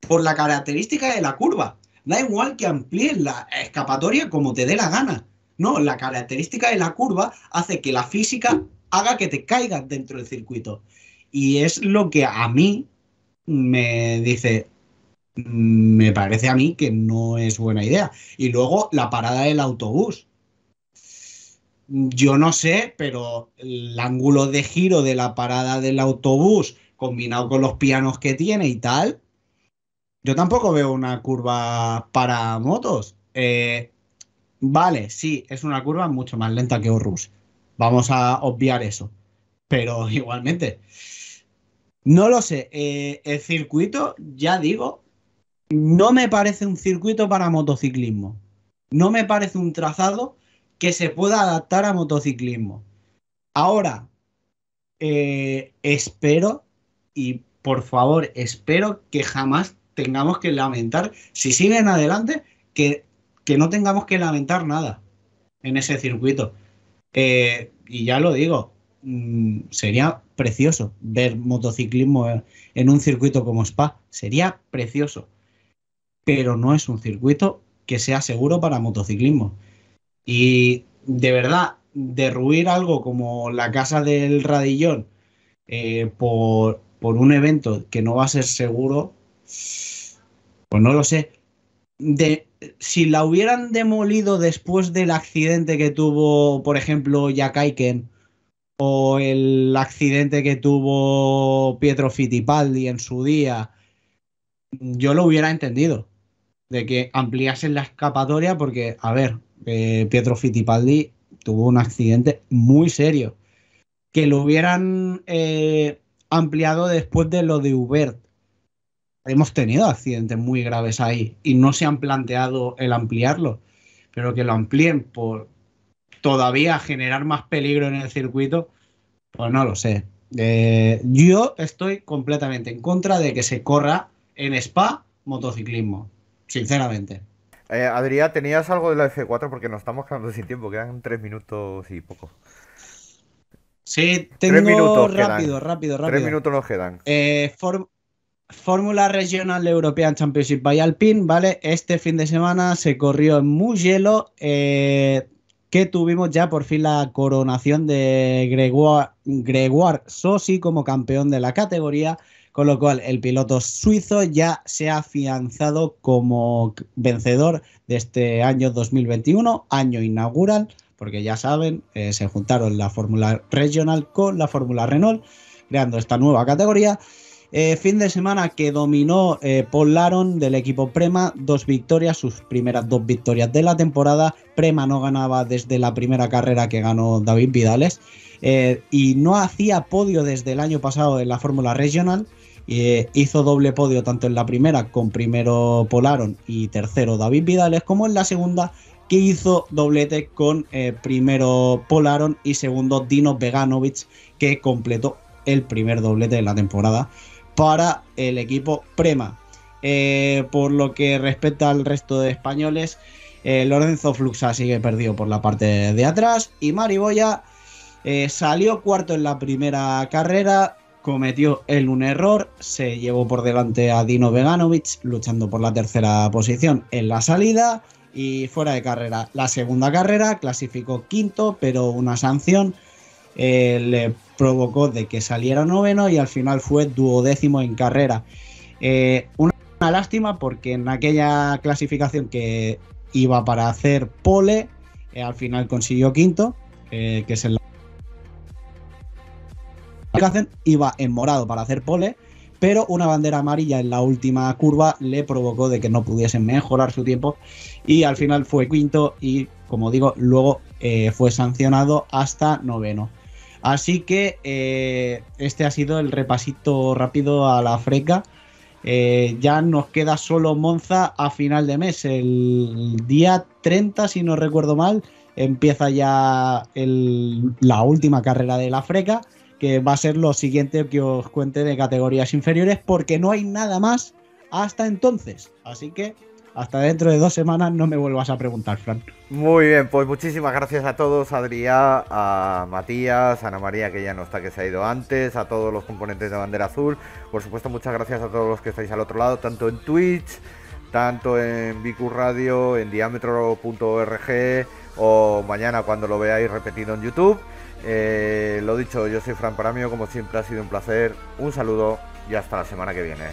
Por la característica de la curva. Da igual que amplíes la escapatoria como te dé la gana. No, la característica de la curva hace que la física haga que te caigas dentro del circuito. Y es lo que a mí me dice, me parece a mí que no es buena idea. Y luego la parada del autobús. Yo no sé, pero el ángulo de giro de la parada del autobús, combinado con los pianos que tiene y tal, yo tampoco veo una curva para motos. Eh, vale, sí, es una curva mucho más lenta que Horus. Vamos a obviar eso. Pero igualmente, no lo sé. eh, el circuito, ya digo, no me parece un circuito para motociclismo. No me parece un trazado que se pueda adaptar a motociclismo. Ahora, eh, espero y por favor, espero que jamás tengamos que lamentar, si siguen adelante, que, que no tengamos que lamentar nada en ese circuito. Eh, y ya lo digo, mm, sería precioso ver motociclismo en, un circuito como Spa, sería precioso, pero no es un circuito que sea seguro para motociclismo. Y de verdad, derruir algo como la casa del Radillón eh, por, por un evento que no va a ser seguro, pues no lo sé. De, si la hubieran demolido después del accidente que tuvo, por ejemplo, Jakaiken o el accidente que tuvo Pietro Fittipaldi en su día, yo lo hubiera entendido. De que ampliasen la escapatoria, porque, a ver, eh, Pietro Fittipaldi tuvo un accidente muy serio. Que lo hubieran eh, ampliado después de lo de Hubert. Hemos tenido accidentes muy graves ahí y no se han planteado el ampliarlo, pero que lo amplíen por todavía generar más peligro en el circuito, pues no lo sé. Eh, yo estoy completamente en contra de que se corra en Spa motociclismo, sinceramente. Eh, Adrián, ¿tenías algo de la F4? Porque nos estamos quedando sin tiempo, quedan tres minutos y poco. Sí, tengo minutos rápido, rápido, rápido. Tres minutos nos quedan. Eh, Fórmula Regional European Championship by Alpine, ¿vale? Este fin de semana se corrió en Mugello, eh, que tuvimos ya por fin la coronación de Gregoire, Gregoire Sosi como campeón de la categoría, con lo cual el piloto suizo ya se ha afianzado como vencedor de este año 2021, año inaugural porque ya saben, eh, se juntaron la Fórmula Regional con la Fórmula Renault, creando esta nueva categoría. Eh, fin de semana que dominó eh, Paul Laron del equipo Prema, dos victorias, sus primeras dos victorias de la temporada. Prema no ganaba desde la primera carrera que ganó David Vidales y no hacía podio desde el año pasado en la Fórmula Regional. hizo doble podio tanto en la primera con primero Polaron y tercero David Vidales como en la segunda que hizo doblete con eh, primero Polaron y segundo Dino Veganovic, que completó el primer doblete de la temporada para el equipo Prema. Eh, por lo que respecta al resto de españoles, eh, Lorenzo Fluxa sigue perdido por la parte de atrás y Mariboya salió cuarto en la primera carrera, cometió él un error, se llevó por delante a Dino Veganovic luchando por la tercera posición en la salida y fuera de carrera. La segunda carrera clasificó quinto, pero una sanción eh, le provocó de que saliera noveno y al final fue duodécimo en carrera. Eh, una, lástima porque en aquella clasificación que iba para hacer pole, eh, al final consiguió quinto, que es el iba en morado para hacer pole pero una bandera amarilla en la última curva le provocó de que no pudiesen mejorar su tiempo y al final fue quinto y como digo luego eh, fue sancionado hasta noveno. Así que eh, este ha sido el repasito rápido a la freca. Eh, ya nos queda solo Monza a final de mes. El día 30, si no recuerdo mal, empieza ya la última carrera de la freca que va a ser lo siguiente que os cuente de categorías inferiores, porque no hay nada más hasta entonces. Así que hasta dentro de dos semanas no me vuelvas a preguntar, Fran. Muy bien, pues muchísimas gracias a todos, Adrián, a Matías, a Ana María, que ya no está, que se ha ido antes, a todos los componentes de Bandera Azul. Por supuesto, muchas gracias a todos los que estáis al otro lado, tanto en Twitch, tanto en Bicu Radio, en diámetro.org o mañana cuando lo veáis repetido en YouTube. Eh, lo dicho, yo soy Fran Paramio, como siempre ha sido un placer. Un saludo y hasta la semana que viene.